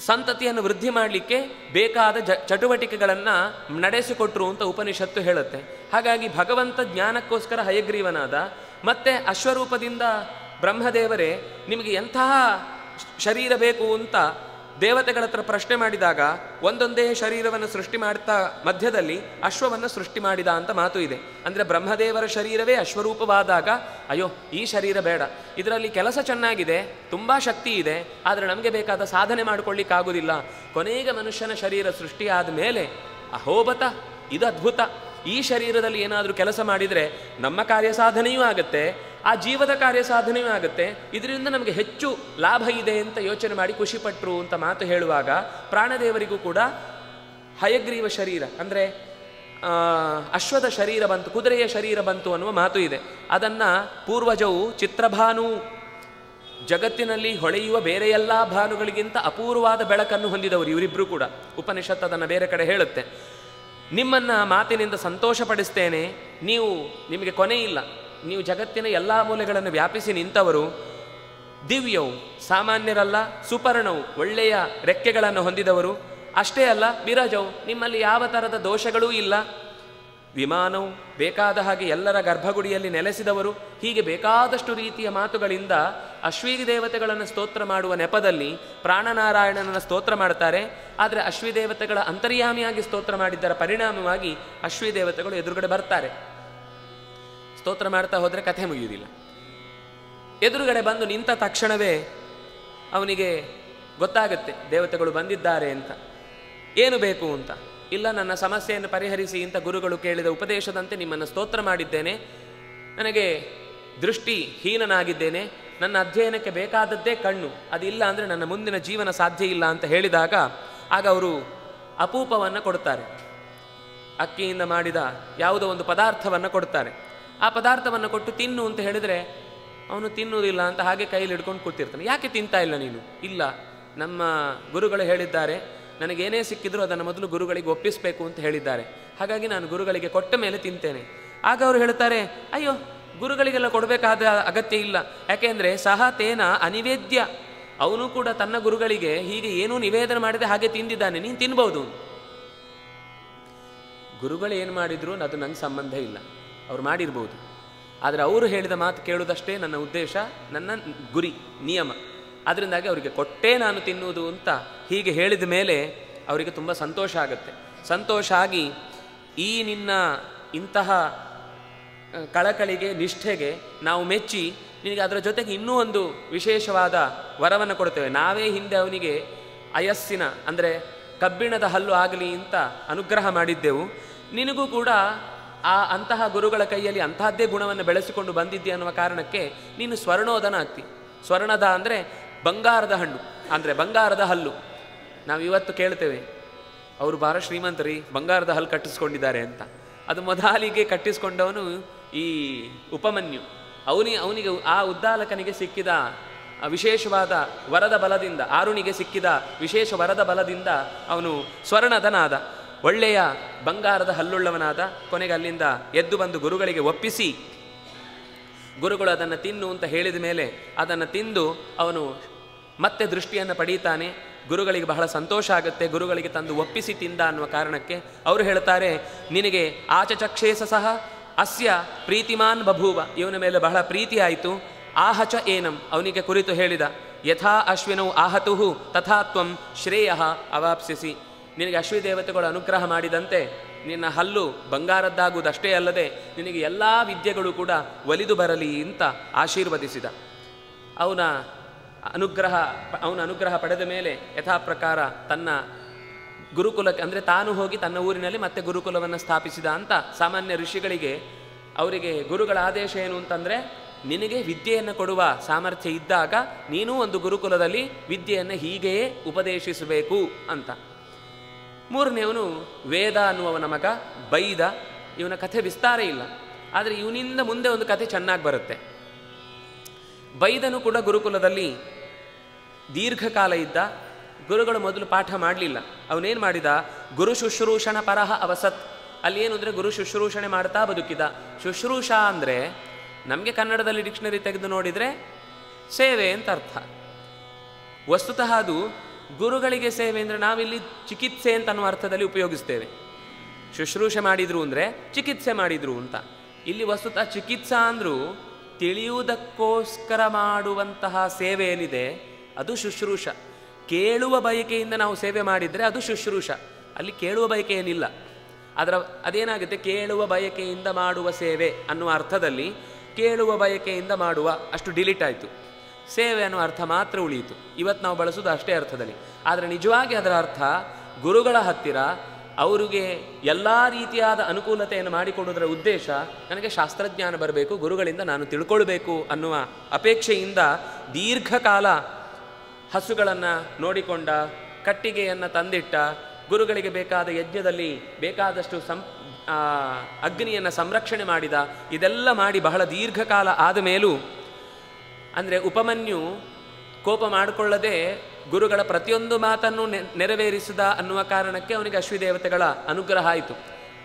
ಸಂತತಿಯನ್ನು ವೃದ್ಧಿ ಮಾಡಲಿಕ್ಕೆ ಬೇಕಾದ ಜ ಚಟುವಟಿಕೆಗಳನ್ನು ನಡೆಸಿಕೊಟ್ರು ಅಂತ ಉಪನಿಷತ್ತು ಹೇಳುತ್ತೆ. ಹಾಗಾಗಿ ಭಗವಂತ ಜ್ಞಾನಕ್ಕೋಸ್ಕರ ಹಯಗ್ರೀವನಾದ ಮತ್ತೆ ಅಶ್ವರೂಪದಿಂದ ಬ್ರಹ್ಮದೇವರೇ, ನಿಮಗೆ ಎಂತಹ ಶರೀರ ಬೇಕು ಅಂತ ದೇವತೆಗಳ ಹತ್ರ ಪ್ರಶ್ನೆ ಮಾಡಿದಾಗ ಒಂದೊಂದೇ ಶರೀರವನ್ನು ಸೃಷ್ಟಿ ಮಾಡ್ತಾ ಮಧ್ಯದಲ್ಲಿ ಅಶ್ವವನ್ನು ಸೃಷ್ಟಿ ಮಾಡಿದ ಅಂತ ಮಾತು ಇದೆ. ಅಂದರೆ ಬ್ರಹ್ಮದೇವರ ಶರೀರವೇ ಅಶ್ವರೂಪವಾದಾಗ ಅಯ್ಯೋ, ಈ ಶರೀರ ಬೇಡ. ಇದರಲ್ಲಿ ಕೆಲಸ ಚೆನ್ನಾಗಿದೆ, ತುಂಬ ಶಕ್ತಿ ಇದೆ, ಆದರೆ ನಮಗೆ ಬೇಕಾದ ಸಾಧನೆ ಮಾಡ್ಕೊಳ್ಳಿಕ್ಕಾಗೋದಿಲ್ಲ ಕೊನೆಗೆ ಮನುಷ್ಯನ ಶರೀರ ಸೃಷ್ಟಿಯಾದ ಮೇಲೆ ಅಹೋಬತ ಇದು ಅದ್ಭುತ. ಈ ಶರೀರದಲ್ಲಿ ಏನಾದರೂ ಕೆಲಸ ಮಾಡಿದರೆ ನಮ್ಮ ಕಾರ್ಯ ಸಾಧನೆಯೂ ಆಗುತ್ತೆ, ಆ ಜೀವದ ಕಾರ್ಯ ಸಾಧನೆಯೂ ಆಗುತ್ತೆ. ಇದರಿಂದ ನಮಗೆ ಹೆಚ್ಚು ಲಾಭ ಇದೆ ಅಂತ ಯೋಚನೆ ಮಾಡಿ ಖುಷಿಪಟ್ಟರು ಅಂತ ಮಾತು ಹೇಳುವಾಗ ಪ್ರಾಣದೇವರಿಗೂ ಕೂಡ ಹಯಗ್ರೀವ ಶರೀರ ಅಂದರೆ ಅಶ್ವದ ಶರೀರ ಬಂತು, ಕುದುರೆಯ ಶರೀರ ಬಂತು ಅನ್ನುವ ಮಾತು ಇದೆ. ಅದನ್ನು ಪೂರ್ವಜವು ಚಿತ್ರಭಾನು ಜಗತ್ತಿನಲ್ಲಿ ಹೊಳೆಯುವ ಬೇರೆ ಎಲ್ಲ ಭಾನುಗಳಿಗಿಂತ ಅಪೂರ್ವವಾದ ಬೆಳಕನ್ನು ಹೊಂದಿದವರು ಇವರಿಬ್ಬರು ಕೂಡ. ಉಪನಿಷತ್ ಅದನ್ನು ಬೇರೆ ಕಡೆ ಹೇಳುತ್ತೆ. ನಿಮ್ಮನ್ನ ಮಾತಿನಿಂದ ಸಂತೋಷಪಡಿಸ್ತೇನೆ. ನೀವು ನಿಮಗೆ ಕೊನೆ ಇಲ್ಲ. ನೀವು ಜಗತ್ತಿನ ಎಲ್ಲ ಮೂಲೆಗಳನ್ನು ವ್ಯಾಪಿಸಿ ನಿಂತವರು. ದಿವ್ಯವು ಸಾಮಾನ್ಯರಲ್ಲ, ಸುಪರ್ಣವು ಒಳ್ಳೆಯ ರೆಕ್ಕೆಗಳನ್ನು ಹೊಂದಿದವರು. ಅಷ್ಟೇ ಅಲ್ಲ ವಿರಜವು ನಿಮ್ಮಲ್ಲಿ ಯಾವ ಥರದ ದೋಷಗಳೂ ಇಲ್ಲ. ವಿಮಾನವು ಬೇಕಾದ ಹಾಗೆ ಎಲ್ಲರ ಗರ್ಭಗುಡಿಯಲ್ಲಿ ನೆಲೆಸಿದವರು ಹೀಗೆ ಬೇಕಾದಷ್ಟು ರೀತಿಯ ಮಾತುಗಳಿಂದ ಅಶ್ವೀ ದೇವತೆಗಳನ್ನು ಸ್ತೋತ್ರ ಮಾಡುವ ನೆಪದಲ್ಲಿ ಪ್ರಾಣನಾರಾಯಣನನ್ನು ಸ್ತೋತ್ರ ಮಾಡ್ತಾರೆ. ಆದರೆ ಅಶ್ವಿ ದೇವತೆಗಳ ಅಂತರ್ಯಾಮಿಯಾಗಿ ಸ್ತೋತ್ರ ಮಾಡಿದ್ದರ ಪರಿಣಾಮವಾಗಿ ಅಶ್ವಿ ದೇವತೆಗಳು ಎದುರುಗಡೆ ಬರ್ತಾರೆ. ಸ್ತೋತ್ರ ಮಾಡ್ತಾ ಹೋದರೆ ಕಥೆ ಮುಗಿಯುವುದಿಲ್ಲ. ಎದುರುಗಡೆ ಬಂದು ನಿಂತ ತಕ್ಷಣವೇ ಅವನಿಗೆ ಗೊತ್ತಾಗುತ್ತೆ ದೇವತೆಗಳು ಬಂದಿದ್ದಾರೆ ಅಂತ. ಏನು ಬೇಕು ಅಂತ. ಇಲ್ಲ, ನನ್ನ ಸಮಸ್ಯೆಯನ್ನು ಪರಿಹರಿಸಿ ಇಂಥ ಗುರುಗಳು ಕೇಳಿದ ಉಪದೇಶದಂತೆ ನಿಮ್ಮನ್ನು ಸ್ತೋತ್ರ ಮಾಡಿದ್ದೇನೆ. ನನಗೆ ದೃಷ್ಟಿ ಹೀನನಾಗಿದ್ದೇನೆ ನನ್ನ ಅಧ್ಯಯನಕ್ಕೆ ಬೇಕಾದದ್ದೇ ಕಣ್ಣು. ಅದಿಲ್ಲ ಅಂದರೆ ನನ್ನ ಮುಂದಿನ ಜೀವನ ಸಾಧ್ಯ ಇಲ್ಲ ಅಂತ ಹೇಳಿದಾಗ ಆಗ ಅವರು ಅಪೂಪವನ್ನು ಕೊಡ್ತಾರೆ ಅಕ್ಕಿಯಿಂದ ಮಾಡಿದ ಯಾವುದೋ ಒಂದು ಪದಾರ್ಥವನ್ನು ಕೊಡ್ತಾರೆ ಆ ಪದಾರ್ಥವನ್ನು ಕೊಟ್ಟು ತಿನ್ನು ಅಂತ ಹೇಳಿದರೆ ಅವನು ತಿನ್ನುವುದಿಲ್ಲ ಅಂತ ಹಾಗೆ ಕೈಯಲ್ಲಿ ಹಿಡ್ಕೊಂಡು ಕೂತಿರ್ತಾನೆ. ಯಾಕೆ ತಿಂತಾ ಇಲ್ಲ ನೀನು? ಇಲ್ಲ, ನಮ್ಮ ಗುರುಗಳು ಹೇಳಿದ್ದಾರೆ ನನಗೇನೇ ಸಿಕ್ಕಿದ್ರು ಅದನ್ನು ಮೊದಲು ಗುರುಗಳಿಗೆ ಒಪ್ಪಿಸಬೇಕು ಅಂತ ಹೇಳಿದ್ದಾರೆ. ಹಾಗಾಗಿ ನಾನು ಗುರುಗಳಿಗೆ ಕೊಟ್ಟ ಮೇಲೆ ತಿಂತೇನೆ. ಆಗ ಅವರು ಹೇಳ್ತಾರೆ ಅಯ್ಯೋ, ಗುರುಗಳಿಗೆಲ್ಲ ಕೊಡಬೇಕಾದ ಅಗತ್ಯ ಇಲ್ಲ. ಯಾಕೆಂದರೆ ಸಹ ತೇನ ಅನಿವೇದ್ಯ. ಅವನು ಕೂಡ ತನ್ನ ಗುರುಗಳಿಗೆ ಹೀಗೆ ಏನೂ ನಿವೇದನೆ ಮಾಡಿದೆ ಹಾಗೆ ತಿಂದಿದ್ದಾನೆ. ನೀನು ತಿನ್ಬೋದು. ಗುರುಗಳು ಏನು ಮಾಡಿದ್ರು ಅದು ನಂಗೆ ಸಂಬಂಧ ಇಲ್ಲ. ಅವ್ರು ಮಾಡಿರ್ಬೋದು. ಆದರೆ ಅವರು ಹೇಳಿದ ಮಾತು ಕೇಳುವುದಷ್ಟೇ ನನ್ನ ಉದ್ದೇಶ, ನನ್ನ ಗುರಿ, ನಿಯಮ. ಅದರಿಂದಾಗಿ ಅವರಿಗೆ ಕೊಟ್ಟೇ ನಾನು ತಿನ್ನುವುದು ಅಂತ ಹೀಗೆ ಹೇಳಿದ ಮೇಲೆ ಅವರಿಗೆ ತುಂಬ ಸಂತೋಷ ಆಗುತ್ತೆ. ಸಂತೋಷ ಆಗಿ ಈ ನಿನ್ನ ಇಂತಹ ಕಳಕಳಿಗೆ, ನಿಷ್ಠೆಗೆ ನಾವು ಮೆಚ್ಚಿ ನಿನಗೆ ಅದರ ಜೊತೆಗೆ ಇನ್ನೂ ಒಂದು ವಿಶೇಷವಾದ ವರವನ್ನು ಕೊಡ್ತೇವೆ. ನಾವೇ ಹಿಂದೆ ಅವನಿಗೆ ಅಯಸ್ಸಿನ, ಅಂದರೆ ಕಬ್ಬಿಣದ ಹಲ್ಲು ಆಗಲಿ ಅಂತ ಅನುಗ್ರಹ ಮಾಡಿದ್ದೆವು. ನಿನಗೂ ಕೂಡ ಆ ಅಂತಹ ಗುರುಗಳ ಕೈಯಲ್ಲಿ ಅಂತಹದ್ದೇ ಗುಣವನ್ನು ಬೆಳೆಸಿಕೊಂಡು ಬಂದಿದ್ದೆ ಅನ್ನುವ ಕಾರಣಕ್ಕೆ ನೀನು ಸ್ವರ್ಣೋದನ ಆಗ್ತಿ. ಸ್ವರ್ಣದ ಅಂದರೆ ಬಂಗಾರದ ಹಣ್ಣು. ಅಂದರೆ ಬಂಗಾರದ ಹಲ್ಲು. ನಾವು ಇವತ್ತು ಕೇಳ್ತೇವೆ, ಅವರು ಭಾರ ಶ್ರೀಮಂತರಿ, ಬಂಗಾರದ ಹಲ್ಲು ಕಟ್ಟಿಸ್ಕೊಂಡಿದ್ದಾರೆ ಅಂತ. ಅದು ಮೊದಲಿಗೆ ಕಟ್ಟಿಸ್ಕೊಂಡವನು ಈ ಉಪಮನ್ಯು. ಅವನಿ, ಅವನಿಗೆ ಆ ಉದ್ದಾಲಕನಿಗೆ ಸಿಕ್ಕಿದ ವಿಶೇಷವಾದ ವರದ ಬಲದಿಂದ, ಆರುಣಿಗೆ ಸಿಕ್ಕಿದ ವಿಶೇಷ ವರದ ಬಲದಿಂದ ಅವನು ಸ್ವರ್ಣದನಾದ ಒಳ್ಳೆಯ ಬಂಗಾರದ ಹಲ್ಲುಳ್ಳವನಾದ, ಕೊನೆಗೆ ಅಲ್ಲಿಂದ ಎದ್ದು ಬಂದು ಗುರುಗಳಿಗೆ ಒಪ್ಪಿಸಿ, ಗುರುಗಳು ಅದನ್ನು ತಿನ್ನು ಅಂತ ಹೇಳಿದ ಮೇಲೆ ಅದನ್ನು ತಿಂದು ಅವನು ಮತ್ತೆ ದೃಷ್ಟಿಯನ್ನು ಪಡೀತಾನೆ. ಗುರುಗಳಿಗೆ ಬಹಳ ಸಂತೋಷ ಆಗುತ್ತೆ. ಗುರುಗಳಿಗೆ ತಂದು ಒಪ್ಪಿಸಿ ತಿಂದ ಅನ್ನುವ ಕಾರಣಕ್ಕೆ ಅವರು ಹೇಳ್ತಾರೆ, ನಿನಗೆ ಆಚಚಕ್ಷೇಸ ಸಹ ಅಸ್ಯ ಪ್ರೀತಿಮಾನ್ ಬಭೂವ. ಇವನ ಮೇಲೆ ಬಹಳ ಪ್ರೀತಿ ಆಯಿತು. ಆಹಚ ಏನಂ? ಅವನಿಗೆ ಕುರಿತು ಹೇಳಿದ, ಯಥಾ ಅಶ್ವಿನವು ಆಹತುಹು ತಥಾ ತ್ವಂ ಶ್ರೇಯ ಅವಾಪ್ಸಿಸಿ ನಿನಗೆ ಅಶ್ವಿ ದೇವತೆಗಳು ಅನುಗ್ರಹ ಮಾಡಿದಂತೆ, ನಿನ್ನ ಹಲ್ಲು ಬಂಗಾರದ್ದಾಗುವುದಷ್ಟೇ ಅಲ್ಲದೆ, ನಿನಗೆ ಎಲ್ಲ ವಿದ್ಯೆಗಳು ಕೂಡ ಒಲಿದು ಬರಲಿ ಅಂತ ಆಶೀರ್ವದಿಸಿದ. ಅವನ ಅನುಗ್ರಹ ಅವನ ಅನುಗ್ರಹ ಪಡೆದ ಮೇಲೆ ಯಥಾ ಪ್ರಕಾರ ತನ್ನ ಗುರುಕುಲಕ್ಕೆ ಅಂದರೆ ತಾನು ಹೋಗಿ ತನ್ನ ಊರಿನಲ್ಲಿ ಮತ್ತೆ ಗುರುಕುಲವನ್ನು ಸ್ಥಾಪಿಸಿದ ಅಂತ ಸಾಮಾನ್ಯ ಋಷಿಗಳಿಗೆ ಅವರಿಗೆ ಗುರುಗಳ ಆದೇಶ ಏನು ಅಂತಂದರೆ, ನಿನಗೆ ವಿದ್ಯೆಯನ್ನು ಕೊಡುವ ಸಾಮರ್ಥ್ಯ ಇದ್ದಾಗ ನೀನೂ ಒಂದು ಗುರುಕುಲದಲ್ಲಿ ವಿದ್ಯೆಯನ್ನು ಹೀಗೆಯೇ ಉಪದೇಶಿಸಬೇಕು ಅಂತ. ಮೂರನೆಯವನು ವೇದ ಅನ್ನುವವನ ಮಗ ಬೈದ. ಇವನ ಕಥೆ ವಿಸ್ತಾರ ಇಲ್ಲ. ಆದರೆ ಇವನಿಂದ ಮುಂದೆ ಒಂದು ಕಥೆ ಚೆನ್ನಾಗಿ ಬರುತ್ತೆ. ಬೈದನು ಕೂಡ ಗುರುಕುಲದಲ್ಲಿ ದೀರ್ಘಕಾಲ ಇದ್ದ, ಗುರುಗಳು ಮೊದಲು ಪಾಠ ಮಾಡಲಿಲ್ಲ. ಅವನೇನು ಮಾಡಿದ? ಗುರು ಶುಶ್ರೂಷಣ ಪರಹ ಅವಸತ್. ಅಲ್ಲಿ ಏನು ಅಂದರೆ ಗುರು ಶುಶ್ರೂಷಣೆ ಮಾಡ್ತಾ ಬದುಕಿದ. ಶುಶ್ರೂಷ ಅಂದರೆ ನಮಗೆ ಕನ್ನಡದಲ್ಲಿ ಡಿಕ್ಷನರಿ ತೆಗೆದು ನೋಡಿದರೆ ಸೇವೆ ಅಂತ ಅರ್ಥ. ವಸ್ತುತಃ ಅದು ಗುರುಗಳಿಗೆ ಸೇವೆ ಅಂದರೆ ನಾವಿಲ್ಲಿ ಚಿಕಿತ್ಸೆ ಅಂತ ಅನ್ನೋ ಅರ್ಥದಲ್ಲಿ ಉಪಯೋಗಿಸ್ತೇವೆ. ಶುಶ್ರೂಷೆ ಮಾಡಿದ್ರು ಅಂದರೆ ಚಿಕಿತ್ಸೆ ಮಾಡಿದ್ರು ಅಂತ. ಇಲ್ಲಿ ವಸ್ತುತಃ ಚಿಕಿತ್ಸಾ ಅಂದರೂ ತಿಳಿಯುವುದಕ್ಕೋಸ್ಕರ ಮಾಡುವಂತಹ ಸೇವೆ ಏನಿದೆ ಅದು ಶುಶ್ರೂಷ. ಕೇಳುವ ಬಯಕೆಯಿಂದ ನಾವು ಸೇವೆ ಮಾಡಿದರೆ ಅದು ಶುಶ್ರೂಷ. ಅಲ್ಲಿ ಕೇಳುವ ಬಯಕೆ ಏನಿಲ್ಲ. ಅದರ, ಅದೇನಾಗುತ್ತೆ? ಕೇಳುವ ಬಯಕೆಯಿಂದ ಮಾಡುವ ಸೇವೆ ಅನ್ನುವ ಅರ್ಥದಲ್ಲಿ ಕೇಳುವ ಬಯಕೆಯಿಂದ ಮಾಡುವ ಅಷ್ಟು ಡಿಲೀಟ್ ಆಯಿತು. ಸೇವೆ ಅನ್ನುವ ಅರ್ಥ ಮಾತ್ರ ಉಳಿಯಿತು. ಇವತ್ತು ನಾವು ಬಳಸೋದು ಅಷ್ಟೇ ಅರ್ಥದಲ್ಲಿ. ಆದರೆ ನಿಜವಾಗಿ ಅದರ ಅರ್ಥ ಗುರುಗಳ ಹತ್ತಿರ ಅವರಿಗೆ ಎಲ್ಲ ರೀತಿಯಾದ ಅನುಕೂಲತೆಯನ್ನು ಮಾಡಿಕೊಡುವುದರ ಉದ್ದೇಶ ನನಗೆ ಶಾಸ್ತ್ರಜ್ಞಾನ ಬರಬೇಕು, ಗುರುಗಳಿಂದ ನಾನು ತಿಳ್ಕೊಳ್ಬೇಕು ಅನ್ನುವ ಅಪೇಕ್ಷೆಯಿಂದ ದೀರ್ಘಕಾಲ ಹಸುಗಳನ್ನು ನೋಡಿಕೊಂಡ, ಕಟ್ಟಿಗೆಯನ್ನು ತಂದಿಟ್ಟ, ಗುರುಗಳಿಗೆ ಬೇಕಾದ ಯಜ್ಞದಲ್ಲಿ ಬೇಕಾದಷ್ಟು ಸಂ ಅಗ್ನಿಯನ್ನು ಸಂರಕ್ಷಣೆ ಮಾಡಿದ, ಇದೆಲ್ಲ ಮಾಡಿ ಬಹಳ ದೀರ್ಘಕಾಲ ಆದ ಮೇಲೂ, ಅಂದರೆ ಉಪಮನ್ಯು ಕೋಪ ಮಾಡಿಕೊಳ್ಳದೆ ಗುರುಗಳ ಪ್ರತಿಯೊಂದು ಮಾತನ್ನು ನೆರವೇರಿಸಿದ ಅನ್ನುವ ಕಾರಣಕ್ಕೆ ಅವನಿಗೆ ಅಶ್ವಿದೇವತೆಗಳ ಅನುಗ್ರಹ ಆಯಿತು.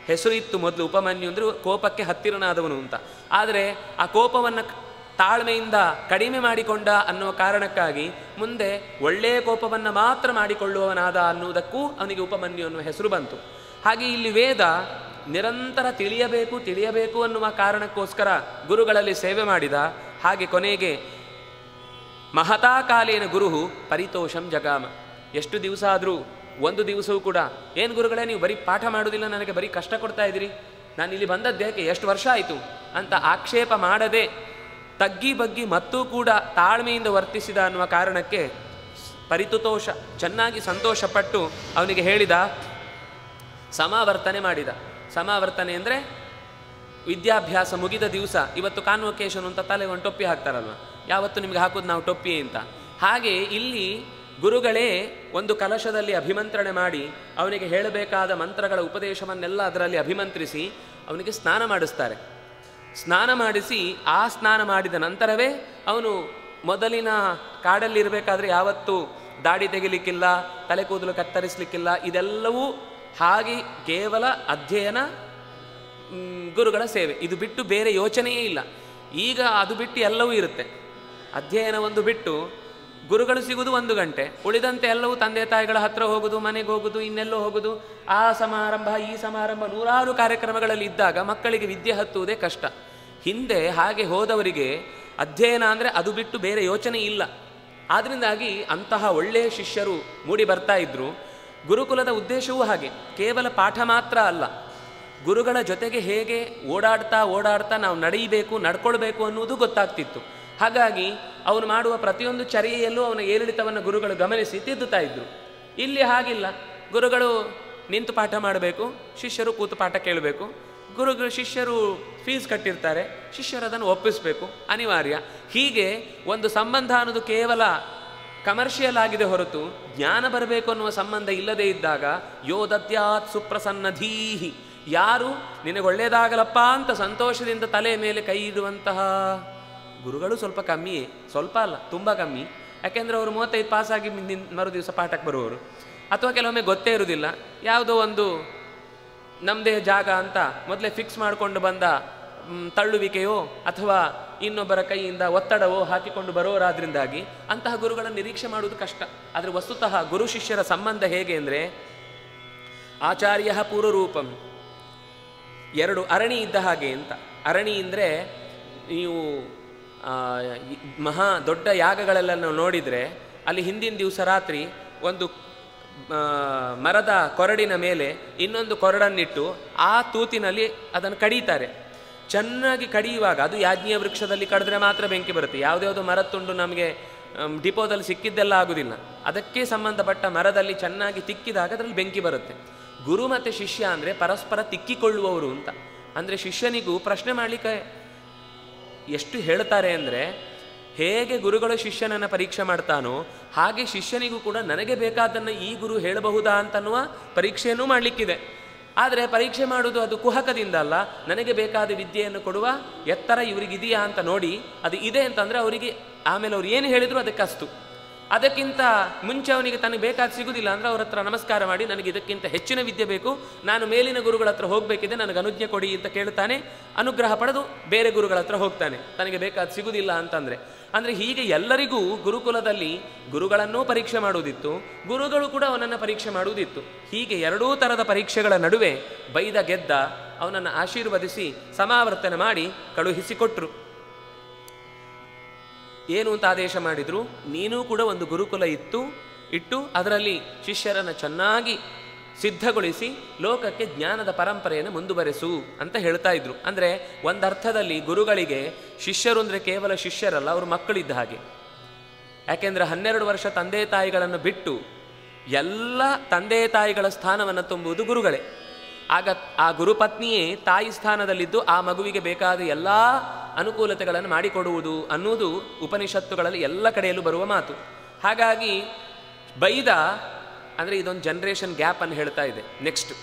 ಹೆಸರು ಇತ್ತು ಮೊದಲು ಉಪಮನ್ಯು ಅಂದರೆ ಕೋಪಕ್ಕೆ ಹತ್ತಿರನಾದವನು ಅಂತ. ಆದರೆ ಆ ಕೋಪವನ್ನು ತಾಳ್ಮೆಯಿಂದ ಕಡಿಮೆ ಮಾಡಿಕೊಂಡ ಅನ್ನುವ ಕಾರಣಕ್ಕಾಗಿ ಮುಂದೆ ಒಳ್ಳೆಯ ಕೋಪವನ್ನು ಮಾತ್ರ ಮಾಡಿಕೊಳ್ಳುವವನಾದ ಅನ್ನುವುದಕ್ಕೂ ಅವನಿಗೆ ಉಪಮನ್ಯು ಅನ್ನುವ ಹೆಸರು ಬಂತು. ಹಾಗೆ ಇಲ್ಲಿ ವೇದ ನಿರಂತರ ತಿಳಿಯಬೇಕು ತಿಳಿಯಬೇಕು ಅನ್ನುವ ಕಾರಣಕ್ಕೋಸ್ಕರ ಗುರುಗಳಲ್ಲಿ ಸೇವೆ ಮಾಡಿದ ಹಾಗೆ ಕೊನೆಗೆ ಮಹತಾ ಕಾಲೇನ ಗುರುಹು ಪರಿತೋಷಂ ಜಗಾಮ. ಎಷ್ಟು ದಿವಸ ಆದರೂ ಒಂದು ದಿವಸವೂ ಕೂಡ, ಏನು ಗುರುಗಳೇ, ನೀವು ಬರೀ ಪಾಠ ಮಾಡೋದಿಲ್ಲ ನನಗೆ ಬರೀ ಕಷ್ಟ ಕೊಡ್ತಾ ಇದ್ದೀರಿ. ನಾನು ಇಲ್ಲಿ ಬಂದ ದೇಹಕ್ಕೆ ಎಷ್ಟು ವರ್ಷ ಆಯಿತು? ಅಂತ ಆಕ್ಷೇಪ ಮಾಡದೆ, ತಗ್ಗಿ ಬಗ್ಗಿ ಮತ್ತೂ ಕೂಡ ತಾಳ್ಮೆಯಿಂದ ವರ್ತಿಸಿದ ಅನ್ನುವ ಕಾರಣಕ್ಕೆ ಪರಿತುತೋಷ, ಚೆನ್ನಾಗಿ ಸಂತೋಷಪಟ್ಟು ಅವನಿಗೆ ಹೇಳಿದ, ಸಮಾವರ್ತನೆ ಮಾಡಿದ. ಸಮಾವರ್ತನೆ ಅಂದರೆ ವಿದ್ಯಾಭ್ಯಾಸ ಮುಗಿದ ದಿವಸ, ಇವತ್ತು ಕಾನ್ವೊಕೇಶನ್ ಅಂತ ತಲೆ ಒಂದು ಟೊಪ್ಪಿ ಹಾಕ್ತಾರಲ್ವ? ಯಾವತ್ತು ನಿಮಗೆ ಹಾಕೋದು ನಾವು ಟೊಪ್ಪಿ ಅಂತ. ಹಾಗೆ ಇಲ್ಲಿ ಗುರುಗಳೇ ಒಂದು ಕಲಶದಲ್ಲಿ ಅಭಿಮಂತ್ರಣೆ ಮಾಡಿ, ಅವನಿಗೆ ಹೇಳಬೇಕಾದ ಮಂತ್ರಗಳ ಉಪದೇಶವನ್ನೆಲ್ಲ ಅದರಲ್ಲಿ ಅಭಿಮಂತ್ರಿಸಿ, ಅವನಿಗೆ ಸ್ನಾನ ಮಾಡಿಸ್ತಾರೆ. ಸ್ನಾನ ಮಾಡಿಸಿ, ಆ ಸ್ನಾನ ಮಾಡಿದ ನಂತರವೇ ಅವನು ಮೊದಲಿನ ಕಾಡಲ್ಲಿರಬೇಕಾದ್ರೆ ಯಾವತ್ತು ದಾಡಿ ತೆಗಿಲಿಕ್ಕಿಲ್ಲ, ತಲೆ ಕೂದಲು ಕತ್ತರಿಸಲಿಕ್ಕಿಲ್ಲ, ಇದೆಲ್ಲವೂ ಹಾಗೆ ಕೇವಲ ಅಧ್ಯಯನ ಗುರುಗಳ ಸೇವೆ. ಇದು ಬಿಟ್ಟು ಬೇರೆ ಯೋಚನೆಯೇ ಇಲ್ಲ. ಈಗ ಅದು ಬಿಟ್ಟು ಎಲ್ಲವೂ ಇರುತ್ತೆ. ಅಧ್ಯಯನ ಒಂದು ಬಿಟ್ಟು ಗುರುಗಳು ಸಿಗುವುದು ಒಂದು ಗಂಟೆ, ಉಳಿದಂತೆ ಎಲ್ಲವೂ ತಂದೆ ತಾಯಿಗಳ ಹತ್ರ ಹೋಗುದು, ಮನೆಗೆ ಹೋಗುದು, ಇನ್ನೆಲ್ಲೋ ಹೋಗುದು. ಆ ಸಮಾರಂಭ, ಈ ಸಮಾರಂಭ ನೂರಾರು ಕಾರ್ಯಕ್ರಮಗಳಲ್ಲಿ ಇದ್ದಾಗ ಮಕ್ಕಳಿಗೆ ವಿದ್ಯೆ ಹತ್ತುವುದೇ ಕಷ್ಟ. ಹಿಂದೆ ಹಾಗೆ ಹೋದವರಿಗೆ ಅಧ್ಯಯನ ಅಂದರೆ ಅದು ಬಿಟ್ಟು ಬೇರೆ ಯೋಚನೆ ಇಲ್ಲ. ಆದ್ರಿಂದಾಗಿ ಅಂತಹ ಒಳ್ಳೆಯ ಶಿಷ್ಯರು ಮೂಡಿ ಬರ್ತಾ ಇದ್ರು. ಗುರುಕುಲದ ಉದ್ದೇಶವೂ ಹಾಗೆ, ಕೇವಲ ಪಾಠ ಮಾತ್ರ ಅಲ್ಲ. ಗುರುಗಳ ಜೊತೆಗೆ ಹೇಗೆ ಓಡಾಡ್ತಾ ಓಡಾಡ್ತಾ ನಾವು ನಡೆಯಬೇಕು, ನಡ್ಕೊಳ್ಬೇಕು ಅನ್ನುವುದು ಗೊತ್ತಾಗ್ತಿತ್ತು. ಹಾಗಾಗಿ ಅವನು ಮಾಡುವ ಪ್ರತಿಯೊಂದು ಚರ್ಯೆಯಲ್ಲೂ ಅವನ ಏರಿಳಿತವನ್ನು ಗುರುಗಳು ಗಮನಿಸಿ ತಿದ್ದುತ್ತಾ ಇದ್ರು. ಇಲ್ಲಿ ಹಾಗಿಲ್ಲ. ಗುರುಗಳು ನಿಂತು ಪಾಠ ಮಾಡಬೇಕು, ಶಿಷ್ಯರು ಕೂತು ಪಾಠ ಕೇಳಬೇಕು. ಗುರುಗಳು, ಶಿಷ್ಯರು ಫೀಸ್ ಕಟ್ಟಿರ್ತಾರೆ, ಶಿಷ್ಯರು ಅದನ್ನು ಒಪ್ಪಿಸಬೇಕು. ಅನಿವಾರ್ಯ. ಹೀಗೆ ಒಂದು ಸಂಬಂಧ ಅನ್ನೋದು ಕೇವಲ ಕಮರ್ಷಿಯಲ್ ಆಗಿದೆ ಹೊರತು ಜ್ಞಾನ ಬರಬೇಕು ಅನ್ನುವ ಸಂಬಂಧ ಇಲ್ಲದೇ ಇದ್ದಾಗ ಯೋ ದದ್ಯಾತ್ ಸುಪ್ರಸನ್ನಧೀಹಿ. ಯಾರು ನಿನಗೆ ಒಳ್ಳೇದಾಗಲಪ್ಪ ಅಂತ ಸಂತೋಷದಿಂದ ತಲೆ ಮೇಲೆ ಕೈ ಇಡುವಂತಹ ಗುರುಗಳು ಸ್ವಲ್ಪ ಕಮ್ಮಿಯೇ ಸ್ವಲ್ಪ ಅಲ್ಲ, ತುಂಬ ಕಮ್ಮಿ. ಯಾಕೆಂದರೆ ಅವರು ಮೂವತ್ತೈದು ಪಾಸಾಗಿ ಮುಂದಿನ ಮರು ದಿವಸ ಪಾಠಕ್ಕೆ ಬರುವವರು. ಅಥವಾ ಕೆಲವೊಮ್ಮೆ ಗೊತ್ತೇ ಇರುವುದಿಲ್ಲ ಯಾವುದೋ ಒಂದು ನಮ್ಮದೇ ಜಾಗ ಅಂತ ಮೊದಲೇ ಫಿಕ್ಸ್ ಮಾಡಿಕೊಂಡು ಬಂದ ತಳ್ಳುವಿಕೆಯೋ ಅಥವಾ ಇನ್ನೊಬ್ಬರ ಕೈಯಿಂದ ಒತ್ತಡವೋ ಹಾಕಿಕೊಂಡು ಬರೋರಾದ್ರಿಂದಾಗಿ ಅಂತಹ ಗುರುಗಳನ್ನು ನಿರೀಕ್ಷೆ ಮಾಡುವುದು ಕಷ್ಟ. ಆದರೆ ವಸ್ತುತಃ ಗುರು ಶಿಷ್ಯರ ಸಂಬಂಧ ಹೇಗೆ ಅಂದರೆ, ಆಚಾರ್ಯ ಪೂರ್ವರೂಪಂ. ಎರಡು ಅರಣಿ ಇದ್ದ ಹಾಗೆ ಅಂತ. ಅರಣಿ ಅಂದರೆ, ನೀವು ಮಹಾ ದೊಡ್ಡ ಯಾಗಗಳೆಲ್ಲ ನಾವು ನೋಡಿದರೆ ಅಲ್ಲಿ ಹಿಂದಿನ ದಿವಸ ರಾತ್ರಿ ಒಂದು ಮರದ ಕೊರಡಿನ ಮೇಲೆ ಇನ್ನೊಂದು ಕೊರಡನ್ನಿಟ್ಟು ಆ ತೂತಿನಲ್ಲಿ ಅದನ್ನು ಕಡೀತಾರೆ. ಚೆನ್ನಾಗಿ ಕಡಿಯುವಾಗ, ಅದು ಯಾಜ್ಞೀಯ ವೃಕ್ಷದಲ್ಲಿ ಕಡಿದ್ರೆ ಮಾತ್ರ ಬೆಂಕಿ ಬರುತ್ತೆ. ಯಾವುದ್ಯಾವುದೋ ಮರ ತುಂಡು ನಮಗೆ ಡಿಪೋದಲ್ಲಿ ಸಿಕ್ಕಿದ್ದೆಲ್ಲ ಆಗುದಿಲ್ಲ. ಅದಕ್ಕೆ ಸಂಬಂಧಪಟ್ಟ ಮರದಲ್ಲಿ ಚೆನ್ನಾಗಿ ತಿಕ್ಕಿದಾಗ ಅದರಲ್ಲಿ ಬೆಂಕಿ ಬರುತ್ತೆ. ಗುರು ಮತ್ತು ಶಿಷ್ಯ ಅಂದರೆ ಪರಸ್ಪರ ತಿಕ್ಕಿಕೊಳ್ಳುವವರು ಅಂತ. ಅಂದರೆ ಶಿಷ್ಯನಿಗೂ ಪ್ರಶ್ನೆ ಮಾಡಲಿಕ್ಕೆ ಎಷ್ಟು ಹೇಳ್ತಾರೆ ಅಂದರೆ, ಹೇಗೆ ಗುರುಗಳು ಶಿಷ್ಯನನ್ನು ಪರೀಕ್ಷೆ ಮಾಡ್ತಾನೋ, ಹಾಗೆ ಶಿಷ್ಯನಿಗೂ ಕೂಡ ನನಗೆ ಬೇಕಾದ್ದನ್ನು ಈ ಗುರು ಹೇಳಬಹುದಾ ಅಂತನ್ನುವ ಪರೀಕ್ಷೆಯನ್ನು ಮಾಡಲಿಕ್ಕಿದೆ. ಆದರೆ ಪರೀಕ್ಷೆ ಮಾಡುವುದು ಅದು ಕುಹಕದಿಂದ ಅಲ್ಲ, ನನಗೆ ಬೇಕಾದ ವಿದ್ಯೆಯನ್ನು ಕೊಡುವ ಎತ್ತರ ಇವರಿಗಿದೆಯಾ ಅಂತ ನೋಡಿ, ಅದು ಇದೆ ಅಂತಂದರೆ ಅವರಿಗೆ ಆಮೇಲೆ ಅವ್ರು ಏನು ಹೇಳಿದರೂ ಅದಕ್ಕೆ ಅಸ್ತು ಅದಕ್ಕಿಂತ ಮುಂಚೆ ಅವನಿಗೆ ತನಗೆ ಬೇಕಾದ ಸಿಗುವುದಿಲ್ಲ ಅಂದರೆ ಅವ್ರ ಹತ್ರ ನಮಸ್ಕಾರ ಮಾಡಿ, ನನಗೆ ಇದಕ್ಕಿಂತ ಹೆಚ್ಚಿನ ವಿದ್ಯೆ ಬೇಕು. ನಾನು ಮೇಲಿನ ಗುರುಗಳ ಹತ್ರ ಹೋಗಬೇಕಿದೆ, ನನಗೆ ಅನುಜ್ಞೆ ಕೊಡಿ ಅಂತ ಕೇಳ್ತಾನೆ. ಅನುಗ್ರಹ ಪಡೆದು ಬೇರೆ ಗುರುಗಳ ಹತ್ರ ಹೋಗ್ತಾನೆ. ತನಗೆ ಬೇಕಾದ ಸಿಗುವುದಿಲ್ಲ ಅಂತಂದರೆ. ಅಂದರೆ ಹೀಗೆ ಎಲ್ಲರಿಗೂ ಗುರುಕುಲದಲ್ಲಿ ಗುರುಗಳನ್ನೂ ಪರೀಕ್ಷೆ ಮಾಡುವುದಿತ್ತು, ಗುರುಗಳು ಕೂಡ ಅವನನ್ನು ಪರೀಕ್ಷೆ ಮಾಡುವುದಿತ್ತು. ಹೀಗೆ ಎರಡೂ ಥರದ ಪರೀಕ್ಷೆಗಳ ನಡುವೆ ಬೈದ ಗೆದ್ದ ಅವನನ್ನು ಆಶೀರ್ವದಿಸಿ ಸಮಾವರ್ತನೆ ಮಾಡಿ ಕಳುಹಿಸಿಕೊಟ್ರು. ಏನು ಅಂತ ಆದೇಶ ಮಾಡಿದ್ರು? ನೀನು ಕೂಡ ಒಂದು ಗುರುಕುಲ ಇತ್ತು. ಇಟ್ಟು ಅದರಲ್ಲಿ ಶಿಷ್ಯರನ್ನು ಚೆನ್ನಾಗಿ ಸಿದ್ಧಗೊಳಿಸಿ ಲೋಕಕ್ಕೆ ಜ್ಞಾನದ ಪರಂಪರೆಯನ್ನು ಮುಂದುವರೆಸು ಅಂತ ಹೇಳ್ತಾ ಇದ್ರು. ಅಂದರೆ ಒಂದರ್ಥದಲ್ಲಿ ಗುರುಗಳಿಗೆ ಶಿಷ್ಯರು ಅಂದರೆ ಕೇವಲ ಶಿಷ್ಯರಲ್ಲ, ಅವರು ಮಕ್ಕಳಿದ್ದ ಹಾಗೆ. ಯಾಕೆಂದರೆ ಹನ್ನೆರಡು ವರ್ಷ ತಂದೆ ತಾಯಿಗಳನ್ನು ಬಿಟ್ಟು ಎಲ್ಲ ತಂದೆ ತಾಯಿಗಳ ಸ್ಥಾನವನ್ನು ತುಂಬುವುದು ಗುರುಗಳೇ. ಆಗ ಆ ಗುರುಪತ್ನಿಯೇ ತಾಯಿ ಸ್ಥಾನದಲ್ಲಿದ್ದು ಆ ಮಗುವಿಗೆ ಬೇಕಾದ ಎಲ್ಲ ಅನುಕೂಲತೆಗಳನ್ನು ಮಾಡಿಕೊಡುವುದು ಅನ್ನುವುದು ಉಪನಿಷತ್ತುಗಳಲ್ಲಿ ಎಲ್ಲ ಕಡೆಯಲ್ಲೂ ಬರುವ ಮಾತು. ಹಾಗಾಗಿ ಬೈದ ಅಂದರೆ ಇದೊಂದು ಜನ್ರೇಷನ್ ಗ್ಯಾಪ್ ಅನ್ನು ಹೇಳ್ತಾ ಇದೆ. ನೆಕ್ಸ್ಟ್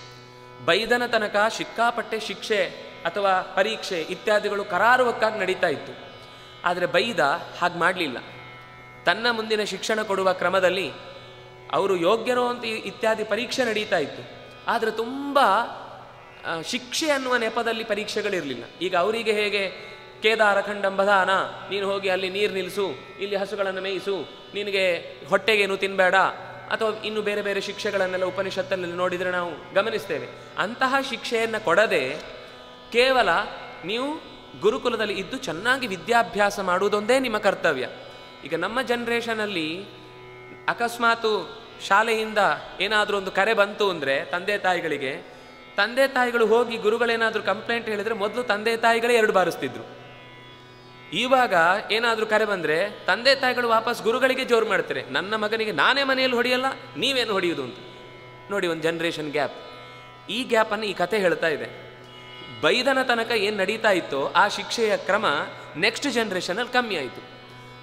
ಬೈದನ ತನಕ ಸಿಕ್ಕಾಪಟ್ಟೆ ಶಿಕ್ಷೆ ಅಥವಾ ಪರೀಕ್ಷೆ ಇತ್ಯಾದಿಗಳು ಕರಾರುವಕ್ಕಾಗಿ ನಡೀತಾ ಇತ್ತು. ಆದರೆ ಬೈದ ಹಾಗೆ ಮಾಡಲಿಲ್ಲ. ತನ್ನ ಮುಂದಿನ ಶಿಕ್ಷಣ ಕೊಡುವ ಕ್ರಮದಲ್ಲಿ ಅವರು ಯೋಗ್ಯರೋ ಅಂತ ಇತ್ಯಾದಿ ಪರೀಕ್ಷೆ ನಡೀತಾ ಇತ್ತು. ಆದರೆ ತುಂಬ ಶಿಕ್ಷೆ ಅನ್ನುವ ನೆಪದಲ್ಲಿ ಪರೀಕ್ಷೆಗಳಿರಲಿಲ್ಲ. ಈಗ ಅವರಿಗೆ ಹೇಗೆ, ಕೇದಾರ ಖಂಡಂಬಧಾನ ನೀನು ಹೋಗಿ ಅಲ್ಲಿ ನೀರು ನಿಲ್ಲಿಸು ಇಲ್ಲಿ ಹಸುಗಳನ್ನು ಮೇಯಿಸು, ನಿನಗೆ ಹೊಟ್ಟೆಗೇನು ತಿನ್ನಬೇಡ ಅಥವಾ ಇನ್ನು ಬೇರೆ ಬೇರೆ ಶಿಕ್ಷೆಗಳನ್ನೆಲ್ಲ ಉಪನಿಷತ್ತಲ್ಲಿ ನೋಡಿದರೆ ನಾವು ಗಮನಿಸ್ತೇವೆ. ಅಂತಹ ಶಿಕ್ಷೆಯನ್ನು ಕೊಡದೆ ಕೇವಲ ನೀವು ಗುರುಕುಲದಲ್ಲಿ ಇದ್ದು ಚೆನ್ನಾಗಿ ವಿದ್ಯಾಭ್ಯಾಸ ಮಾಡುವುದೊಂದೇ ನಿಮ್ಮ ಕರ್ತವ್ಯ. ಈಗ ನಮ್ಮ ಜನ್ರೇಷನಲ್ಲಿ ಅಕಸ್ಮಾತು ಶಾಲೆಯಿಂದ ಏನಾದರೂ ಒಂದು ಕರೆ ಬಂತು ಅಂದರೆ ತಂದೆ ತಾಯಿಗಳಿಗೆ, ತಂದೆ ತಾಯಿಗಳು ಹೋಗಿ ಗುರುಗಳೇನಾದರೂ ಕಂಪ್ಲೇಂಟ್ ಹೇಳಿದರೆ ಮೊದಲು ತಂದೆ ತಾಯಿಗಳೇ ಎರಡು ಬಾರಿಸ್ತಿದ್ರು. ಇವಾಗ ಏನಾದರೂ ಕರೆ ಬಂದರೆ ತಂದೆ ತಾಯಿಗಳು ವಾಪಸ್ ಗುರುಗಳಿಗೆ ಜೋರು ಮಾಡ್ತಾರೆ. ನನ್ನ ಮಗನಿಗೆ ನಾನೇ ಮನೆಯಲ್ಲಿ ಹೊಡೆಯಲ್ಲ, ನೀವೇನು ಹೊಡೆಯುವುದು ಅಂತ. ನೋಡಿ ಒಂದು ಜನ್ರೇಷನ್ ಗ್ಯಾಪ್ ಈ ಗ್ಯಾಪನ್ನು ಈ ಕತೆ ಹೇಳ್ತಾ ಇದೆ. ಬೈದನ ತನಕ ಏನು ನಡೀತಾ ಇತ್ತೋ ಆ ಶಿಕ್ಷೆಯ ಕ್ರಮ ನೆಕ್ಸ್ಟ್ ಜನ್ರೇಷನಲ್ಲಿ ಕಮ್ಮಿ ಆಯಿತು.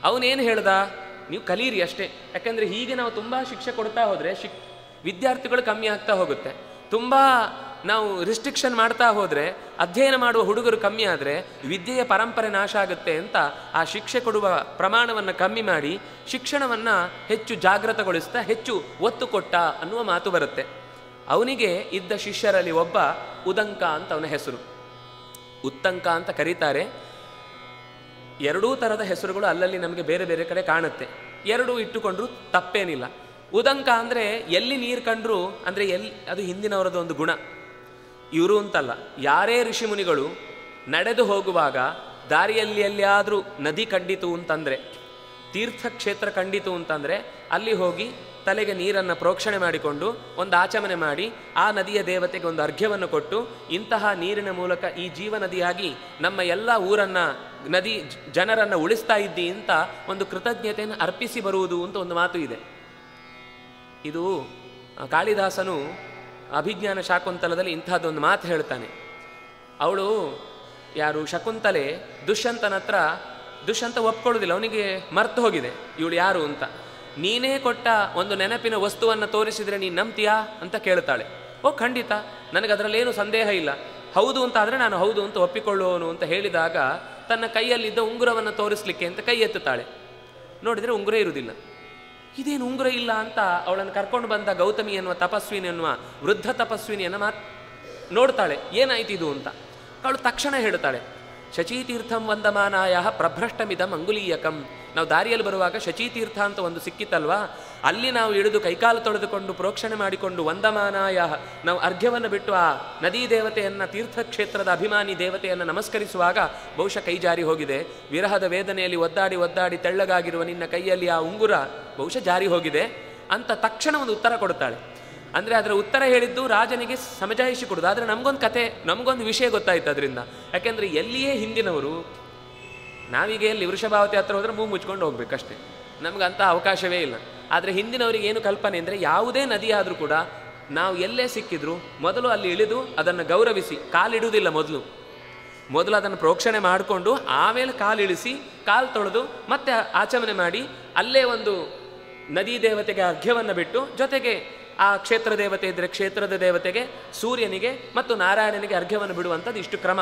ಅವನೇನು ಹೇಳ್ದ? ನೀವು ಕಲೀರಿ ಅಷ್ಟೇ. ಯಾಕಂದರೆ ಹೀಗೆ ನಾವು ತುಂಬ ಶಿಕ್ಷೆ ಕೊಡ್ತಾ ಹೋದರೆ ಶಿಕ್ ವಿದ್ಯಾರ್ಥಿಗಳು ಕಮ್ಮಿ ಆಗ್ತಾ ಹೋಗುತ್ತೆ. ತುಂಬ ನಾವು ರಿಸ್ಟ್ರಿಕ್ಷನ್ ಮಾಡ್ತಾ ಹೋದರೆ, ಅಧ್ಯಯನ ಮಾಡುವ ಹುಡುಗರು ಕಮ್ಮಿ ಆದರೆ ವಿದ್ಯೆಯ ಪರಂಪರೆ ನಾಶ ಆಗುತ್ತೆ ಅಂತ ಆ ಶಿಕ್ಷೆ ಕೊಡುವ ಪ್ರಮಾಣವನ್ನು ಕಮ್ಮಿ ಮಾಡಿ, ಶಿಕ್ಷಣವನ್ನು ಹೆಚ್ಚು ಜಾಗೃತಗೊಳಿಸ್ತಾ, ಹೆಚ್ಚು ಒತ್ತು ಕೊಟ್ಟ ಅನ್ನುವ ಮಾತು ಬರುತ್ತೆ. ಅವನಿಗೆ ಇದ್ದ ಶಿಷ್ಯರಲ್ಲಿ ಒಬ್ಬ ಉದಂಕ ಅಂತ ಅವನ ಹೆಸರು. ಉತ್ತಂಕ ಅಂತ ಕರೀತಾರೆ. ಎರಡೂ ಥರದ ಹೆಸರುಗಳು ಅಲ್ಲಲ್ಲಿ ನಮಗೆ ಬೇರೆ ಬೇರೆ ಕಡೆ ಕಾಣುತ್ತೆ. ಎರಡೂ ಇಟ್ಟುಕೊಂಡ್ರು ತಪ್ಪೇನಿಲ್ಲ. ಉದಂಕ ಅಂದರೆ ಎಲ್ಲಿ ನೀರು ಕಂಡ್ರು ಅಂದರೆ ಎಲ್ಲಿ, ಅದು ಹಿಂದಿನವರದ್ದು ಒಂದು ಗುಣ. ಇವರು ಅಂತಲ್ಲ, ಯಾರೇ ಋಷಿಮುನಿಗಳು ನಡೆದು ಹೋಗುವಾಗ ದಾರಿಯಲ್ಲಿ ಎಲ್ಲಿಯಾದರೂ ನದಿ ಕಂಡಿತು ಅಂತಂದರೆ, ತೀರ್ಥಕ್ಷೇತ್ರ ಕಂಡಿತು ಅಂತಂದರೆ ಅಲ್ಲಿ ಹೋಗಿ ತಲೆಗೆ ನೀರನ್ನು ಪ್ರೋಕ್ಷಣೆ ಮಾಡಿಕೊಂಡು ಒಂದು ಆಚಮನೆ ಮಾಡಿ ಆ ನದಿಯ ದೇವತೆಗೆ ಒಂದು ಅರ್ಘ್ಯವನ್ನು ಕೊಟ್ಟು ಇಂತಹ ನೀರಿನ ಮೂಲಕ ಈ ಜೀವ ನದಿಯಾಗಿ ನಮ್ಮ ಎಲ್ಲ ಊರನ್ನು, ನದಿ ಜನರನ್ನು ಉಳಿಸ್ತಾ ಇದ್ದಿ ಅಂತ ಒಂದು ಕೃತಜ್ಞತೆಯನ್ನು ಅರ್ಪಿಸಿ ಬರುವುದು ಅಂತ ಒಂದು ಮಾತು ಇದೆ. ಇದು ಕಾಳಿದಾಸನು ಅಭಿಜ್ಞಾನ ಶಾಕುಂತಲದಲ್ಲಿ ಇಂಥದ್ದೊಂದು ಮಾತು ಹೇಳ್ತಾನೆ. ಅವಳು ಯಾರು ಶಕುಂತಲೆ ದುಷ್ಯಂತನ ಹತ್ರ ದುಷ್ಯಂತ ಒಪ್ಕೊಳ್ಳೋದಿಲ್ಲ, ಅವನಿಗೆ ಮರ್ತು ಹೋಗಿದೆ, ಇವಳು ಯಾರು ಅಂತ. ನೀನೇ ಕೊಟ್ಟ ಒಂದು ನೆನಪಿನ ವಸ್ತುವನ್ನು ತೋರಿಸಿದರೆ ನೀನು ನಂಬ್ತೀಯಾ ಅಂತ ಕೇಳ್ತಾಳೆ. ಓ, ಖಂಡಿತ. ನನಗೆ ಅದರಲ್ಲೇನು ಸಂದೇಹ ಇಲ್ಲ. ಹೌದು ಅಂತ ಆದರೆ ನಾನು ಹೌದು ಅಂತ ಒಪ್ಪಿಕೊಳ್ಳುವನು ಅಂತ ಹೇಳಿದಾಗ ತನ್ನ ಕೈಯಲ್ಲಿದ್ದ ಉಂಗುರವನ್ನು ತೋರಿಸ್ಲಿಕ್ಕೆ ಅಂತ ಕೈ ಎತ್ತುತ್ತಾಳೆ. ನೋಡಿದರೆ ಉಂಗುರ ಇರುವುದಿಲ್ಲ. ಇದೇನು ಉಂಗುರ ಇಲ್ಲ ಅಂತ ಅವಳನ್ನು ಕರ್ಕೊಂಡು ಬಂದ ಗೌತಮಿ ಎನ್ನುವ ತಪಸ್ವಿನಿ ಎನ್ನುವ ವೃದ್ಧ ತಪಸ್ವಿನಿಯನ್ನು ಮಾತ್ ನೋಡ್ತಾಳೆ. ಏನಾಯ್ತು ಇದು ಅಂತ. ಅವಳು ತಕ್ಷಣ ಹೇಳ್ತಾಳೆ ಶಚೀತೀರ್ಥಂ ವಂದಮಾನಾಯ ಪ್ರಭ್ರಷ್ಟಮಿದಂ ಅಂಗುಲೀಯಕಂ. ನಾವು ದಾರಿಯಲ್ಲಿ ಬರುವಾಗ ಶಚೀತೀರ್ಥ ಅಂತ ಒಂದು ಸಿಕ್ಕಿತ್ತಲ್ವಾ ಅಲ್ಲಿ ನಾವು ಇಳಿದು ಕೈಕಾಲು ತೊಳೆದುಕೊಂಡು ಪ್ರೋಕ್ಷಣೆ ಮಾಡಿಕೊಂಡು ವಂದಮಾನಾಯ, ನಾವು ಅರ್ಘ್ಯವನ್ನು ಬಿಟ್ಟು ಆ ನದೀ ದೇವತೆಯನ್ನು, ತೀರ್ಥಕ್ಷೇತ್ರದ ಅಭಿಮಾನಿ ದೇವತೆಯನ್ನು ನಮಸ್ಕರಿಸುವಾಗ ಬಹುಶಃ ಕೈ ಜಾರಿ ಹೋಗಿದೆ. ವಿರಹದ ವೇದನೆಯಲ್ಲಿ ಒದ್ದಾಡಿ ಒದ್ದಾಡಿ ತೆಳ್ಳಗಾಗಿರುವ ನಿನ್ನ ಕೈಯಲ್ಲಿ ಆ ಉಂಗುರ ಬಹುಶಃ ಜಾರಿ ಹೋಗಿದೆ ಅಂತ ತಕ್ಷಣ ಒಂದು ಉತ್ತರ ಕೊಡುತ್ತಾಳೆ. ಅಂದರೆ ಅದರ ಉತ್ತರ ಹೇಳಿದ್ದು ರಾಜನಿಗೆ ಸಮಜಾಯಿಷಿ ಕೊಡೋದು ಆದರೆ ನಮಗೊಂದು ಕತೆ, ನಮಗೊಂದು ವಿಷಯ ಗೊತ್ತಾಯ್ತು ಅದರಿಂದ. ಯಾಕೆಂದರೆ ಎಲ್ಲಿಯೇ ಹಿಂದಿನವರು ನಾವೀಗ ಎಲ್ಲಿ ವೃಷಭಾವತಿ ಹತ್ರ ಹೋದ್ರೆ ಮೂಗು ಮುಚ್ಕೊಂಡು ಹೋಗ್ಬೇಕಷ್ಟೇ. ಅಂತ ಅವಕಾಶವೇ ಇಲ್ಲ. ಆದರೆ ಹಿಂದಿನವರಿಗೆ ಏನು ಕಲ್ಪನೆ ಅಂದರೆ ಯಾವುದೇ ನದಿ ಆದರೂ ಕೂಡ ನಾವು ಎಲ್ಲೇ ಸಿಕ್ಕಿದ್ರು ಮೊದಲು ಅಲ್ಲಿ ಇಳಿದು ಅದನ್ನು ಗೌರವಿಸಿ ಕಾಲಿಡುವುದಿಲ್ಲ ಮೊದಲು. ಮೊದಲು ಅದನ್ನು ಪ್ರೋಕ್ಷಣೆ ಮಾಡಿಕೊಂಡು ಆಮೇಲೆ ಕಾಲಿಳಿಸಿ ಕಾಲು ತೊಳೆದು ಮತ್ತೆ ಆಚಮನೆ ಮಾಡಿ ಅಲ್ಲೇ ಒಂದು ನದಿ ದೇವತೆಗೆ ಅರ್ಘ್ಯವನ್ನು ಬಿಟ್ಟು ಜೊತೆಗೆ ಆ ಕ್ಷೇತ್ರ ದೇವತೆ ಇದ್ದರೆ ಕ್ಷೇತ್ರದ ದೇವತೆಗೆ ಸೂರ್ಯನಿಗೆ ಮತ್ತು ನಾರಾಯಣನಿಗೆ ಅರ್ಘ್ಯವನ್ನು ಬಿಡುವಂಥದ್ದು ಇಷ್ಟು ಕ್ರಮ.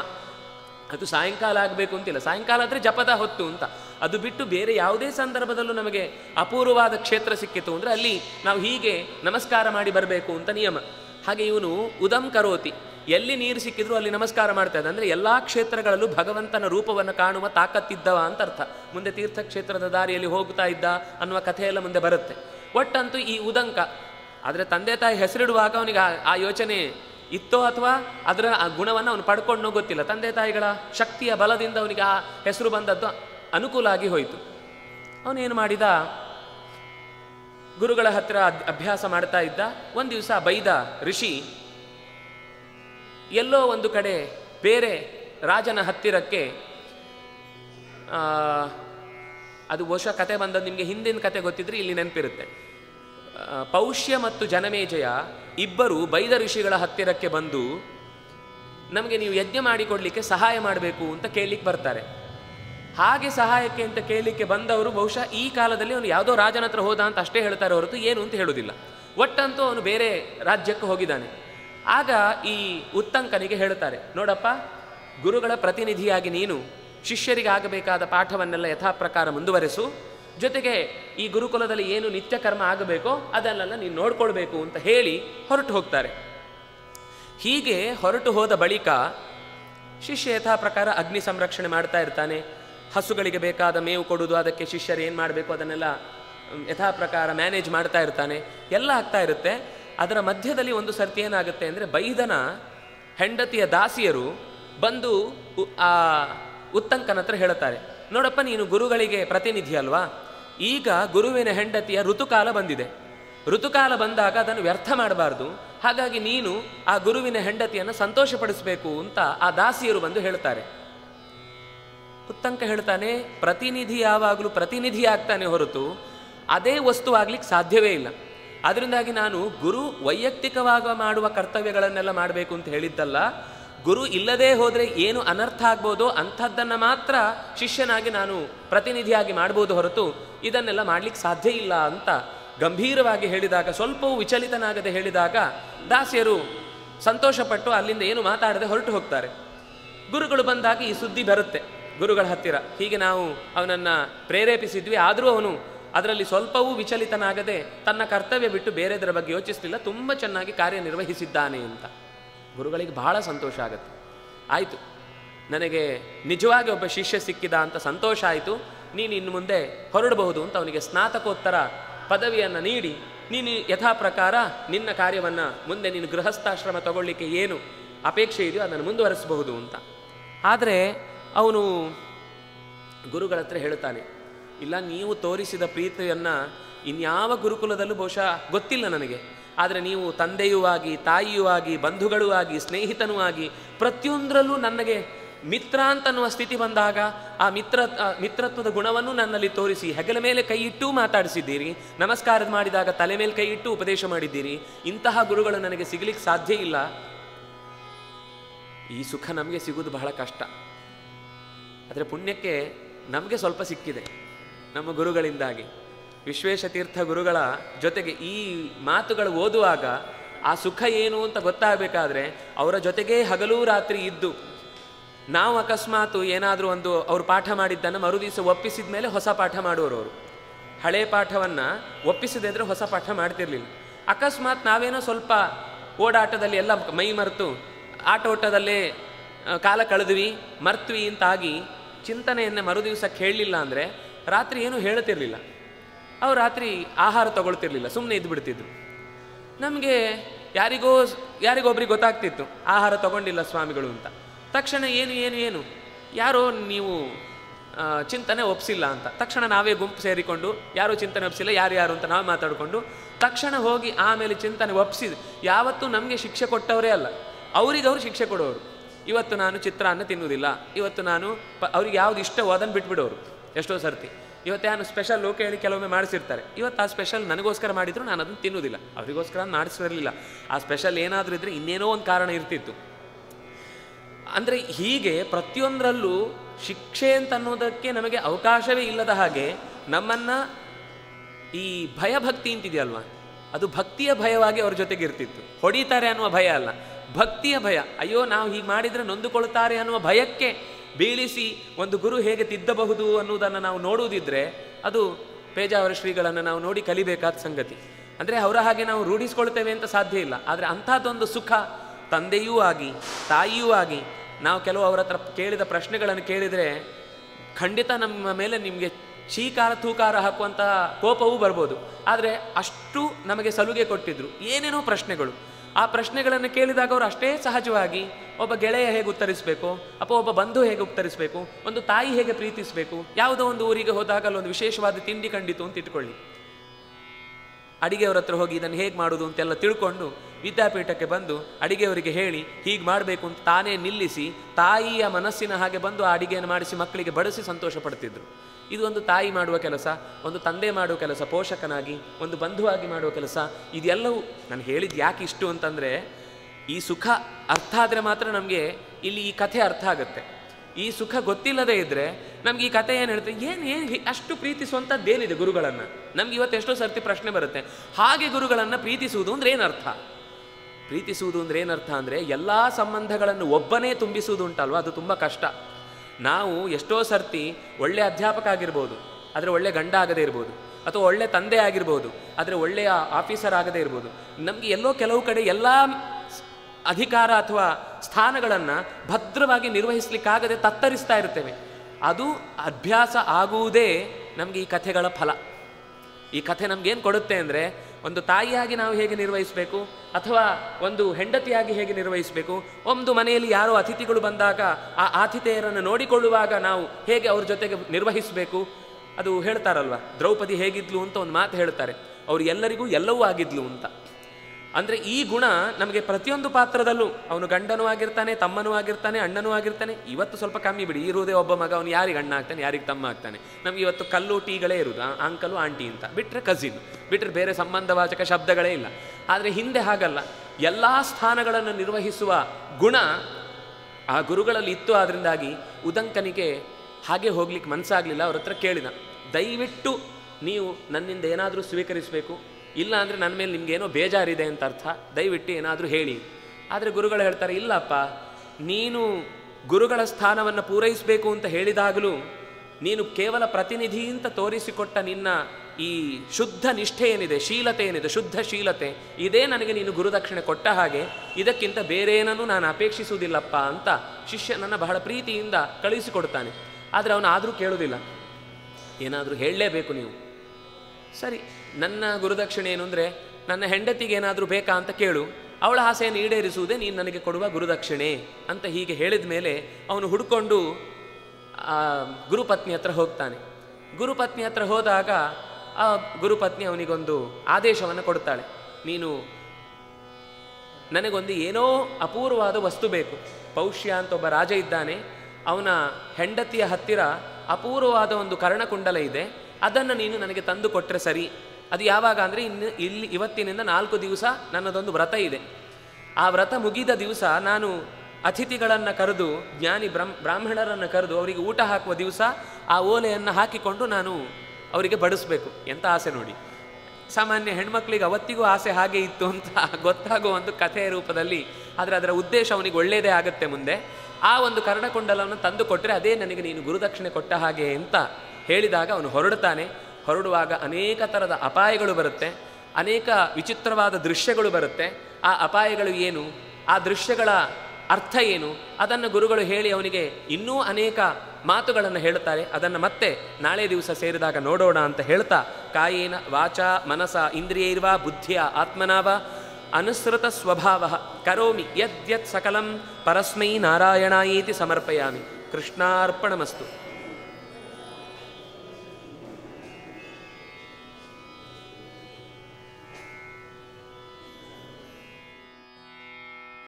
ಅದು ಸಾಯಂಕಾಲ ಆಗಬೇಕು ಅಂತಿಲ್ಲ. ಸಾಯಂಕಾಲ ಆದರೆ ಜಪದ ಹೊತ್ತು ಅಂತ. ಅದು ಬಿಟ್ಟು ಬೇರೆ ಯಾವುದೇ ಸಂದರ್ಭದಲ್ಲೂ ನಮಗೆ ಅಪೂರ್ವವಾದ ಕ್ಷೇತ್ರ ಸಿಕ್ಕಿತು ಅಂದರೆ ಅಲ್ಲಿ ನಾವು ಹೀಗೆ ನಮಸ್ಕಾರ ಮಾಡಿ ಬರಬೇಕು ಅಂತ ನಿಯಮ. ಹಾಗೆ ಇವನು ಉದಂ ಕರೋತಿ. ಎಲ್ಲಿ ನೀರು ಸಿಕ್ಕಿದ್ರು ಅಲ್ಲಿ ನಮಸ್ಕಾರ ಮಾಡ್ತಾ ಇದ್ದ. ಅಂದರೆ ಎಲ್ಲ ಕ್ಷೇತ್ರಗಳಲ್ಲೂ ಭಗವಂತನ ರೂಪವನ್ನು ಕಾಣುವ ತಾಕತ್ತಿದ್ದವ ಅಂತ ಅರ್ಥ. ಮುಂದೆ ತೀರ್ಥಕ್ಷೇತ್ರದ ದಾರಿಯಲ್ಲಿ ಹೋಗ್ತಾ ಇದ್ದ ಅನ್ನುವ ಕಥೆಯೆಲ್ಲ ಮುಂದೆ ಬರುತ್ತೆ. ಒಟ್ಟಂತೂ ಈ ಉದಂಕ, ಆದರೆ ತಂದೆ ತಾಯಿ ಹೆಸರಿಡುವಾಗ ಅವನಿಗೆ ಆ- ಆ ಯೋಚನೆ ಇತ್ತೋ ಅಥವಾ ಅದರ ಆ ಗುಣವನ್ನು ಅವನು ಪಡ್ಕೊಂಡು ಗೊತ್ತಿಲ್ಲ. ತಂದೆ ತಾಯಿಗಳ ಶಕ್ತಿಯ ಬಲದಿಂದ ಅವನಿಗೆ ಆ ಹೆಸರು ಬಂದದ್ದು ಅನುಕೂಲ ಆಗಿ ಹೋಯಿತು. ಅವನೇನು ಮಾಡಿದ? ಗುರುಗಳ ಹತ್ರ ಅಭ್ಯಾಸ ಮಾಡ್ತಾ ಇದ್ದ. ಒಂದು ದಿವಸ ಬೈದ ಋಷಿ, ಎಲ್ಲೋ ಒಂದು ಕಡೆ ಬೇರೆ ರಾಜನ ಹತ್ತಿರಕ್ಕೆ ಅದು ವಶ ಕತೆ ಬಂದದ್ದು ನಿಮಗೆ ಹಿಂದಿನ ಕತೆ ಗೊತ್ತಿದ್ರೆ ಇಲ್ಲಿ ನೆನಪಿರುತ್ತೆ. ಪೌಷ್ಯ ಮತ್ತು ಜನಮೇಜಯ ಇಬ್ಬರು ಬೈದ ಋಷಿಗಳ ಹತ್ತಿರಕ್ಕೆ ಬಂದು, ನಮಗೆ ನೀವು ಯಜ್ಞ ಮಾಡಿಕೊಡ್ಲಿಕ್ಕೆ ಸಹಾಯ ಮಾಡಬೇಕು ಅಂತ ಕೇಳಲಿಕ್ಕೆ ಬರ್ತಾರೆ. ಹಾಗೆ ಸಹಾಯಕ್ಕೆ ಅಂತ ಕೇಳಲಿಕ್ಕೆ ಬಂದವರು ಬಹುಶಃ ಈ ಕಾಲದಲ್ಲಿ ಅವನು ಯಾವುದೋ ರಾಜನ ಹತ್ರ ಹೋದ ಅಂತ ಅಷ್ಟೇ ಹೇಳ್ತಾರೆ ಹೊರತು ಏನು ಅಂತ ಹೇಳುವುದಿಲ್ಲ ಒಟ್ಟಂತೂ ಅವನು ಬೇರೆ ರಾಜ್ಯಕ್ಕೆ ಹೋಗಿದ್ದಾನೆ. ಆಗ ಈ ಉತ್ತಂಕನಿಗೆ ಹೇಳ್ತಾರೆ, ನೋಡಪ್ಪ, ಗುರುಗಳ ಪ್ರತಿನಿಧಿಯಾಗಿ ನೀನು ಶಿಷ್ಯರಿಗೆ ಆಗಬೇಕಾದ ಪಾಠವನ್ನೆಲ್ಲ ಯಥಾಪ್ರಕಾರ ಮುಂದುವರೆಸು. ಜೊತೆಗೆ ಈ ಗುರುಕುಲದಲ್ಲಿ ಏನು ನಿತ್ಯ ಕರ್ಮ ಆಗಬೇಕೋ ಅದನ್ನೆಲ್ಲ ನೀನು ನೋಡ್ಕೊಳ್ಬೇಕು ಅಂತ ಹೇಳಿ ಹೊರಟು ಹೋಗ್ತಾರೆ. ಹೀಗೆ ಹೊರಟು ಹೋದ ಬಳಿಕ ಶಿಷ್ಯ ಯಥಾ ಪ್ರಕಾರ ಅಗ್ನಿ ಸಂರಕ್ಷಣೆ ಮಾಡ್ತಾ ಇರ್ತಾನೆ. ಹಸುಗಳಿಗೆ ಬೇಕಾದ ಮೇವು ಕೊಡುವುದು, ಅದಕ್ಕೆ ಶಿಷ್ಯರು ಏನು ಮಾಡಬೇಕು ಅದನ್ನೆಲ್ಲ ಯಥಾ ಪ್ರಕಾರ ಮ್ಯಾನೇಜ್ ಮಾಡ್ತಾ ಇರ್ತಾನೆ. ಎಲ್ಲ ಆಗ್ತಾ ಇರುತ್ತೆ. ಅದರ ಮಧ್ಯದಲ್ಲಿ ಒಂದು ಸರ್ತಿ ಏನಾಗುತ್ತೆ ಅಂದರೆ ಬೈದನ ಹೆಂಡತಿಯ ದಾಸಿಯರು ಬಂದು ಆ, ಉತ್ತಂಕನ ಹತ್ರ ಹೇಳ್ತಾರೆ. ನೋಡಪ್ಪ, ನೀನು ಗುರುಗಳಿಗೆ ಪ್ರತಿನಿಧಿ ಅಲ್ವಾ? ಈಗ ಗುರುವಿನ ಹೆಂಡತಿಯ ಋತುಕಾಲ ಬಂದಿದೆ. ಋತುಕಾಲ ಬಂದಾಗ ಅದನ್ನು ವ್ಯರ್ಥ ಮಾಡಬಾರ್ದು. ಹಾಗಾಗಿ ನೀನು ಆ ಗುರುವಿನ ಹೆಂಡತಿಯನ್ನು ಸಂತೋಷಪಡಿಸಬೇಕು ಅಂತ ಆ ದಾಸಿಯರು ಬಂದು ಹೇಳ್ತಾರೆ. ಉತ್ತಂಕ ಹೇಳ್ತಾನೆ, ಪ್ರತಿನಿಧಿ ಯಾವಾಗಲೂ ಪ್ರತಿನಿಧಿ ಆಗ್ತಾನೆ ಹೊರತು ಅದೇ ವಸ್ತು ಆಗ್ಲಿಕ್ಕೆ ಸಾಧ್ಯವೇ ಇಲ್ಲ. ಅದರಿಂದಾಗಿ ನಾನು ಗುರು ವೈಯಕ್ತಿಕವಾಗ ಮಾಡುವ ಕರ್ತವ್ಯಗಳನ್ನೆಲ್ಲ ಮಾಡಬೇಕು ಅಂತ ಹೇಳಿದ್ದಲ್ಲ ಗುರು ಇಲ್ಲದೆ ಹೋದರೆ ಏನು ಅನರ್ಥ ಆಗ್ಬೋದೋ ಅಂಥದ್ದನ್ನು ಮಾತ್ರ ಶಿಷ್ಯನಾಗಿ ನಾನು ಪ್ರತಿನಿಧಿಯಾಗಿ ಮಾಡ್ಬೋದು ಹೊರತು ಇದನ್ನೆಲ್ಲ ಮಾಡ್ಲಿಕ್ಕೆ ಸಾಧ್ಯ ಇಲ್ಲ ಅಂತ ಗಂಭೀರವಾಗಿ ಹೇಳಿದಾಗ, ಸ್ವಲ್ಪವೂ ವಿಚಲಿತನಾಗದೆ ಹೇಳಿದಾಗ ದಾಸಿಯರು ಸಂತೋಷಪಟ್ಟು ಅಲ್ಲಿಂದ ಏನು ಮಾತಾಡದೆ ಹೊರಟು ಹೋಗ್ತಾರೆ. ಗುರುಗಳು ಬಂದಾಗ ಈ ಸುದ್ದಿ ಬರುತ್ತೆ ಗುರುಗಳ ಹತ್ತಿರ. ಹೀಗೆ ನಾವು ಅವನನ್ನು ಪ್ರೇರೇಪಿಸಿದ್ವಿ, ಆದರೂ ಅವನು ಅದರಲ್ಲಿ ಸ್ವಲ್ಪವೂ ವಿಚಲಿತನಾಗದೆ ತನ್ನ ಕರ್ತವ್ಯ ಬಿಟ್ಟು ಬೇರೆದರ ಬಗ್ಗೆ ಯೋಚಿಸಲಿಲ್ಲ, ತುಂಬ ಚೆನ್ನಾಗಿ ಕಾರ್ಯನಿರ್ವಹಿಸಿದ್ದಾನೆ ಅಂತ. ಗುರುಗಳಿಗೆ ಬಹಳ ಸಂತೋಷ ಆಗುತ್ತೆ. ಆಯಿತು, ನನಗೆ ನಿಜವಾಗಿ ಒಬ್ಬ ಶಿಷ್ಯ ಸಿಕ್ಕಿದ ಅಂತ ಸಂತೋಷ ಆಯಿತು. ನೀನು ಇನ್ನು ಮುಂದೆ ಹೊರಡಬಹುದು ಅಂತ ಅವನಿಗೆ ಸ್ನಾತಕೋತ್ತರ ಪದವಿಯನ್ನು ನೀಡಿ, ನೀನು ಯಥಾ ಪ್ರಕಾರ ನಿನ್ನ ಕಾರ್ಯವನ್ನು ಮುಂದೆ ನೀನು ಗೃಹಸ್ಥಾಶ್ರಮ ತಗೊಳ್ಳಿಕ್ಕೆ ಏನು ಅಪೇಕ್ಷೆ ಇದೆಯೋ ಅದನ್ನು ಮುಂದುವರಿಸಬಹುದು ಅಂತ. ಆದರೆ ಅವನು ಗುರುಗಳ ಹತ್ರ ಹೇಳ್ತಾನೆ, ಇಲ್ಲ, ನೀವು ತೋರಿಸಿದ ಪ್ರೀತಿಯನ್ನು ಇನ್ಯಾವ ಗುರುಕುಲದಲ್ಲೂ ಬಹುಶಃ ಗೊತ್ತಿಲ್ಲ ನನಗೆ. ಆದರೆ ನೀವು ತಂದೆಯೂ ಆಗಿ, ತಾಯಿಯೂ ಆಗಿ, ಬಂಧುಗಳೂ ಆಗಿ, ಸ್ನೇಹಿತನೂ ಆಗಿ ಪ್ರತಿಯೊಂದರಲ್ಲೂ ನನಗೆ ಮಿತ್ರ ಅಂತನ್ನುವ ಸ್ಥಿತಿ ಬಂದಾಗ ಆ ಮಿತ್ರ ಮಿತ್ರತ್ವದ ಗುಣವನ್ನು ನನ್ನಲ್ಲಿ ತೋರಿಸಿ ಹೆಗಲ ಮೇಲೆ ಕೈ ಇಟ್ಟು ಮಾತಾಡಿಸಿದ್ದೀರಿ. ನಮಸ್ಕಾರ ಮಾಡಿದಾಗ ತಲೆ ಮೇಲೆ ಕೈ ಇಟ್ಟು ಉಪದೇಶ ಮಾಡಿದ್ದೀರಿ. ಇಂತಹ ಗುರುಗಳು ನನಗೆ ಸಿಗಲಿಕ್ಕೆ ಸಾಧ್ಯ ಇಲ್ಲ. ಈ ಸುಖ ನಮಗೆ ಸಿಗುವುದು ಬಹಳ ಕಷ್ಟ. ಆದರೆ ಪುಣ್ಯಕ್ಕೆ ನಮಗೆ ಸ್ವಲ್ಪ ಸಿಕ್ಕಿದೆ. ನಮ್ಮ ಗುರುಗಳಿಂದಾಗಿ. ವಿಶ್ವೇಶತೀರ್ಥ ಗುರುಗಳ ಜೊತೆಗೆ ಈ ಮಾತುಗಳು ಓದುವಾಗ ಆ ಸುಖ ಏನು ಅಂತ ಗೊತ್ತಾಗಬೇಕಾದ್ರೆ ಅವರ ಜೊತೆಗೇ ಹಗಲೂ ರಾತ್ರಿ ಇದ್ದು ನಾವು ಅಕಸ್ಮಾತ್ ಏನಾದರೂ ಒಂದು ಅವರು ಪಾಠ ಮಾಡಿದ್ದನ್ನು ಮರುದಿವಸ ಒಪ್ಪಿಸಿದ ಮೇಲೆ ಹೊಸ ಪಾಠ ಮಾಡುವರು ಅವರು. ಹಳೆ ಪಾಠವನ್ನು ಒಪ್ಪಿಸದೇ ಹೊಸ ಪಾಠ ಮಾಡ್ತಿರ್ಲಿಲ್ಲ. ಅಕಸ್ಮಾತ್ ನಾವೇನೋ ಸ್ವಲ್ಪ ಓಡಾಟದಲ್ಲಿ ಎಲ್ಲ ಮೈ ಮರೆತು ಆಟೋಟದಲ್ಲೇ ಕಾಲ ಕಳೆದ್ವಿ, ಮರ್ತ್ವಿ ಅಂತಾಗಿ ಚಿಂತನೆಯನ್ನೇ ಮರುದಿವಸ ಕೇಳಲಿಲ್ಲ ಅಂದರೆ ರಾತ್ರಿ ಏನೂ ಹೇಳುತ್ತಿರಲಿಲ್ಲ ಅವ್ರು ರಾತ್ರಿ ಆಹಾರ ತಗೊಳ್ತಿರ್ಲಿಲ್ಲ ಸುಮ್ಮನೆ ಇದ್ದು ಬಿಡ್ತಿದ್ರು. ನಮಗೆ ಯಾರಿಗೋ ಯಾರಿಗೊಬ್ರಿಗೆ ಗೊತ್ತಾಗ್ತಿತ್ತು, ಆಹಾರ ತಗೊಂಡಿಲ್ಲ ಸ್ವಾಮಿಗಳು ಅಂತ. ತಕ್ಷಣ ಏನು ಏನು ಏನು? ಯಾರೋ ನೀವು ಚಿಂತನೆ ಒಪ್ಸಿಲ್ಲ ಅಂತ. ತಕ್ಷಣ ನಾವೇ ಗುಂಪು ಸೇರಿಕೊಂಡು, ಯಾರೂ ಚಿಂತನೆ ಒಪ್ಸಿಲ್ಲ, ಯಾರು ಯಾರು ಅಂತ ನಾವು ಮಾತಾಡಿಕೊಂಡು, ತಕ್ಷಣ ಹೋಗಿ ಆಮೇಲೆ ಚಿಂತನೆ ಒಪ್ಸಿದ್ರು ಯಾವತ್ತೂ ನಮಗೆ ಶಿಕ್ಷೆ ಕೊಟ್ಟವರೇ ಅಲ್ಲ. ಅವ್ರಿಗೆ ಅವ್ರು ಶಿಕ್ಷೆ ಕೊಡೋರು. ಇವತ್ತು ನಾನು ಚಿತ್ರಾನ್ನ ತಿನ್ನುವುದಿಲ್ಲ. ಇವತ್ತು ನಾನು ಪ, ಅವ್ರಿಗೆ ಯಾವ್ದು ಇಷ್ಟವೋ ಅದನ್ನು ಬಿಟ್ಬಿಡೋರು. ಎಷ್ಟೋ ಸರ್ತಿ. ಇವತ್ತು ನಾನು ಸ್ಪೆಷಲ್ ಹೇಳಿ ಕೆಲವೊಮ್ಮೆ ಮಾಡಿಸಿರ್ತಾರೆ. ಇವತ್ತು ಆ ಸ್ಪೆಷಲ್ ನನಗೋಸ್ಕರ ಮಾಡಿದ್ರು, ನಾನು ಅದನ್ನು ತಿನ್ನೋದಿಲ್ಲ ಅವರಿಗೋಸ್ಕರ ಮಾಡಿಸಿರಲಿಲ್ಲ. ಆ ಸ್ಪೆಷಲ್ ಏನಾದರೂ ಇದ್ದರೆ ಇನ್ನೇನೋ ಒಂದು ಕಾರಣ ಇರ್ತಿತ್ತು. ಅಂದರೆ ಹೀಗೆ ಪ್ರತಿಯೊಂದರಲ್ಲೂ ಶಿಕ್ಷೆ ಅಂತ ಅನ್ನೋದಕ್ಕೆ ನಮಗೆ ಅವಕಾಶವೇ ಇಲ್ಲದ ಹಾಗೆ ನಮ್ಮನ್ನು ಈ ಭಯಭಕ್ತಿ ಅಂತಿದೆಯಲ್ವ? ಅದು ಭಕ್ತಿಯ ಭಯವಾಗಿ ಅವ್ರ ಜೊತೆಗೆ ಇರ್ತಿತ್ತು. ಹೊಡಿತಾರೆ ಅನ್ನುವ ಭಯ ಅಲ್ಲ. ಭಕ್ತಿಯ ಭಯ. ಅಯ್ಯೋ, ನಾವು ಹೀಗೆ ಮಾಡಿದರೆ ನೊಂದುಕೊಳ್ತಾರೆ ಅನ್ನುವ ಭಯಕ್ಕೆ ಬೀಳಿಸಿ ಒಂದು ಗುರು ಹೇಗೆ ತಿದ್ದಬಹುದು ಅನ್ನುವುದನ್ನು ನಾವು ನೋಡುವುದಿದ್ರೆ ಅದು ಪೇಜಾವರ ಶ್ರೀಗಳನ್ನು ನಾವು ನೋಡಿ ಕಲಿಬೇಕಾದ ಸಂಗತಿ. ಅಂದರೆ ಅವರ ಹಾಗೆ ನಾವು ರೂಢಿಸ್ಕೊಳ್ತೇವೆ ಅಂತ ಸಾಧ್ಯ ಇಲ್ಲ. ಆದರೆ ಅಂಥದ್ದೊಂದು ಸುಖ ತಂದೆಯೂ ಆಗಿ, ತಾಯಿಯೂ ಆಗಿ, ನಾವು ಕೆಲವು ಅವರ ಹತ್ರ ಕೇಳಿದ ಪ್ರಶ್ನೆಗಳನ್ನು ಕೇಳಿದರೆ ಖಂಡಿತ ನಮ್ಮ ಮೇಲೆ ನಿಮಗೆ ಚೀಕಾರ, ತೂಕಾರ ಹಾಕುವಂತಹ ಕೋಪವೂ ಬರ್ಬೋದು. ಆದರೆ ಅಷ್ಟು ನಮಗೆ ಸಲುಗೆ ಕೊಟ್ಟಿದ್ರು. ಏನೇನೋ ಪ್ರಶ್ನೆಗಳು. ಆ ಪ್ರಶ್ನೆಗಳನ್ನು ಕೇಳಿದಾಗ ಅವರು ಅಷ್ಟೇ ಸಹಜವಾಗಿ, ಒಬ್ಬ ಗೆಳೆಯ ಹೇಗೆ ಉತ್ತರಿಸಬೇಕು? ಅಥವಾ ಒಬ್ಬ ಬಂಧು ಹೇಗೆ ಉತ್ತರಿಸಬೇಕು? ಒಂದು ತಾಯಿ ಹೇಗೆ ಪ್ರೀತಿಸಬೇಕು? ಯಾವುದೋ ಒಂದು ಊರಿಗೆ ಹೋದಾಗ ಅಲ್ಲೊಂದು ವಿಶೇಷವಾದ ತಿಂಡಿ ಕಂಡಿತು ಅಂತ ಇಟ್ಕೊಳ್ಳಿ. ಅಡಿಗೆಯವ್ರ ಹತ್ರ ಹೋಗಿ, ಇದನ್ನು ಹೇಗೆ ಮಾಡೋದು? ಅಂತೆಲ್ಲ ತಿಳ್ಕೊಂಡು ವಿದ್ಯಾಪೀಠಕ್ಕೆ ಬಂದು ಅಡಿಗೆಯವರಿಗೆ ಹೇಳಿ, ಹೀಗೆ ಮಾಡಬೇಕು ಅಂತ ತಾನೇ ನಿಲ್ಲಿಸಿ, ತಾಯಿಯ ಮನಸ್ಸಿನ ಹಾಗೆ ಬಂದು ಆ ಅಡಿಗೆಯನ್ನು ಮಾಡಿಸಿ ಮಕ್ಕಳಿಗೆ ಬಡಿಸಿ ಸಂತೋಷ ಪಡ್ತಿದ್ರು. ಇದು ಒಂದು ತಾಯಿ ಮಾಡುವ ಕೆಲಸ, ಒಂದು ತಂದೆ ಮಾಡುವ ಕೆಲಸ, ಪೋಷಕನಾಗಿ, ಒಂದು ಬಂಧುವಾಗಿ ಮಾಡುವ ಕೆಲಸ. ಇದೆಲ್ಲವೂ ನಾನು ಹೇಳಿದ್ದು ಯಾಕೆ ಇಷ್ಟು ಅಂತಂದರೆ, ಈ ಸುಖ ಅರ್ಥ ಆದರೆ ಮಾತ್ರ ನಮಗೆ ಇಲ್ಲಿ ಈ ಕಥೆ ಅರ್ಥ ಆಗುತ್ತೆ. ಈ ಸುಖ ಗೊತ್ತಿಲ್ಲದೆ ಇದ್ದರೆ ನಮ್ಗೆ ಈ ಕಥೆ ಏನು ಹೇಳ್ತದೆ ಏನು ಏನು ಅಷ್ಟು ಪ್ರೀತಿಸುವಂಥದ್ದೇನಿದೆ ಗುರುಗಳನ್ನು? ನಮ್ಗೆ ಇವತ್ತು ಎಷ್ಟೋ ಸರ್ತಿ ಪ್ರಶ್ನೆ ಬರುತ್ತೆ, ಹಾಗೆ ಗುರುಗಳನ್ನು ಪ್ರೀತಿಸುವುದು ಅಂದ್ರೆ ಏನರ್ಥ ಪ್ರೀತಿಸುವುದು ಅಂದ್ರೆ ಏನರ್ಥ ಅಂದರೆ, ಎಲ್ಲ ಸಂಬಂಧಗಳನ್ನು ಒಬ್ಬನೇ ತುಂಬಿಸುವುದು ಉಂಟಲ್ವ? ಅದು ತುಂಬ ಕಷ್ಟ. ನಾವು ಎಷ್ಟೋ ಸರ್ತಿ ಒಳ್ಳೆ ಅಧ್ಯಾಪಕ ಆಗಿರ್ಬೋದು, ಆದರೆ ಒಳ್ಳೆ ಗಂಡ ಆಗದೇ ಇರ್ಬೋದು, ಅಥವಾ ಒಳ್ಳೆ ತಂದೆ ಆಗಿರ್ಬೋದು, ಆದರೆ ಒಳ್ಳೆಯ ಆಫೀಸರ್ ಆಗದೇ ಇರ್ಬೋದು. ನಮಗೆ ಎಲ್ಲೋ ಕೆಲವು ಕಡೆ ಎಲ್ಲ ಅಧಿಕಾರ ಅಥವಾ ಸ್ಥಾನಗಳನ್ನು ಭದ್ರವಾಗಿ ನಿರ್ವಹಿಸಲಿಕ್ಕಾಗದೆ ತತ್ತರಿಸ್ತಾ ಇರ್ತೇವೆ. ಅದು ಅಭ್ಯಾಸ ಆಗುವುದೇ ನಮಗೆ ಈ ಕಥೆಗಳ ಫಲ. ಈ ಕಥೆ ನಮ್ಗೇನು ಕೊಡುತ್ತೆ ಅಂದರೆ ಒಂದು ತಾಯಿಯಾಗಿ ನಾವು ಹೇಗೆ ನಿರ್ವಹಿಸಬೇಕು ಅಥವಾ ಒಂದು ಹೆಂಡತಿಯಾಗಿ ಹೇಗೆ ನಿರ್ವಹಿಸಬೇಕು, ಒಂದು ಮನೆಯಲ್ಲಿ ಯಾರೋ ಅತಿಥಿಗಳು ಬಂದಾಗ ಆ ಆತಿಥೇಯರನ್ನು ನೋಡಿಕೊಳ್ಳುವಾಗ ನಾವು ಹೇಗೆ ಅವ್ರ ಜೊತೆಗೆ ನಿರ್ವಹಿಸಬೇಕು? ಅದು ಹೇಳ್ತಾರಲ್ವ, ದ್ರೌಪದಿ ಹೇಗಿದ್ಲು ಅಂತ ಒಂದು ಮಾತು ಹೇಳ್ತಾರೆ. ಅವ್ರು ಎಲ್ಲರಿಗೂ ಎಲ್ಲವೂ ಆಗಿದ್ಲು ಅಂತ. ಅಂದರೆ ಈ ಗುಣ ನಮಗೆ ಪ್ರತಿಯೊಂದು ಪಾತ್ರದಲ್ಲೂ ಅವನು ಗಂಡನೂ ಆಗಿರ್ತಾನೆ, ತಮ್ಮನೂ ಆಗಿರ್ತಾನೆ, ಅಣ್ಣನೂ ಆಗಿರ್ತಾನೆ. ಇವತ್ತು ಸ್ವಲ್ಪ ಕಮ್ಮಿ ಬಿಡಿ. ಇರುವುದೇ ಒಬ್ಬ ಮಗ, ಅವನು ಯಾರಿಗೆ ಅಣ್ಣ ಆಗ್ತಾನೆ, ಯಾರಿಗೆ ತಮ್ಮ ಆಗ್ತಾನೆ. ನಮ್ಗೆ ಇವತ್ತು ಕಲ್ಲು ಟೀಗಳೇ ಇರುವುದು ಅಂಕಲು ಆಂಟಿ ಅಂತ. ಬಿಟ್ಟರೆ ಕಸಿನ್ ಬಿಟ್ಟರೆ ಬೇರೆ ಸಂಬಂಧವಾಚಕ ಶಬ್ದಗಳೇ ಇಲ್ಲ. ಆದರೆ ಹಿಂದೆ ಹಾಗಲ್ಲ. ಎಲ್ಲ ಸ್ಥಾನಗಳನ್ನು ನಿರ್ವಹಿಸುವ ಗುಣ ಆ ಗುರುಗಳಲ್ಲಿ ಇತ್ತು. ಆದ್ರಿಂದಾಗಿ ಉದಂಕನಿಗೆ ಹಾಗೆ ಹೋಗ್ಲಿಕ್ಕೆ ಮನಸ್ಸಾಗಲಿಲ್ಲ ಅವ್ರ ಹತ್ರ ಕೇಳಿದ, ದಯವಿಟ್ಟು ನೀವು ನನ್ನಿಂದ ಏನಾದರೂ ಸ್ವೀಕರಿಸಬೇಕು ಇಲ್ಲ ಅಂದರೆ ನನ್ನ ಮೇಲೆ ನಿಮಗೇನೋ ಬೇಜಾರಿದೆ ಅಂತ ಅರ್ಥ? ದಯವಿಟ್ಟು ಏನಾದರೂ ಹೇಳಿ. ಆದರೆ ಗುರುಗಳು ಹೇಳ್ತಾರೆ, ಇಲ್ಲಪ್ಪ, ನೀನು ಗುರುಗಳ ಸ್ಥಾನವನ್ನು ಪೂರೈಸಬೇಕು ಅಂತ ಹೇಳಿದಾಗಲೂ ನೀನು ಕೇವಲ ಪ್ರತಿನಿಧಿ ಅಂತ ತೋರಿಸಿಕೊಟ್ಟ ನಿನ್ನ ಈ ಶುದ್ಧ ನಿಷ್ಠೆ ಏನಿದೆ, ಶೀಲತೆ ಏನಿದೆ, ಶುದ್ಧ ಶೀಲತೆ, ಇದೇ ನನಗೆ ನೀನು ಗುರುದಕ್ಷಿಣೆ ಕೊಟ್ಟ ಹಾಗೆ ಇದಕ್ಕಿಂತ ಬೇರೇನೂ ನಾನು ಅಪೇಕ್ಷಿಸುವುದಿಲ್ಲಪ್ಪ ಅಂತ ಶಿಷ್ಯನನ್ನು ಬಹಳ ಪ್ರೀತಿಯಿಂದ ಕಳುಹಿಸಿಕೊಡ್ತಾನೆ. ಆದರೆ ಅವನು ಆದರೂ ಕೇಳುವುದಿಲ್ಲ. ಏನಾದರೂ ಹೇಳಲೇಬೇಕು ನೀವು. ಸರಿ ನನ್ನ ಗುರುದಕ್ಷಿಣೆ ಏನು ಅಂದರೆ, ನನ್ನ ಹೆಂಡತಿಗೆ ಏನಾದರೂ ಬೇಕಾ ಅಂತ ಕೇಳು. ಅವಳ ಆಸೆಯನ್ನು ಈಡೇರಿಸುವುದೇ ನೀನು ನನಗೆ ಕೊಡುವ ಗುರುದಕ್ಷಿಣೆ ಅಂತ ಹೀಗೆ ಹೇಳಿದ ಮೇಲೆ ಅವನು ಹುಡ್ಕೊಂಡು ಗುರುಪತ್ನಿ ಹತ್ರ ಹೋಗ್ತಾನೆ. ಗುರುಪತ್ನಿ ಹತ್ರ ಹೋದಾಗ ಆ ಗುರುಪತ್ನಿ ಅವನಿಗೊಂದು ಆದೇಶವನ್ನು ಕೊಡ್ತಾಳೆ. ನೀನು ನನಗೊಂದು ಏನೋ ಅಪೂರ್ವವಾದ ವಸ್ತು ಬೇಕು. ಪೌಷ್ಯ ಅಂತ ಒಬ್ಬ ರಾಜ ಇದ್ದಾನೆ. ಅವನ ಹೆಂಡತಿಯ ಹತ್ತಿರ ಅಪೂರ್ವವಾದ ಒಂದು ಕರ್ಣಕುಂಡಲ ಇದೆ. ಅದನ್ನು ನೀನು ನನಗೆ ತಂದು ಕೊಟ್ಟರೆ ಸರಿ. ಅದು ಯಾವಾಗ ಅಂದರೆ ಇನ್ನು ಇಲ್ಲಿ ಇವತ್ತಿನಿಂದ ನಾಲ್ಕು ದಿವಸ ನನ್ನದೊಂದು ವ್ರತ ಇದೆ. ಆ ವ್ರತ ಮುಗಿದ ದಿವಸ ನಾನು ಅತಿಥಿಗಳನ್ನು ಕರೆದು, ಜ್ಞಾನಿ ಬ್ರಹ್ಮ, ಬ್ರಾಹ್ಮಣರನ್ನು ಕರೆದು ಅವರಿಗೆ ಊಟ ಹಾಕುವ ದಿವಸ ಆ ಓಲೆಯನ್ನು ಹಾಕಿಕೊಂಡು ನಾನು ಅವರಿಗೆ ಬಡಿಸ್ಬೇಕು ಎಂಥ ಆಸೆ ನೋಡಿ. ಸಾಮಾನ್ಯ ಹೆಣ್ಮಕ್ಳಿಗೆ ಅವತ್ತಿಗೂ ಆಸೆ ಹಾಗೆ ಇತ್ತು ಅಂತ ಗೊತ್ತಾಗುವ ಒಂದು ಕಥೆಯ ರೂಪದಲ್ಲಿ ಆದರೆ ಅದರ ಉದ್ದೇಶ ಅವನಿಗೆ ಒಳ್ಳೆಯದೇ ಆಗುತ್ತೆ ಮುಂದೆ. ಆ ಒಂದು ಕರ್ಣಕುಂಡಲವನ್ನು ತಂದು ಕೊಟ್ಟರೆ ಅದೇ ನನಗೆ ನೀನು ಗುರುದಕ್ಷಿಣೆ ಕೊಟ್ಟ ಹಾಗೆ ಅಂತ ಹೇಳಿದಾಗ ಅವನು ಹೊರಡ್ತಾನೆ ಹೊರಡುವಾಗ ಅನೇಕ ಥರದ ಅಪಾಯಗಳು ಬರುತ್ತೆ, ಅನೇಕ ವಿಚಿತ್ರವಾದ ದೃಶ್ಯಗಳು ಬರುತ್ತೆ. ಆ ಅಪಾಯಗಳು ಏನು? ಆ ದೃಶ್ಯಗಳ ಅರ್ಥ ಏನು? ಅದನ್ನು ಗುರುಗಳು ಹೇಳಿ ಅವನಿಗೆ ಇನ್ನೂ ಅನೇಕ ಮಾತುಗಳನ್ನು ಹೇಳುತ್ತಾರೆ. ಅದನ್ನು ಮತ್ತೆ ನಾಳೆ ದಿವಸ ಸೇರಿದಾಗ ನೋಡೋಣ ಅಂತ ಹೇಳ್ತಾ, ಕಾಯೇನ ವಾಚ ಮನಸ ಇಂದ್ರಿಯೈರ್ವ ಬುದ್ಧಿಯ ಆತ್ಮನಾವ ಅನುಸೃತ ಸ್ವಭಾವ ಕರೋಮಿ ಯದ್ಯತ್ ಸಕಲಂ ಪರಸ್ಮೈ ನಾರಾಯಣಾಯೇತಿ ಸಮರ್ಪಯಾಮಿ. ಕೃಷ್ಣಾರ್ಪಣಮಸ್ತು.